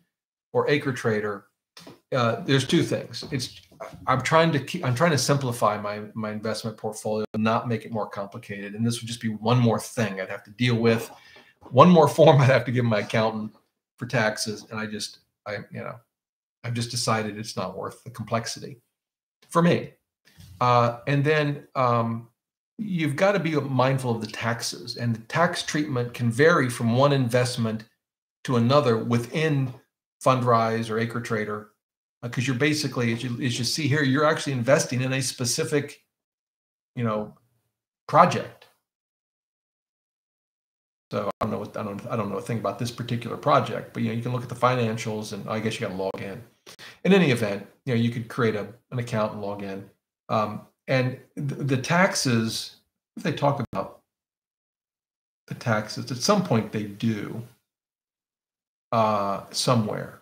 or Acre Trader. Uh, there's two things. It's I'm trying to keep, I'm trying to simplify my my investment portfolio, not make it more complicated. And this would just be one more thing I'd have to deal with, one more form I'd have to give my accountant for taxes. And I just I you know I've just decided it's not worth the complexity for me. Uh, and then um, you've got to be mindful of the taxes, and the tax treatment can vary from one investment to another within Fundrise or Acre Trader because you're basically as you, as you see here you're actually investing in a specific you know project. So i don't know what i don't i don't know a thing about this particular project but you know you can look at the financials and i guess you got to log in. In any event you know you could create a, an account and log in. Um, and the, the taxes if they talk about the taxes at some point they do uh, somewhere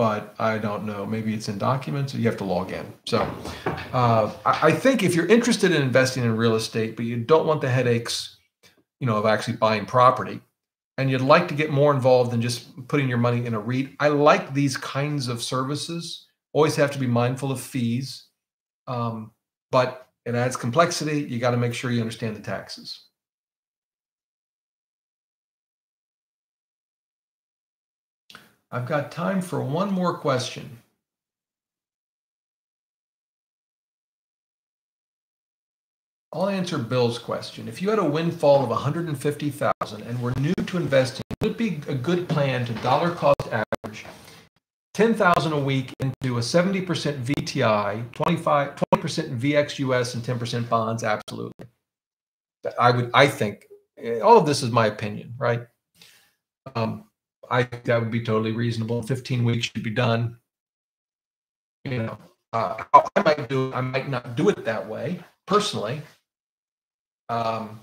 but I don't know. Maybe it's in documents you have to log in. So uh, I, I think if you're interested in investing in real estate, but you don't want the headaches, you know, of actually buying property, and you'd like to get more involved than just putting your money in a REIT, I like these kinds of services. Always have to be mindful of fees, um, but it adds complexity. You got to make sure you understand the taxes. I've got time for one more question. I'll answer Bill's question. If you had a windfall of 150,000 and were new to investing, would it be a good plan to dollar cost average 10,000 a week into a 70% VTI, 25 20% VXUS and 10% bonds? Absolutely. I would I think all of this is my opinion, right? Um, I think that would be totally reasonable. 15 weeks should be done. You know, uh, I might do. I might not do it that way personally. Um,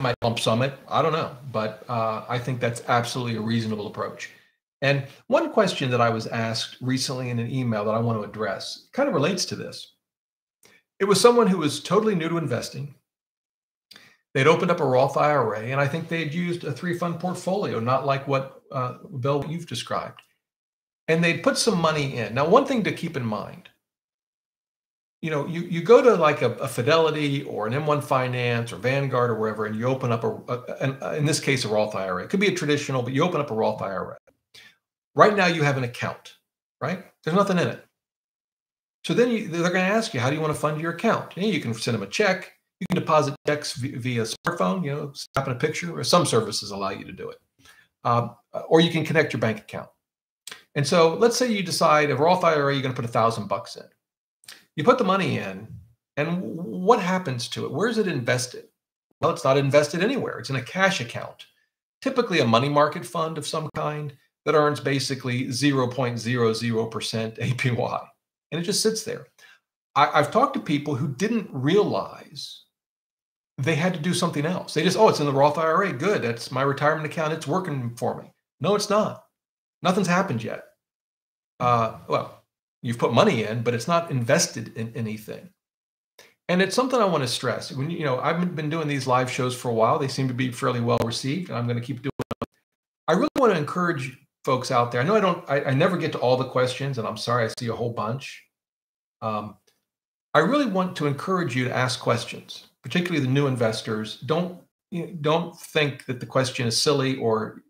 I might lump sum it. I don't know, but uh, I think that's absolutely a reasonable approach. And one question that I was asked recently in an email that I want to address kind of relates to this. It was someone who was totally new to investing. They'd opened up a Roth IRA, and I think they had used a three fund portfolio, not like what uh, Bill you've described. And they'd put some money in. Now, one thing to keep in mind you know, you, you go to like a, a, Fidelity or an M1 Finance or Vanguard or wherever, and you open up a, a, a, in this case, a Roth IRA. It could be a traditional, but you open up a Roth IRA. Right now, you have an account. right? There's nothing in it. So then you, they're going to ask you, how do you want to fund your account? You can send them a check. You can deposit checks via, smartphone, you know, snapping a picture, or some services allow you to do it. Um, or you can connect your bank account. And so let's say you decide a Roth IRA, you're going to put a thousand bucks in. You put the money in, and what happens to it? Where is it invested? Well, it's not invested anywhere. It's in a cash account, typically a money market fund of some kind that earns basically 0.00% APY. And it just sits there. I, have talked to people who didn't realize they had to do something else. They just, oh, it's in the Roth IRA. Good. That's my retirement account. It's working for me. No, it's not. Nothing's happened yet. Uh, well, you've put money in, but it's not invested in anything. And it's something I want to stress. When you know, I've been doing these live shows for a while. They seem to be fairly well received, and I'm going to keep doing them. I really want to encourage folks out there. I know I don't. I, I never get to all the questions, and I'm sorry. I see a whole bunch. Um, I really want to encourage you to ask questions, particularly the new investors. Don't don't think that the question is silly or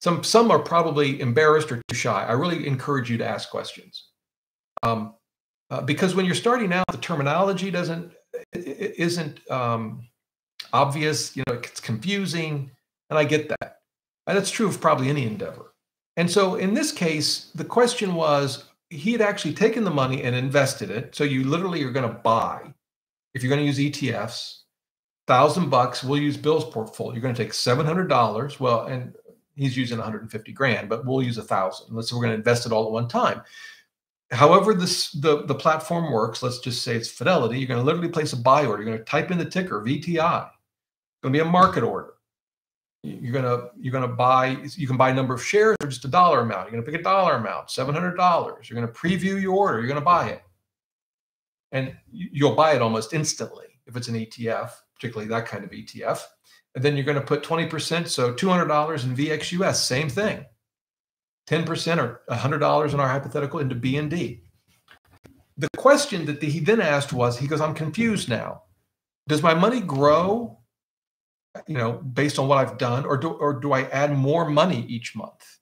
some some are probably embarrassed or too shy. I really encourage you to ask questions. Um, uh, because when you're starting out, the terminology doesn't isn't um, obvious. You know, it's confusing, and I get that. And that's true of probably any endeavor. And so in this case, the question was he had actually taken the money and invested it. So you literally are going to buy, if you're going to use ETFs, thousand bucks. We'll use Bill's portfolio. You're going to take seven hundred dollars. Well, and he's using 150 grand, but we'll use a thousand. Let's say we're going to invest it all at one time. However, this the, the platform works, let's just say it's Fidelity, you're going to literally place a buy order. You're going to type in the ticker VTI. It's going to be a market order. You're to you're going to buy you can buy a number of shares or just a dollar amount. You're going to pick a dollar amount, $700. You're going to preview your order, you're going to buy it. And you'll buy it almost instantly if it's an ETF, particularly that kind of ETF. And then you're going to put 20%, so $200 in VXUS, same thing. 10% or $100 in our hypothetical into BND. The question that he then asked was, he goes, I'm confused now. Does my money grow, you know, based on what I've done, or do, or do I add more money each month?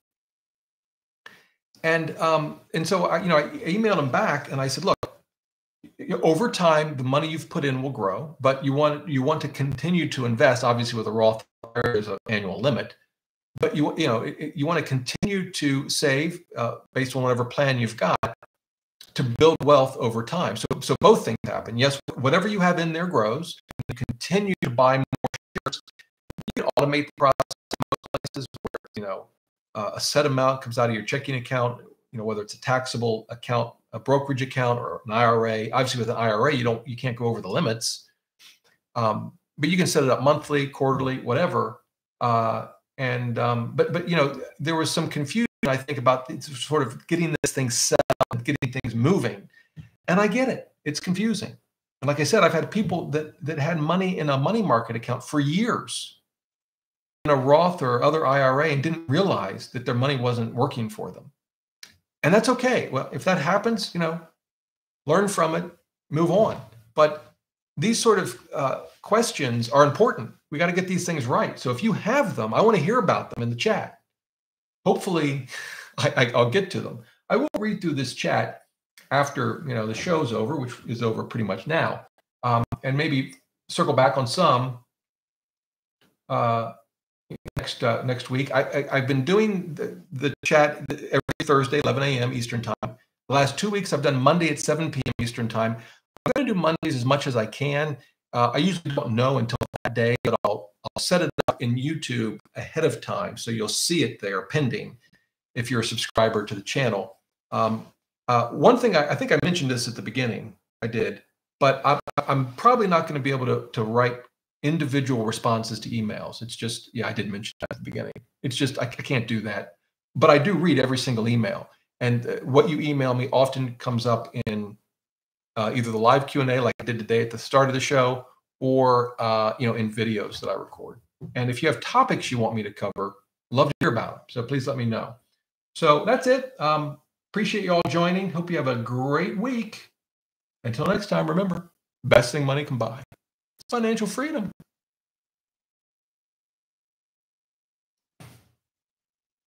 And um, and so I, you know, I emailed him back and I said, look, over time, the money you've put in will grow, but you want you want to continue to invest. Obviously, with a Roth, there's an annual limit, but you you know you want to continue to save uh, based on whatever plan you've got to build wealth over time. So so both things happen. Yes, whatever you have in there grows. You continue to buy more shares. You can automate the process in most places where you know uh, a set amount comes out of your checking account. You know whether it's a taxable account, a brokerage account, or an IRA. Obviously, with an IRA, you don't you can't go over the limits. Um, but you can set it up monthly, quarterly, whatever. Uh, and um, but but you know there was some confusion I think about sort of getting this thing set up, getting things moving, and I get it. It's confusing. And like I said, I've had people that that had money in a money market account for years in a Roth or other IRA and didn't realize that their money wasn't working for them. And that's okay. Well, if that happens, you know, learn from it, move on. But these sort of uh, questions are important. We got to get these things right. So if you have them, I want to hear about them in the chat. Hopefully, I, will get to them. I will read through this chat after you know the show's over, which is over pretty much now, um, and maybe circle back on some uh, next uh, next week. I, I, have been doing the, the chat every Thursday, 11 a.m. Eastern time. The last two weeks, I've done Monday at 7 p.m. Eastern time. I'm going to do Mondays as much as I can. Uh, I usually don't know until that day, but I'll I'll set it up in YouTube ahead of time, so you'll see it there pending if you're a subscriber to the channel. Um, uh, one thing I, I, think I mentioned this at the beginning, I did, but I, I'm probably not going to be able to to write individual responses to emails. It's just yeah, I didn't mention that at the beginning. It's just I, I can't do that, but I do read every single email, and uh, what you email me often comes up in uh, either the live Q&A like I did today at the start of the show or uh, you know in videos that I record. And if you have topics you want me to cover, love to hear about them. So please let me know. So that's it. Um, appreciate you all joining. Hope you have a great week. Until next time, remember, best thing money can buy. Financial freedom.